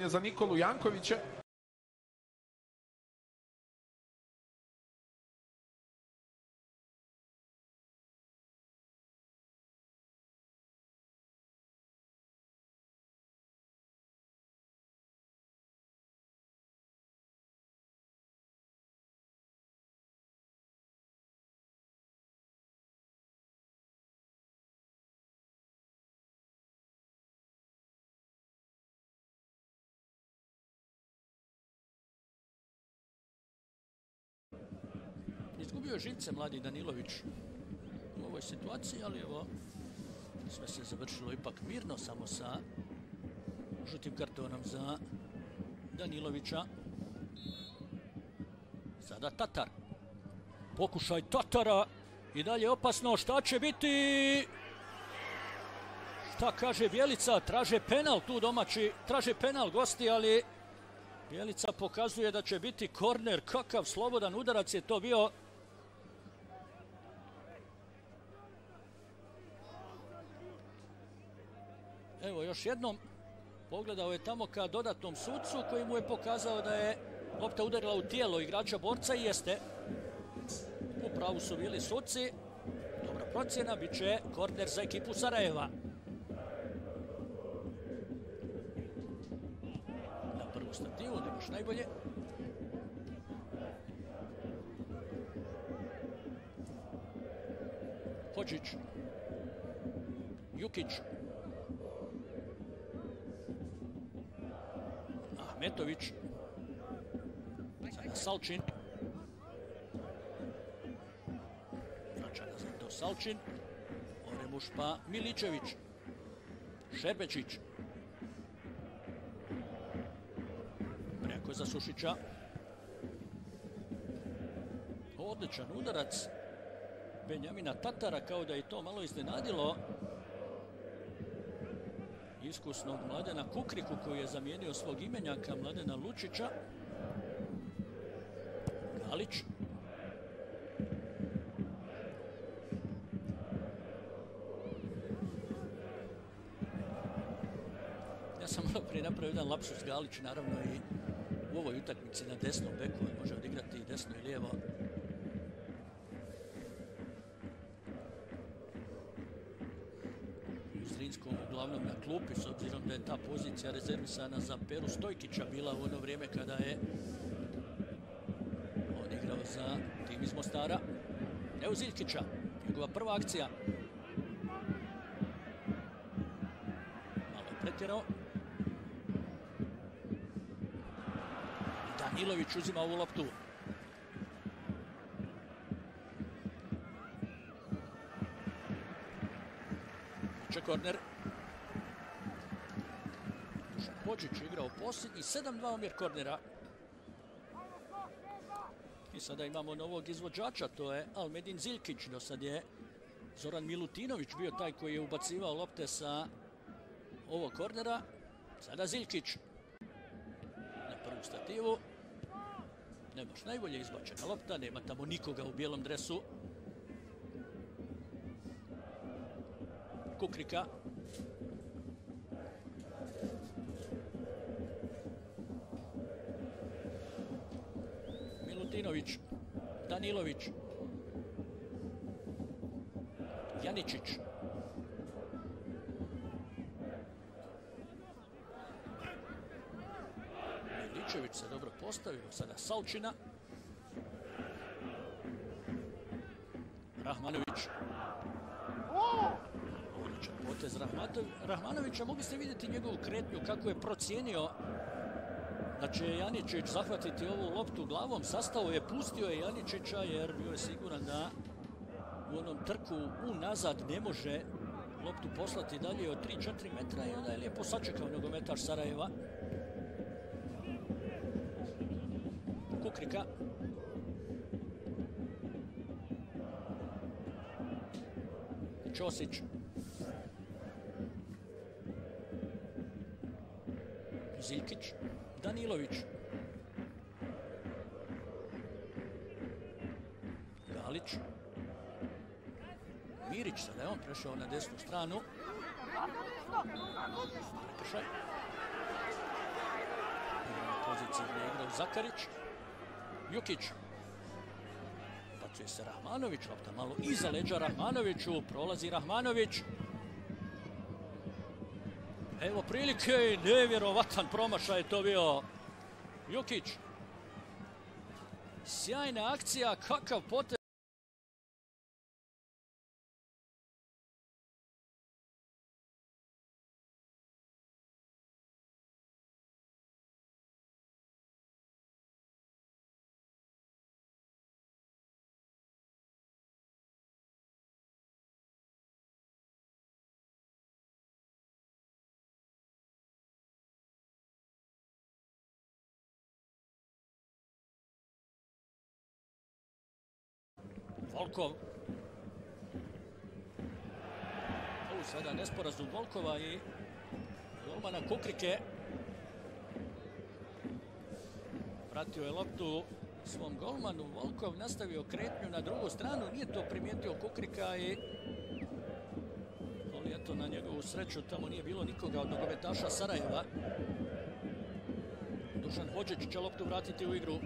za Nikolu Jankovića. Izgubio živce mladi Danilović u ovoj situaciji, ali evo, sve se završilo ipak mirno, samo sa žutim kartonom za Danilovića. Sada Tatar. Pokušaj Tatara. I dalje opasno. Šta će biti? Šta kaže Bjelica? Traže penal tu domaći. Traže penal gosti, ali Bjelica pokazuje da će biti korner. Kakav slobodan udarac je to bio. Još jednom pogledao je tamo ka dodatnom sucu koji mu je pokazao da je lopta udarila u tijelo igrača borca i jeste. U pravu su bili suci. Dobra procjena, bit će korner za ekipu Sarajeva. Na prvu stativu, najbolje. Hođić. Jukić. Ahmetović. Sada Salčin. Vraća nazad to Salčin. Oremuš pa Miličević. Šerbečić. Preko za Sušića. Odličan udarac Benjamina Tatara kao da je to malo iznenadilo iskusnog Mladena Kukriku koji je zamijenio svog imenjaka Mladena Lučića. Galić. Ja sam malo prije napravio jedan lapsus Galić, naravno i u ovoj utakmici na desnom beku može odigrati i desno i lijevo. Klupi, s obzirom da je ta pozicija rezervisana za Peru Stojkića bila u ono vrijeme kada je on igrao za tim iz Mostara. Evo Ziljkića, njegova prva akcija. Malo je pretjerao. Danilović uzima ovu loptu. Korner. Je igrao posljednji 7-2 omjer kornera. I sada imamo novog izvođača, to je Almedin Ziljkić. Do sad je Zoran Milutinović bio taj koji je ubacivao lopte sa ovog kornera. Sada Ziljkić na prvu stativu. Ne baš najbolje izbačena lopta, nema tamo nikoga u bijelom dresu. Kukrika. Milutinović. Danilović. Janičić. Miličević se dobro postavio. Sada Salčina. Rahmanović. Odličan potez Rahmanovića. Mogli ste vidjeti njegovu kretnju kako je procijenio da će Janičić zahvatiti ovu loptu glavom. Sastao je, pustio je Janičića jer bio je siguran da u onom trku unazad ne može loptu poslati dalje od 3-4 metra i onda je lijepo sačekao nogometaš Sarajeva. Kukrika. Ćosić. Ziljkić. Danilović. Galić. Mirić, sada je on prešao na desnu stranu. Prekršaj. poziciji gdje je igrao Zakarić. Jukić. Bacuje se Rahmanović, lopta malo iza leđa Rahmanoviću, prolazi Rahmanović. Evo prilike, nevjerovatan promašaj je to bio Jukić. Sjajna akcija, kakav potez. Volkov. Tu sada nesporazum Volkova i golmana Kukrike. Vratio je loptu svom golmanu. Volkov nastavio kretnju na drugu stranu. Nije to primijetio Kukrika i ali eto na njegovu sreću tamo nije bilo nikoga od nogometaša Sarajeva. Dušan Hođić će loptu vratiti u igru.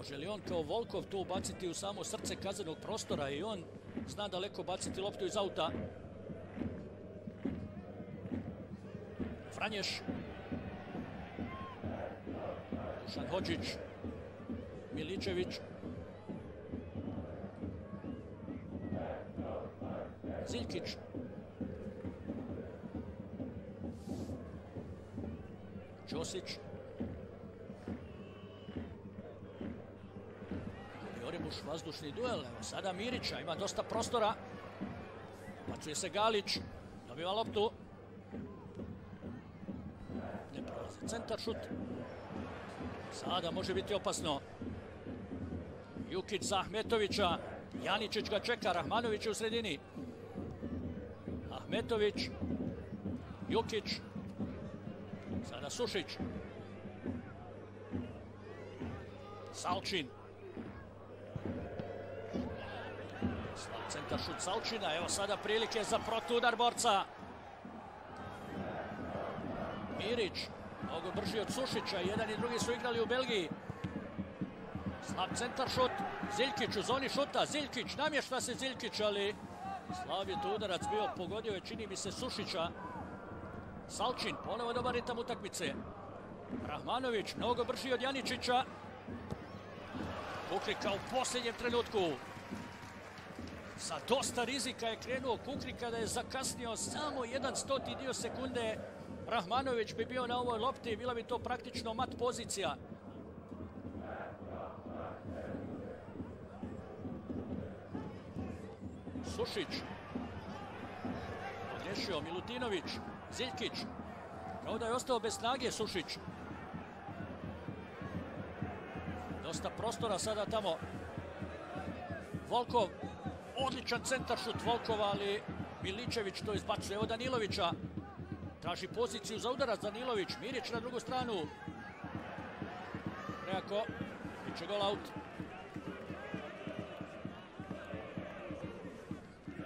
Može li on kao Volkov to ubaciti u samo srce kaznenog prostora i on zna daleko baciti loptu iz auta. Franješ. Dušan Hođić. Miličević. Ziljkić. Ćosić. Joribuš vazdušni duel. Evo sada Mirića, ima dosta prostora. Bacuje se Galić, dobiva loptu. Ne prolazi centar šut. Sada može biti opasno. Jukić za Ahmetovića. Janičić ga čeka, Rahmanović je u sredini. Ahmetović. Jukić. Sada Sušić. Salčin. Slab centar šut Salčina. Evo sada prilike za protuudar borca. Mirić. Mnogo brži od Sušića. Jedan i drugi su igrali u Belgiji. Slab centar šut. Ziljkić u zoni šuta. Ziljkić. Namješta se Ziljkić, ali slab je tu udarac bio. Pogodio je, čini mi se, Sušića. Salčin. Ponovo dobar ritam utakmice. Rahmanović. Mnogo brži od Janičića. Kukrika u posljednjem trenutku. Sa dosta rizika je krenuo Kukrika da je zakasnio samo jedan stoti dio sekunde. Rahmanović bi bio na ovoj lopti, bila bi to praktično mat pozicija. Sušić. Odrešio Milutinović. Ziljkić. Kao da je ostao bez snage Sušić. Dosta prostora sada tamo. Volkov. Odličan centar šut Volkova, ali Miličević to izbacuje. Evo Danilovića. Traži poziciju za udarac Danilović. Mirić na drugu stranu. Nejako. Biće gol out.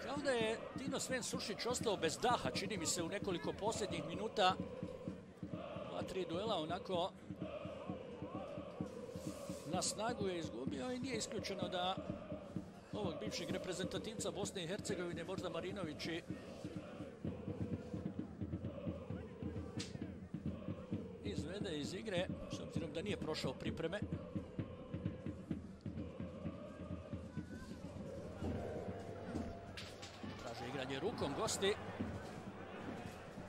Kao da je Tino Sven Sušić ostao bez daha, čini mi se u nekoliko posljednjih minuta. Dva, tri duela onako na snagu je izgubio i nije isključeno da ovog bivšeg reprezentativca Bosne i Hercegovine, možda Marinović i izvede iz igre, s obzirom da nije prošao pripreme. Traže igranje rukom gosti.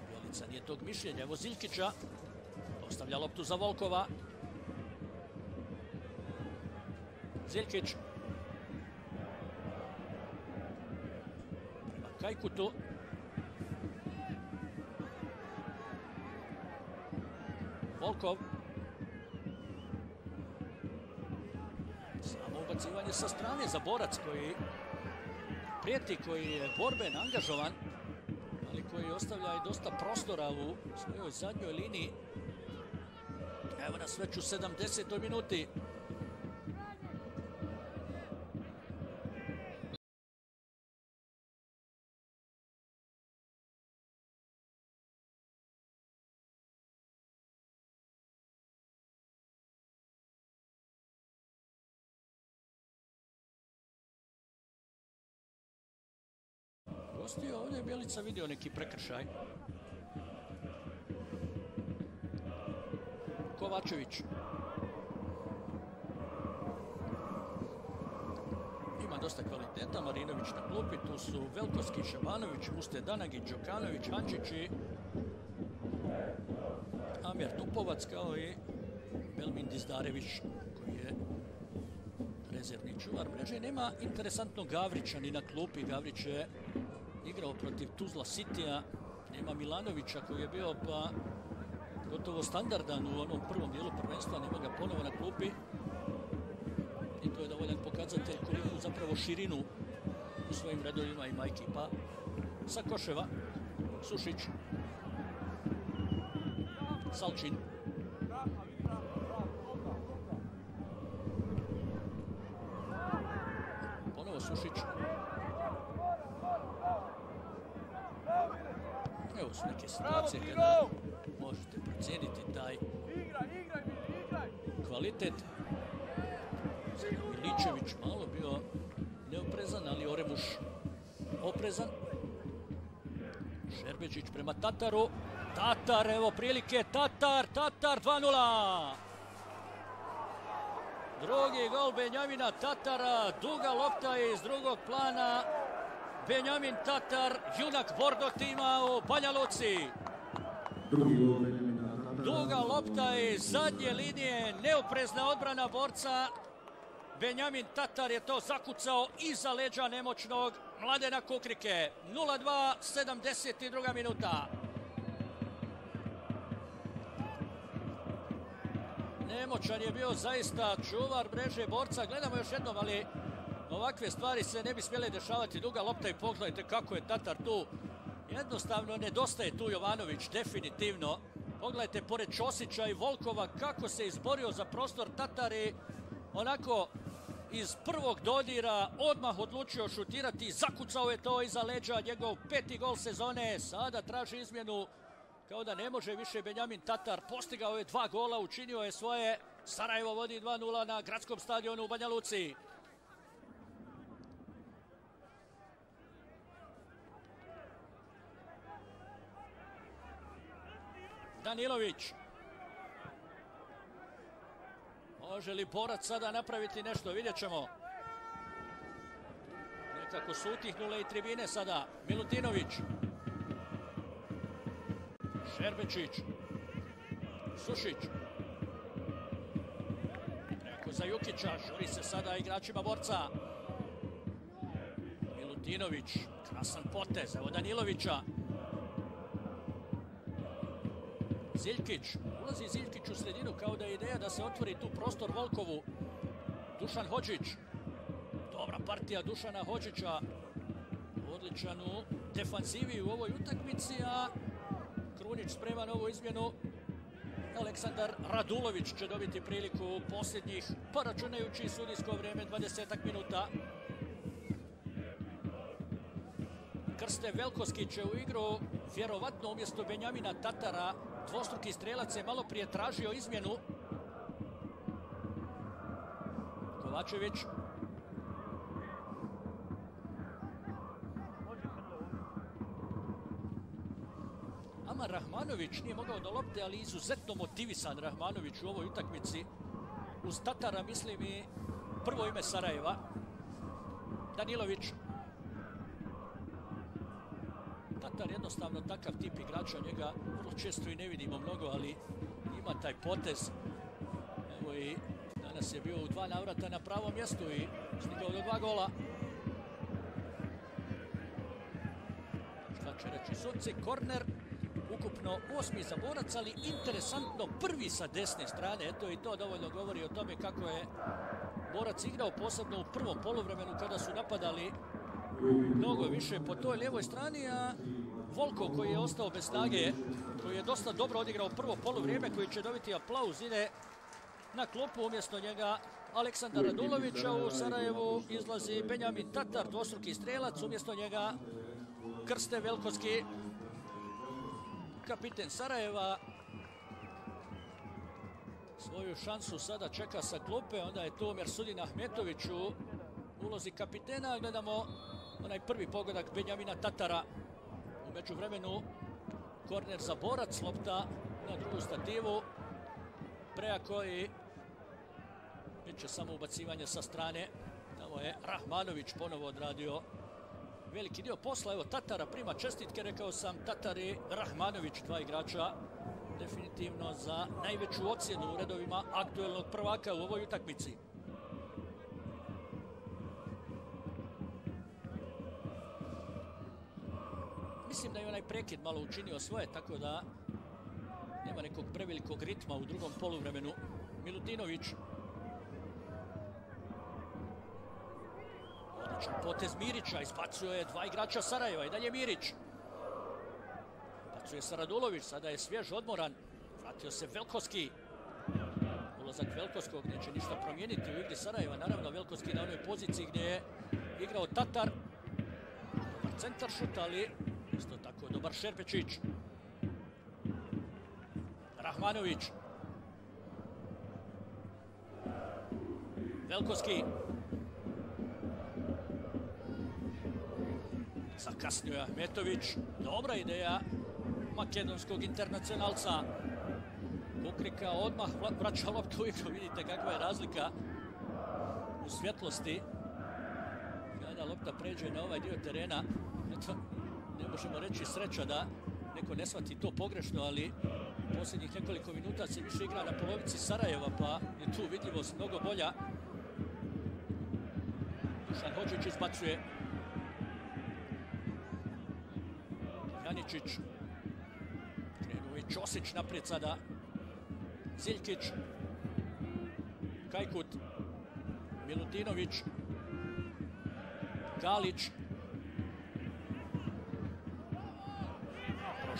Bjelica nije tog mišljenja. Evo Ziljkića. Postavlja loptu za Volkova. Ziljkić. Kajkutu. Volkov. Samo ubacivanje sa strane za borac koji prijeti, koji je borben, angažovan, ali koji ostavlja i dosta prostora u svojoj zadnjoj liniji. Evo nas već u 70. minuti. Gostio, ovdje je Bjelica vidio neki prekršaj. Kovačević. Ima dosta kvaliteta, Marinović na klupi, tu su Velkovski, Šabanović, Muste Danagić, Đokanović, Hančić i Amir Tupovac kao i Belmin Dizdarević koji je rezervni čuvar mreže. Nema interesantnog Gavrića ni na klupi. Gavrić je igrao protiv Tuzla Citya. Nema Milanovića koji je bio pa gotovo standardan u onom prvom dijelu prvenstva. Nema ga ponovo na klupi. I to je dovoljan pokazatelj koliku zapravo širinu u svojim redovima ima ekipa. Sa Koševa, Sušić, Salčin, ponovo Sušić. Evo su neke situacije kada možete procijeniti taj kvalitet. Miličević malo bio neoprezan, ali Oremuš oprezan. Šerbeđić prema Tataru. Tatar, evo prilike, Tatar, Tatar 2-0. Drugi gol Benjamina Tatara, duga lopta iz drugog plana. Benjamin Tatar, junak Bordo tima u Banja Luci. Duga lopta iz zadnje linije, neoprezna odbrana borca. Benjamin Tatar je to zakucao iza leđa nemoćnog Mladena Kukrike. 0-2, 72. minuta. Nemoćan je bio zaista čuvar mreže borca. Gledamo još jednom, ali ovakve stvari se ne bi smjele dešavati. Duga lopta i pogledajte kako je Tatar tu. Jednostavno nedostaje tu Jovanović, definitivno. Pogledajte pored Čosića i Volkova kako se izborio za prostor Tatar i onako iz prvog dodira odmah odlučio šutirati. Zakucao je to iza leđa, njegov peti gol sezone. Sada traži izmjenu kao da ne može više Benjamin Tatar. Postigao je dva gola, učinio je svoje. Sarajevo vodi 2-0 na gradskom stadionu u Banja Luci. Danilović. Može li Borac sada napraviti nešto? Vidjet ćemo. Nekako su utihnule i tribine sada. Milutinović. Šerbečić. Sušić. Preko za Jukića. Žuri se sada igračima borca. Milutinović. Krasan potez. Evo Danilovića. Ziljkić. Ulazi Ziljkić u sredinu kao da je ideja da se otvori tu prostor Volkovu. Dušan Hođić. Dobra partija Dušana Hođića. Odličan u defanzivi u ovoj utakmici, a Krunić sprema novu izmjenu. Aleksandar Radulović će dobiti priliku posljednjih, pa računajući sudijsko vrijeme, 20 minuta. Krste Velkoski će u igru, vjerovatno umjesto Benjamina Tatara, dvostruki strelac je malo prije tražio izmjenu. Kovačević. Amar Rahmanović nije mogao do lopte, ali izuzetno motivisan Rahmanović u ovoj utakmici. Uz Tatara mislim i prvo ime Sarajeva. Danilović. Tatar jednostavno takav tip igrača, njega vrlo često i ne vidimo mnogo, ali ima taj potez. Evo i danas je bio u dva navrata na pravom mjestu i stigao do dva gola. Šta će reći sudci? Korner, ukupno osmi za borac, ali interesantno prvi sa desne strane. Eto i to dovoljno govori o tome kako je borac igrao posebno u prvom poluvremenu kada su napadali mnogo više po toj lijevoj strani, a Volkov koji je ostao bez snage, koji je dosta dobro odigrao prvo poluvrijeme, koji će dobiti aplauz, ide na klopu umjesto njega Aleksandar Radulovića. U Sarajevu izlazi Benjamin Tatar, dvostruki strelac, umjesto njega Krste Velkoski, kapiten Sarajeva. Svoju šansu sada čeka sa klupe, onda je tu Mersudin Ahmetović u ulozi kapitena. Gledamo onaj prvi pogodak Benjamina Tatara. U međuvremenu korner za borac, lopta na drugu stativu. Prejako i bit će samo ubacivanje sa strane. Tamo je Rahmanović ponovo odradio veliki dio posla. Evo Tatara prima čestitke, rekao sam Tatar i Rahmanović, dva igrača definitivno za najveću ocjenu u redovima aktuelnog prvaka u ovoj utakmici. Prekid malo učinio svoje, tako da nema nekog prevelikog ritma u drugom poluvremenu. Milutinović. Odličan potez Mirića, izbacuje dva igrača Sarajeva i dalje Mirić. Bacuje se Radulović, sada je svjež odmoran. Vratio se Velkoski. Ulazak Velkoskog neće ništa promijeniti u igri Sarajeva. Naravno, Velkoski na onoj poziciji gdje je igrao Tatar. Centar šut, ali isto tako dobar Šerpečić. Rahmanović. Velkoski. Zakasnio je Ahmetović. Dobra ideja makedonskog internacionalca. Kukrika odmah vraća loptu u igru. Vidite kakva je razlika u svjetlosti. Kada lopta pređe na ovaj dio terena, možemo reći sreća da neko ne shvati to pogrešno, ali u posljednjih nekoliko minuta se više igra na polovici Sarajeva, pa je tu vidljivost mnogo bolja. Dušan Hođić izbacuje. Janičić. Krenuo i Ćosić naprijed sada. Ziljkić. Kajkut. Milutinović. Galić.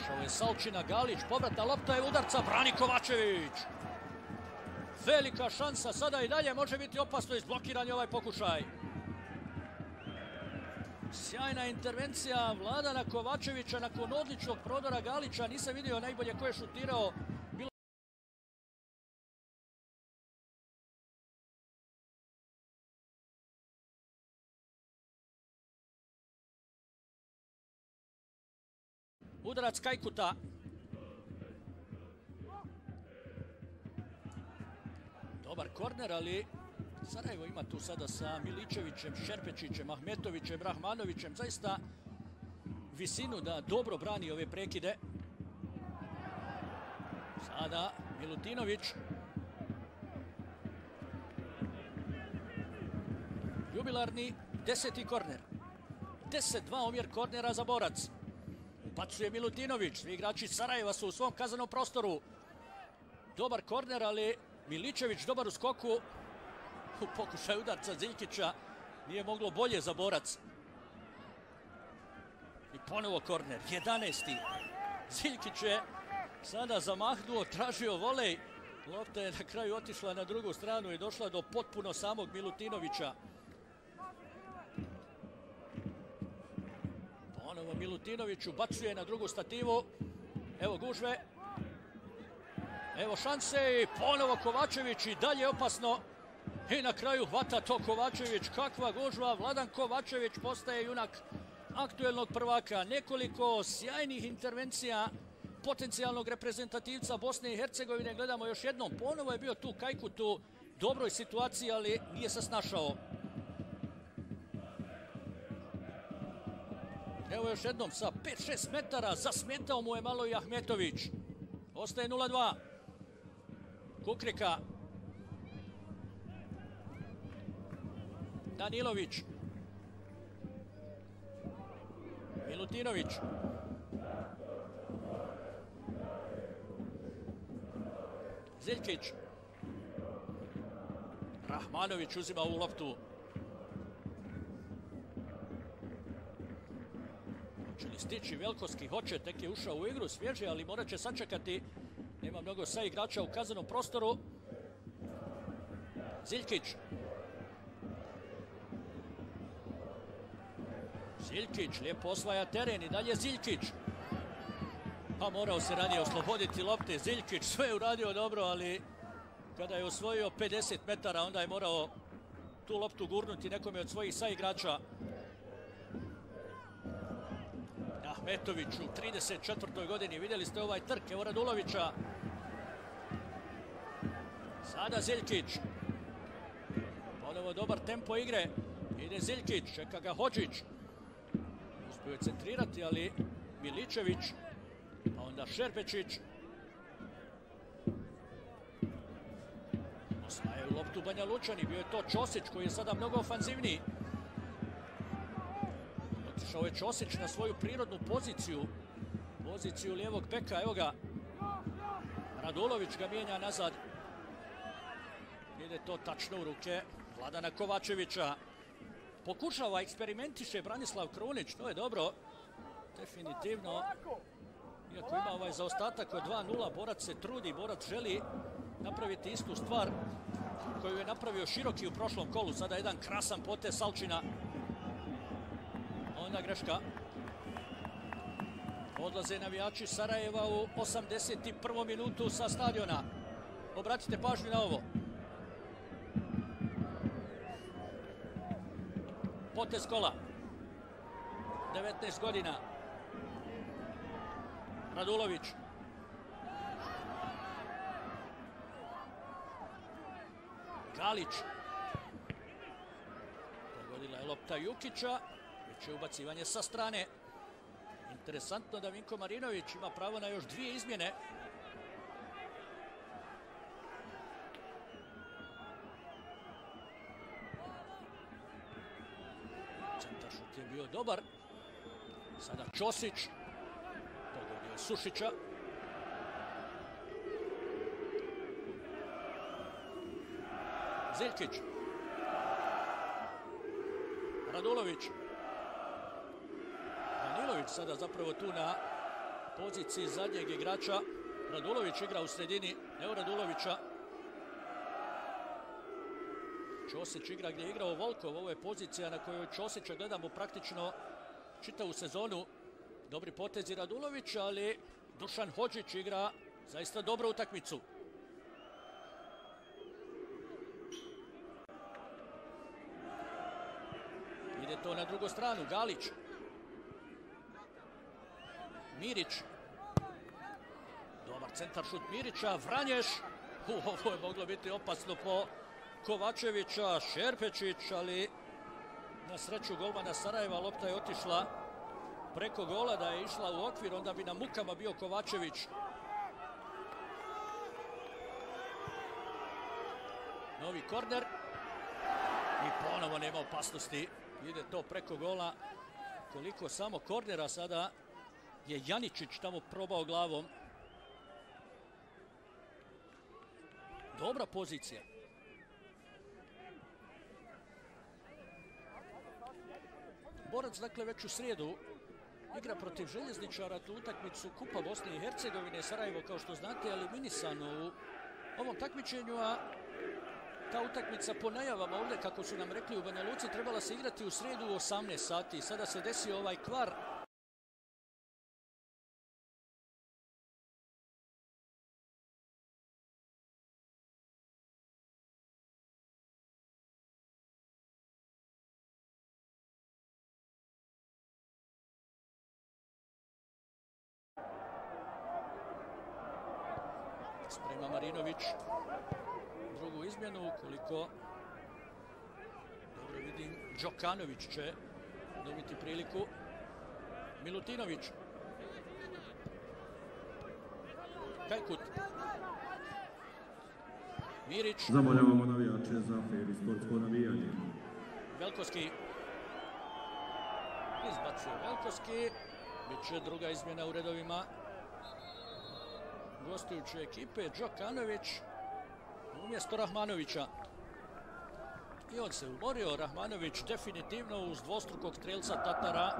Prošao je Salčina, Galić, povrata lopta je udarca, brani Kovačević. Velika šansa, sada i dalje može biti opasno izblokiran je ovaj pokušaj. Sjajna intervencija Vladana Kovačevića nakon odličnog prodora Galića. Nisam vidio najbolje ko je šutirao. Udarac Kajkuta. Dobar korner, ali Sarajevo ima tu sada sa Miličevićem, Šerpečićem, Ahmetovićem, Rahmanovićem. Zaista visinu da dobro brani ove prekide. Sada Milutinović. Jubilarni deseti korner. 10-2 omjer kornera za borac. Bacuje Milutinović. Svi igrači Sarajeva su u svom kazanom prostoru. Dobar korner, ali Miličević dobar u skoku. U pokušaju udarca Ziljkića nije moglo bolje za borac. I ponovo korner. 11. Ziljkić je sada zamahnuo, tražio volej. Lopta je na kraju otišla na drugu stranu i došla do potpuno samog Milutinovića. Ponovo Milutinović ubacuje na drugu stativu. Evo gužve. Evo šanse i ponovo Kovačević i dalje opasno. I na kraju hvata to Kovačević. Kakva gužva. Vladan Kovačević postaje junak aktuelnog prvaka. Nekoliko sjajnih intervencija potencijalnog reprezentativca Bosne i Hercegovine. Gledamo još jednom. Ponovo je bio tu Kajkut u dobroj situaciji, ali nije se snašao. Evo još jednom sa 5-6 metara. Zasmetao mu je malo i Ahmetović. Ostaje 0-2. Kukrika. Danilović. Milutinović. Ziljkić. Rahmanović uzima ovu loptu. Hoće li stići Velkoski? Hoće, tek je ušao u igru, svježi, ali morat će sačekati. Nema mnogo sa igrača u kazanom prostoru. Ziljkić. Ziljkić lijepo osvaja teren i dalje Ziljkić. Pa morao se ranije osloboditi lopte. Ziljkić sve je uradio dobro, ali kada je osvojio 50 metara, onda je morao tu loptu gurnuti nekome od svojih saigrača. Metović u 34. godini. Vidjeli ste ovaj trk, evo Radulovića. Sada Ziljkić. Ponovo dobar tempo igre. Ide Ziljkić, čeka ga Hođić. Uspio je centrirati, ali Miličević, pa onda Šerbečić. Osvajaju loptu Banja Lučani, bio je to Ćosić koji je sada mnogo ofanzivniji. Otišao je na svoju prirodnu poziciju, poziciju lijevog beka, evo ga. Radulović ga mijenja nazad. Ide to tačno u ruke Vladana Kovačevića. Pokušava, eksperimentiše Branislav Krunić, to je dobro. Definitivno, iako ima ovaj zaostatak od 2-0, Borac se trudi, Borac želi napraviti istu stvar koju je napravio Široki u prošlom kolu. Sada jedan krasan potez Salčina. Onda greška. Odlaze navijači Sarajeva u 81. minutu sa stadiona. Obratite pažnju na ovo. Potez kola. 19 godina. Radulović. Galić. Pogodila je lopta Jukića. Je ubacivanje sa strane. Interesantno da Vinko Marinović ima pravo na još dvije izmjene. Centaršut je bio dobar. Sada Ćosić. Pogodio Sušića. Ziljkić. Radulović. Danilović sada zapravo tu na poziciji zadnjeg igrača. Radulović igra u sredini, evo Radulovića. Ćosić igra gdje je igrao Volkov, ovo je pozicija na kojoj Ćosića gledamo praktično čitavu sezonu. Dobri potezi Radulović, ali Dušan Hođić igra zaista dobru utakmicu. Ide to na drugu stranu, Galić. Mirić. Dobar centar šut Mirića, Vranješ. Ovo je moglo biti opasno po Kovačevića, Šerpečić, ali na sreću golmana Sarajeva lopta je otišla preko gola da je išla u okvir, onda bi na mukama bio Kovačević. Novi korner. I ponovo nema opasnosti. Ide to preko gola. Koliko samo kornera sada je Janičić tamo probao glavom. Dobra pozicija. Borac dakle već u srijedu igra protiv željezničara tu utakmicu Kupa Bosne i Hercegovine. Sarajevo kao što znate eliminisano u ovom takmičenju, a ta utakmica po najavama ovdje, kako su nam rekli u Banja Luci, trebala se igrati u srijedu u 18 sati. Sada se desio ovaj kvar. Marinović drugu izmjenu, koliko dobro vidim, Đokanović će dobiti priliku. Milutinović. Kajkut. Mirić. Zamoljavamo navijače za fair i sportsko navijanje. Velkoski. Izbacuje Velkoski. Biće druga izmjena u redovima gostujuće ekipe. Đokanović umjesto Rahmanovića. I on se umorio, Rahmanović definitivno uz dvostrukog strelca Tatara.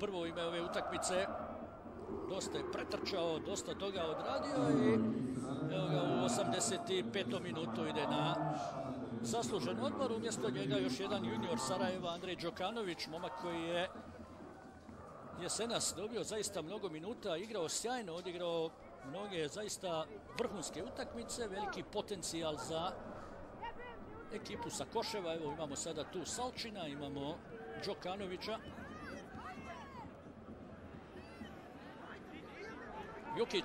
Prvo ime ove utakmice. Dosta je pretrčao, dosta toga odradio i evo ga u 85. minutu ide na zaslužen odmor. Umjesto njega još jedan junior Sarajeva, Andrej Đokanović, momak koji je jesenas dobio zaista mnogo minuta, igrao sjajno, odigrao mnoge zaista vrhunske utakmice, veliki potencijal za ekipu sa Koševa. Evo imamo sada tu Salčina, imamo Đokanovića. Jukić.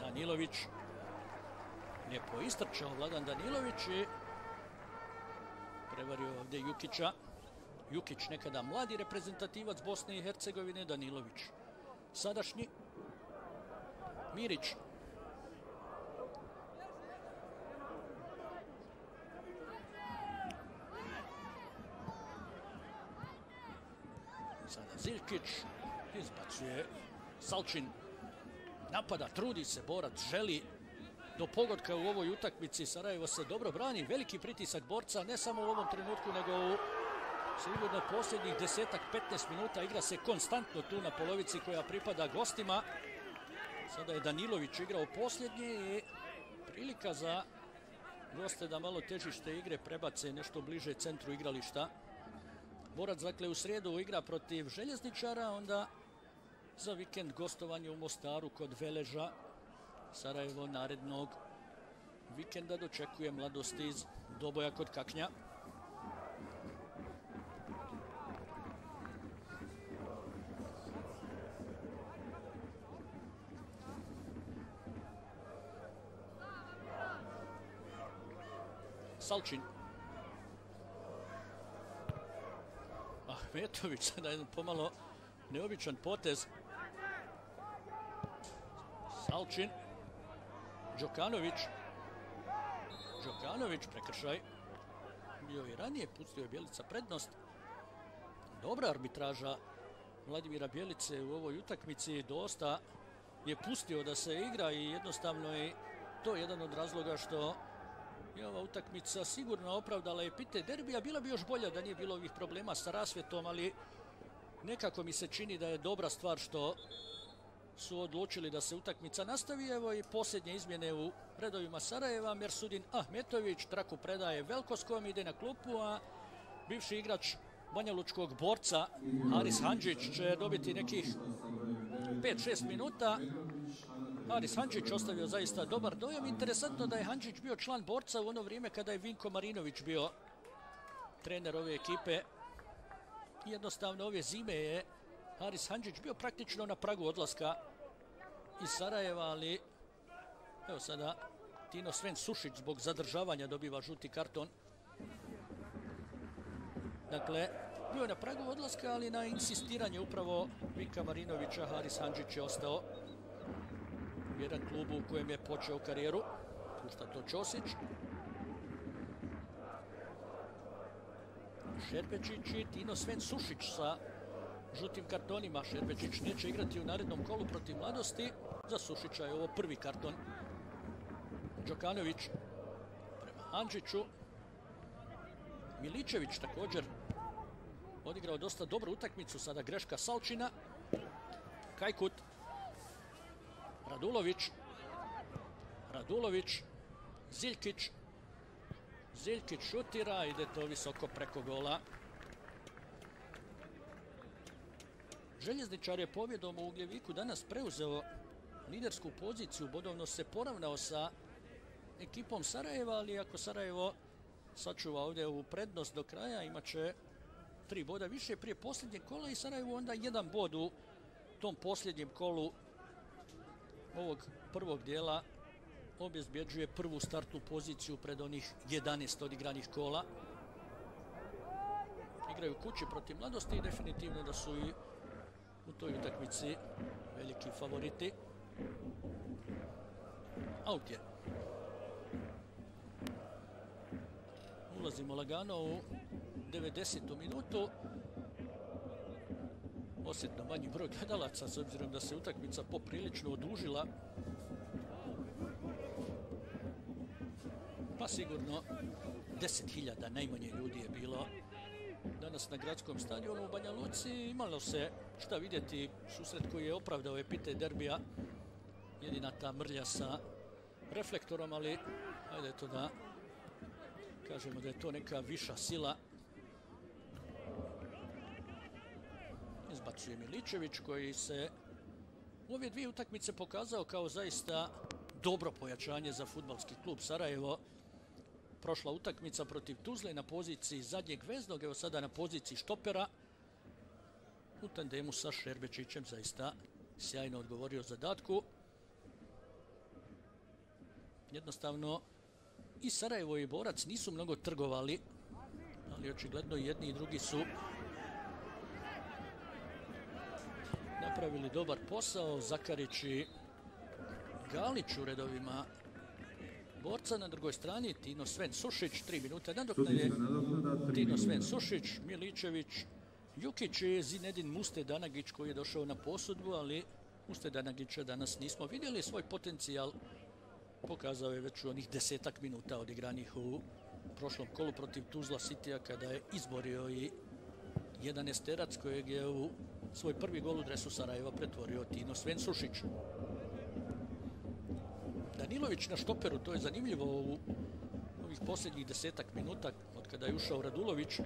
Danilović. Lijepo istrčao Vladan Danilović i prevario ovdje Jukića. Jukić nekada mladi reprezentativac Bosne i Hercegovine, Danilović sadašnji. Mirić. Sada Ziljkić izbacuje Salčin. Napada, trudi se, borac želi do pogodka u ovoj utakmici. Sarajevo se dobro brani, veliki pritisak borca, ne samo u ovom trenutku, nego u sigurno posljednjih desetak, 15 minuta igra se konstantno tu na polovici koja pripada gostima. Sada je Danilović igrao posljednje i prilika za goste da malo težište igre prebace nešto bliže centru igrališta. Borac, dakle, u srijedu igra protiv željezničara, onda za vikend gostovanje u Mostaru kod Veleža. Sarajevo narednog vikenda dočekuje mladosti iz Doboja kod Kaknja. Salčin. Ahmetović sada jedan pomalo neobičan potez. Salčin. Đokanović. Đokanović prekršaj. Bio i ranije, pustio je Bjelica prednost. Dobra arbitraža Vladimira Bjelice u ovoj utakmici. Dosta je pustio da se igra i jednostavno je to jedan od razloga što je ova utakmica sigurno opravdala epite derbija. Bila bi još bolja da nije bilo ovih problema sa rasvjetom, ali nekako mi se čini da je dobra stvar što su odlučili da se utakmica nastavi. Evo i posljednje izmjene u redovima Sarajeva. Mersudin Ahmetović traku predaje Velkoskom, ide na klupu, a bivši igrač Banjalučkog borca Haris Handžić će dobiti nekih 5-6 minuta. Haris Handžić ostavio zaista dobar dojam. Interesantno da je Handžić bio član borca u ono vrijeme kada je Vinko Marinović bio trener ove ekipe. Jednostavno ove zime je Haris Handžić bio praktično na pragu odlaska iz Sarajeva, ali evo sada Tino Sven Sušić zbog zadržavanja dobiva žuti karton. Dakle, bio je na pragu odlaska, ali na insistiranje upravo Vinka Marinovića Haris Handžić je ostao jedan klub u kojem je počeo karijeru. Pušta to Ćosić. Šerbečić i Tino Sven Sušić sa žutim kartonima. Šerbečić neće igrati u narednom kolu protiv mladosti. Za Sušića je ovo prvi karton. Đokanović prema Handžiću. Miličević također odigrao dosta dobru utakmicu. Sada greška Salčina. Kajkut. Radulović. Radulović. Ziljkić. Ziljkić šutira, ide to visoko preko gola. Željezničar je pobjedom u Ugljeviku danas preuzeo lidersku poziciju, bodovno se poravnao sa ekipom Sarajeva, ali ako Sarajevo sačuva ovdje u prednost do kraja, imat će tri boda više prije posljednjeg kola i Sarajevo onda jedan bod u tom posljednjem kolu ovog prvog dijela obezbjeđuje prvu startnu poziciju pred onih 11 odigranih kola. Igraju kući protiv mladosti i definitivno da su i u toj utakmici veliki favoriti. Out je. Ulazimo lagano u 90. minutu. Osjetno manji broj gledalaca, s obzirom da se utakmica poprilično odužila. Pa sigurno 10.000 najmanje ljudi je bilo danas na gradskom stadionu u Banja Luci. Imalo se šta vidjeti susret koji je opravdao epite derbija. Jedina ta mrlja sa reflektorom, ali ajde to da kažemo da je to neka viša sila. Izbacuje Miličević koji se u ove dvije utakmice pokazao kao zaista dobro pojačanje za futbalski klub Sarajevo prošla utakmica protiv Tuzle na poziciji zadnjeg veznog, evo sada na poziciji štopera. u tandemu sa Šerbečićem zaista sjajno odgovorio zadatku. Jednostavno i Sarajevo i Borac nisu mnogo trgovali, ali očigledno jedni i drugi su napravili dobar posao. Zakarić i Galić u redovima borca na drugoj strani, Tino Sven Sušić, tri minuta nadoknade, Tino Sven Sušić, Miličević, Jukić i Zinedin Muste Danagić koji je došao na posudbu, ali Muste Danagića danas nismo vidjeli svoj potencijal. Pokazao je već u onih desetak minuta odigranih u prošlom kolu protiv Tuzla Sitija kada je izborio i jedan esterac kojeg je u svoj prvi gol u dresu Sarajeva pretvorio Tino Sven Sušić. Danilović na štoperu, to je zanimljivo u ovih posljednjih desetak minuta od kada je ušao Radulović.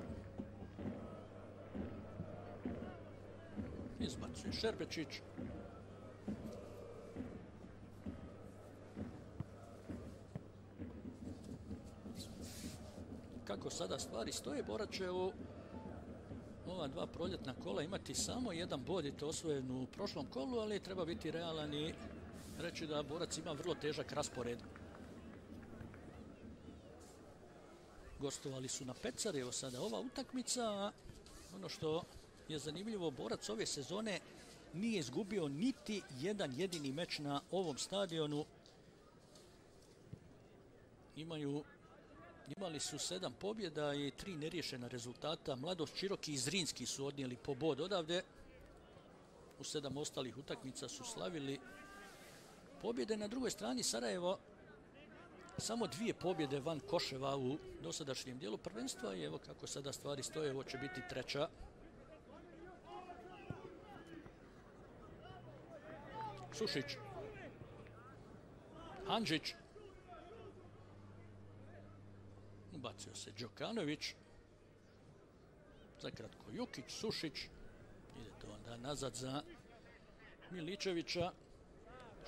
Izbacuje Šerbečić. Kako sada stvari stoje, Borac će u ova dva proljetna kola imati samo jedan bod i to osvojen u prošlom kolu, ali treba biti realan i reći da Borac ima vrlo težak raspored. Gostovali su na Pecar, sada ova utakmica, ono što je zanimljivo, Borac ove sezone nije izgubio niti jedan jedini meč na ovom stadionu. Imaju Imali su sedam pobjeda i tri neriješena rezultata. Mladost Čiroki i Zrinski su odnijeli po bod odavde. U sedam ostalih utakmica su slavili pobjede. Na drugoj strani Sarajevo samo dvije pobjede van Koševa u dosadašnjem dijelu prvenstva i evo kako sada stvari stoje, ovo će biti treća. Sušić. Handžić. Ubacio se Đokanović. Zakratko Jukić, Sušić. Ide to onda nazad za Miličevića.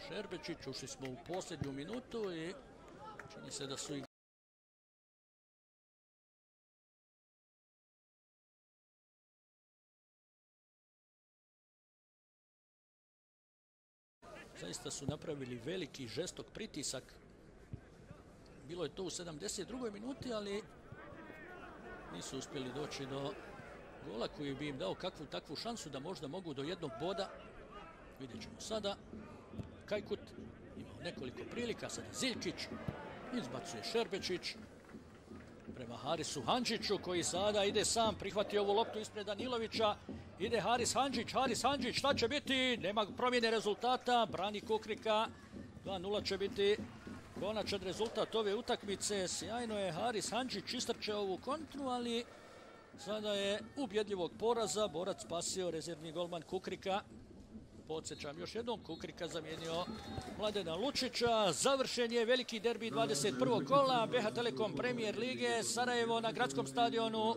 Šerbečić, ušli smo u posljednju minutu i čini se da su i Zaista su napravili veliki žestok pritisak. Bilo je to u 72. minuti, ali nisu uspjeli doći do gola koji bi im dao kakvu takvu šansu da možda mogu do jednog boda. Vidjet ćemo sada. Kajkut imao nekoliko prilika, sada Ziljkić, izbacuje Šerbečić prema Harisu Handžiću koji sada ide sam, prihvati ovu loptu ispred Danilovića, ide Haris Handžić, Haris Handžić, šta će biti? Nema promjene rezultata, brani Kukrika, 2-0 će biti konačan rezultat ove utakmice, sjajno je Haris Handžić istrčao ovu kontru, ali sada je ubjedljivog poraza, borac spasio rezervni golman Kukrika, Podsjećam još jednom, Kukrika zamijenio Mladena Lučića. Završen je veliki derbi 21. kola BH Telekom premijer lige. Sarajevo na gradskom stadionu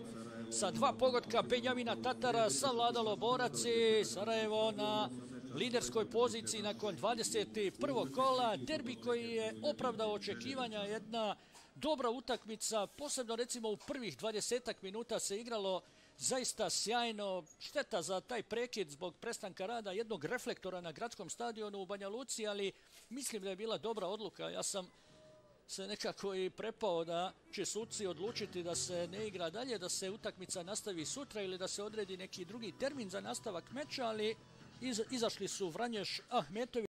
sa dva pogotka Benjamina Tatara savladalo boraci. Sarajevo na liderskoj poziciji nakon 21. kola. Derbi koji je opravdao očekivanja jedna dobra utakmica, posebno recimo u prvih 20 minuta se igralo zaista sjajno. Šteta za taj prekid zbog prestanka rada jednog reflektora na gradskom stadionu u Banja Luci, ali mislim da je bila dobra odluka. Ja sam se nekako i prepao da će suci odlučiti da se ne igra dalje, da se utakmica nastavi sutra ili da se odredi neki drugi termin za nastavak meča, ali izašli su Vranješ Ahmetović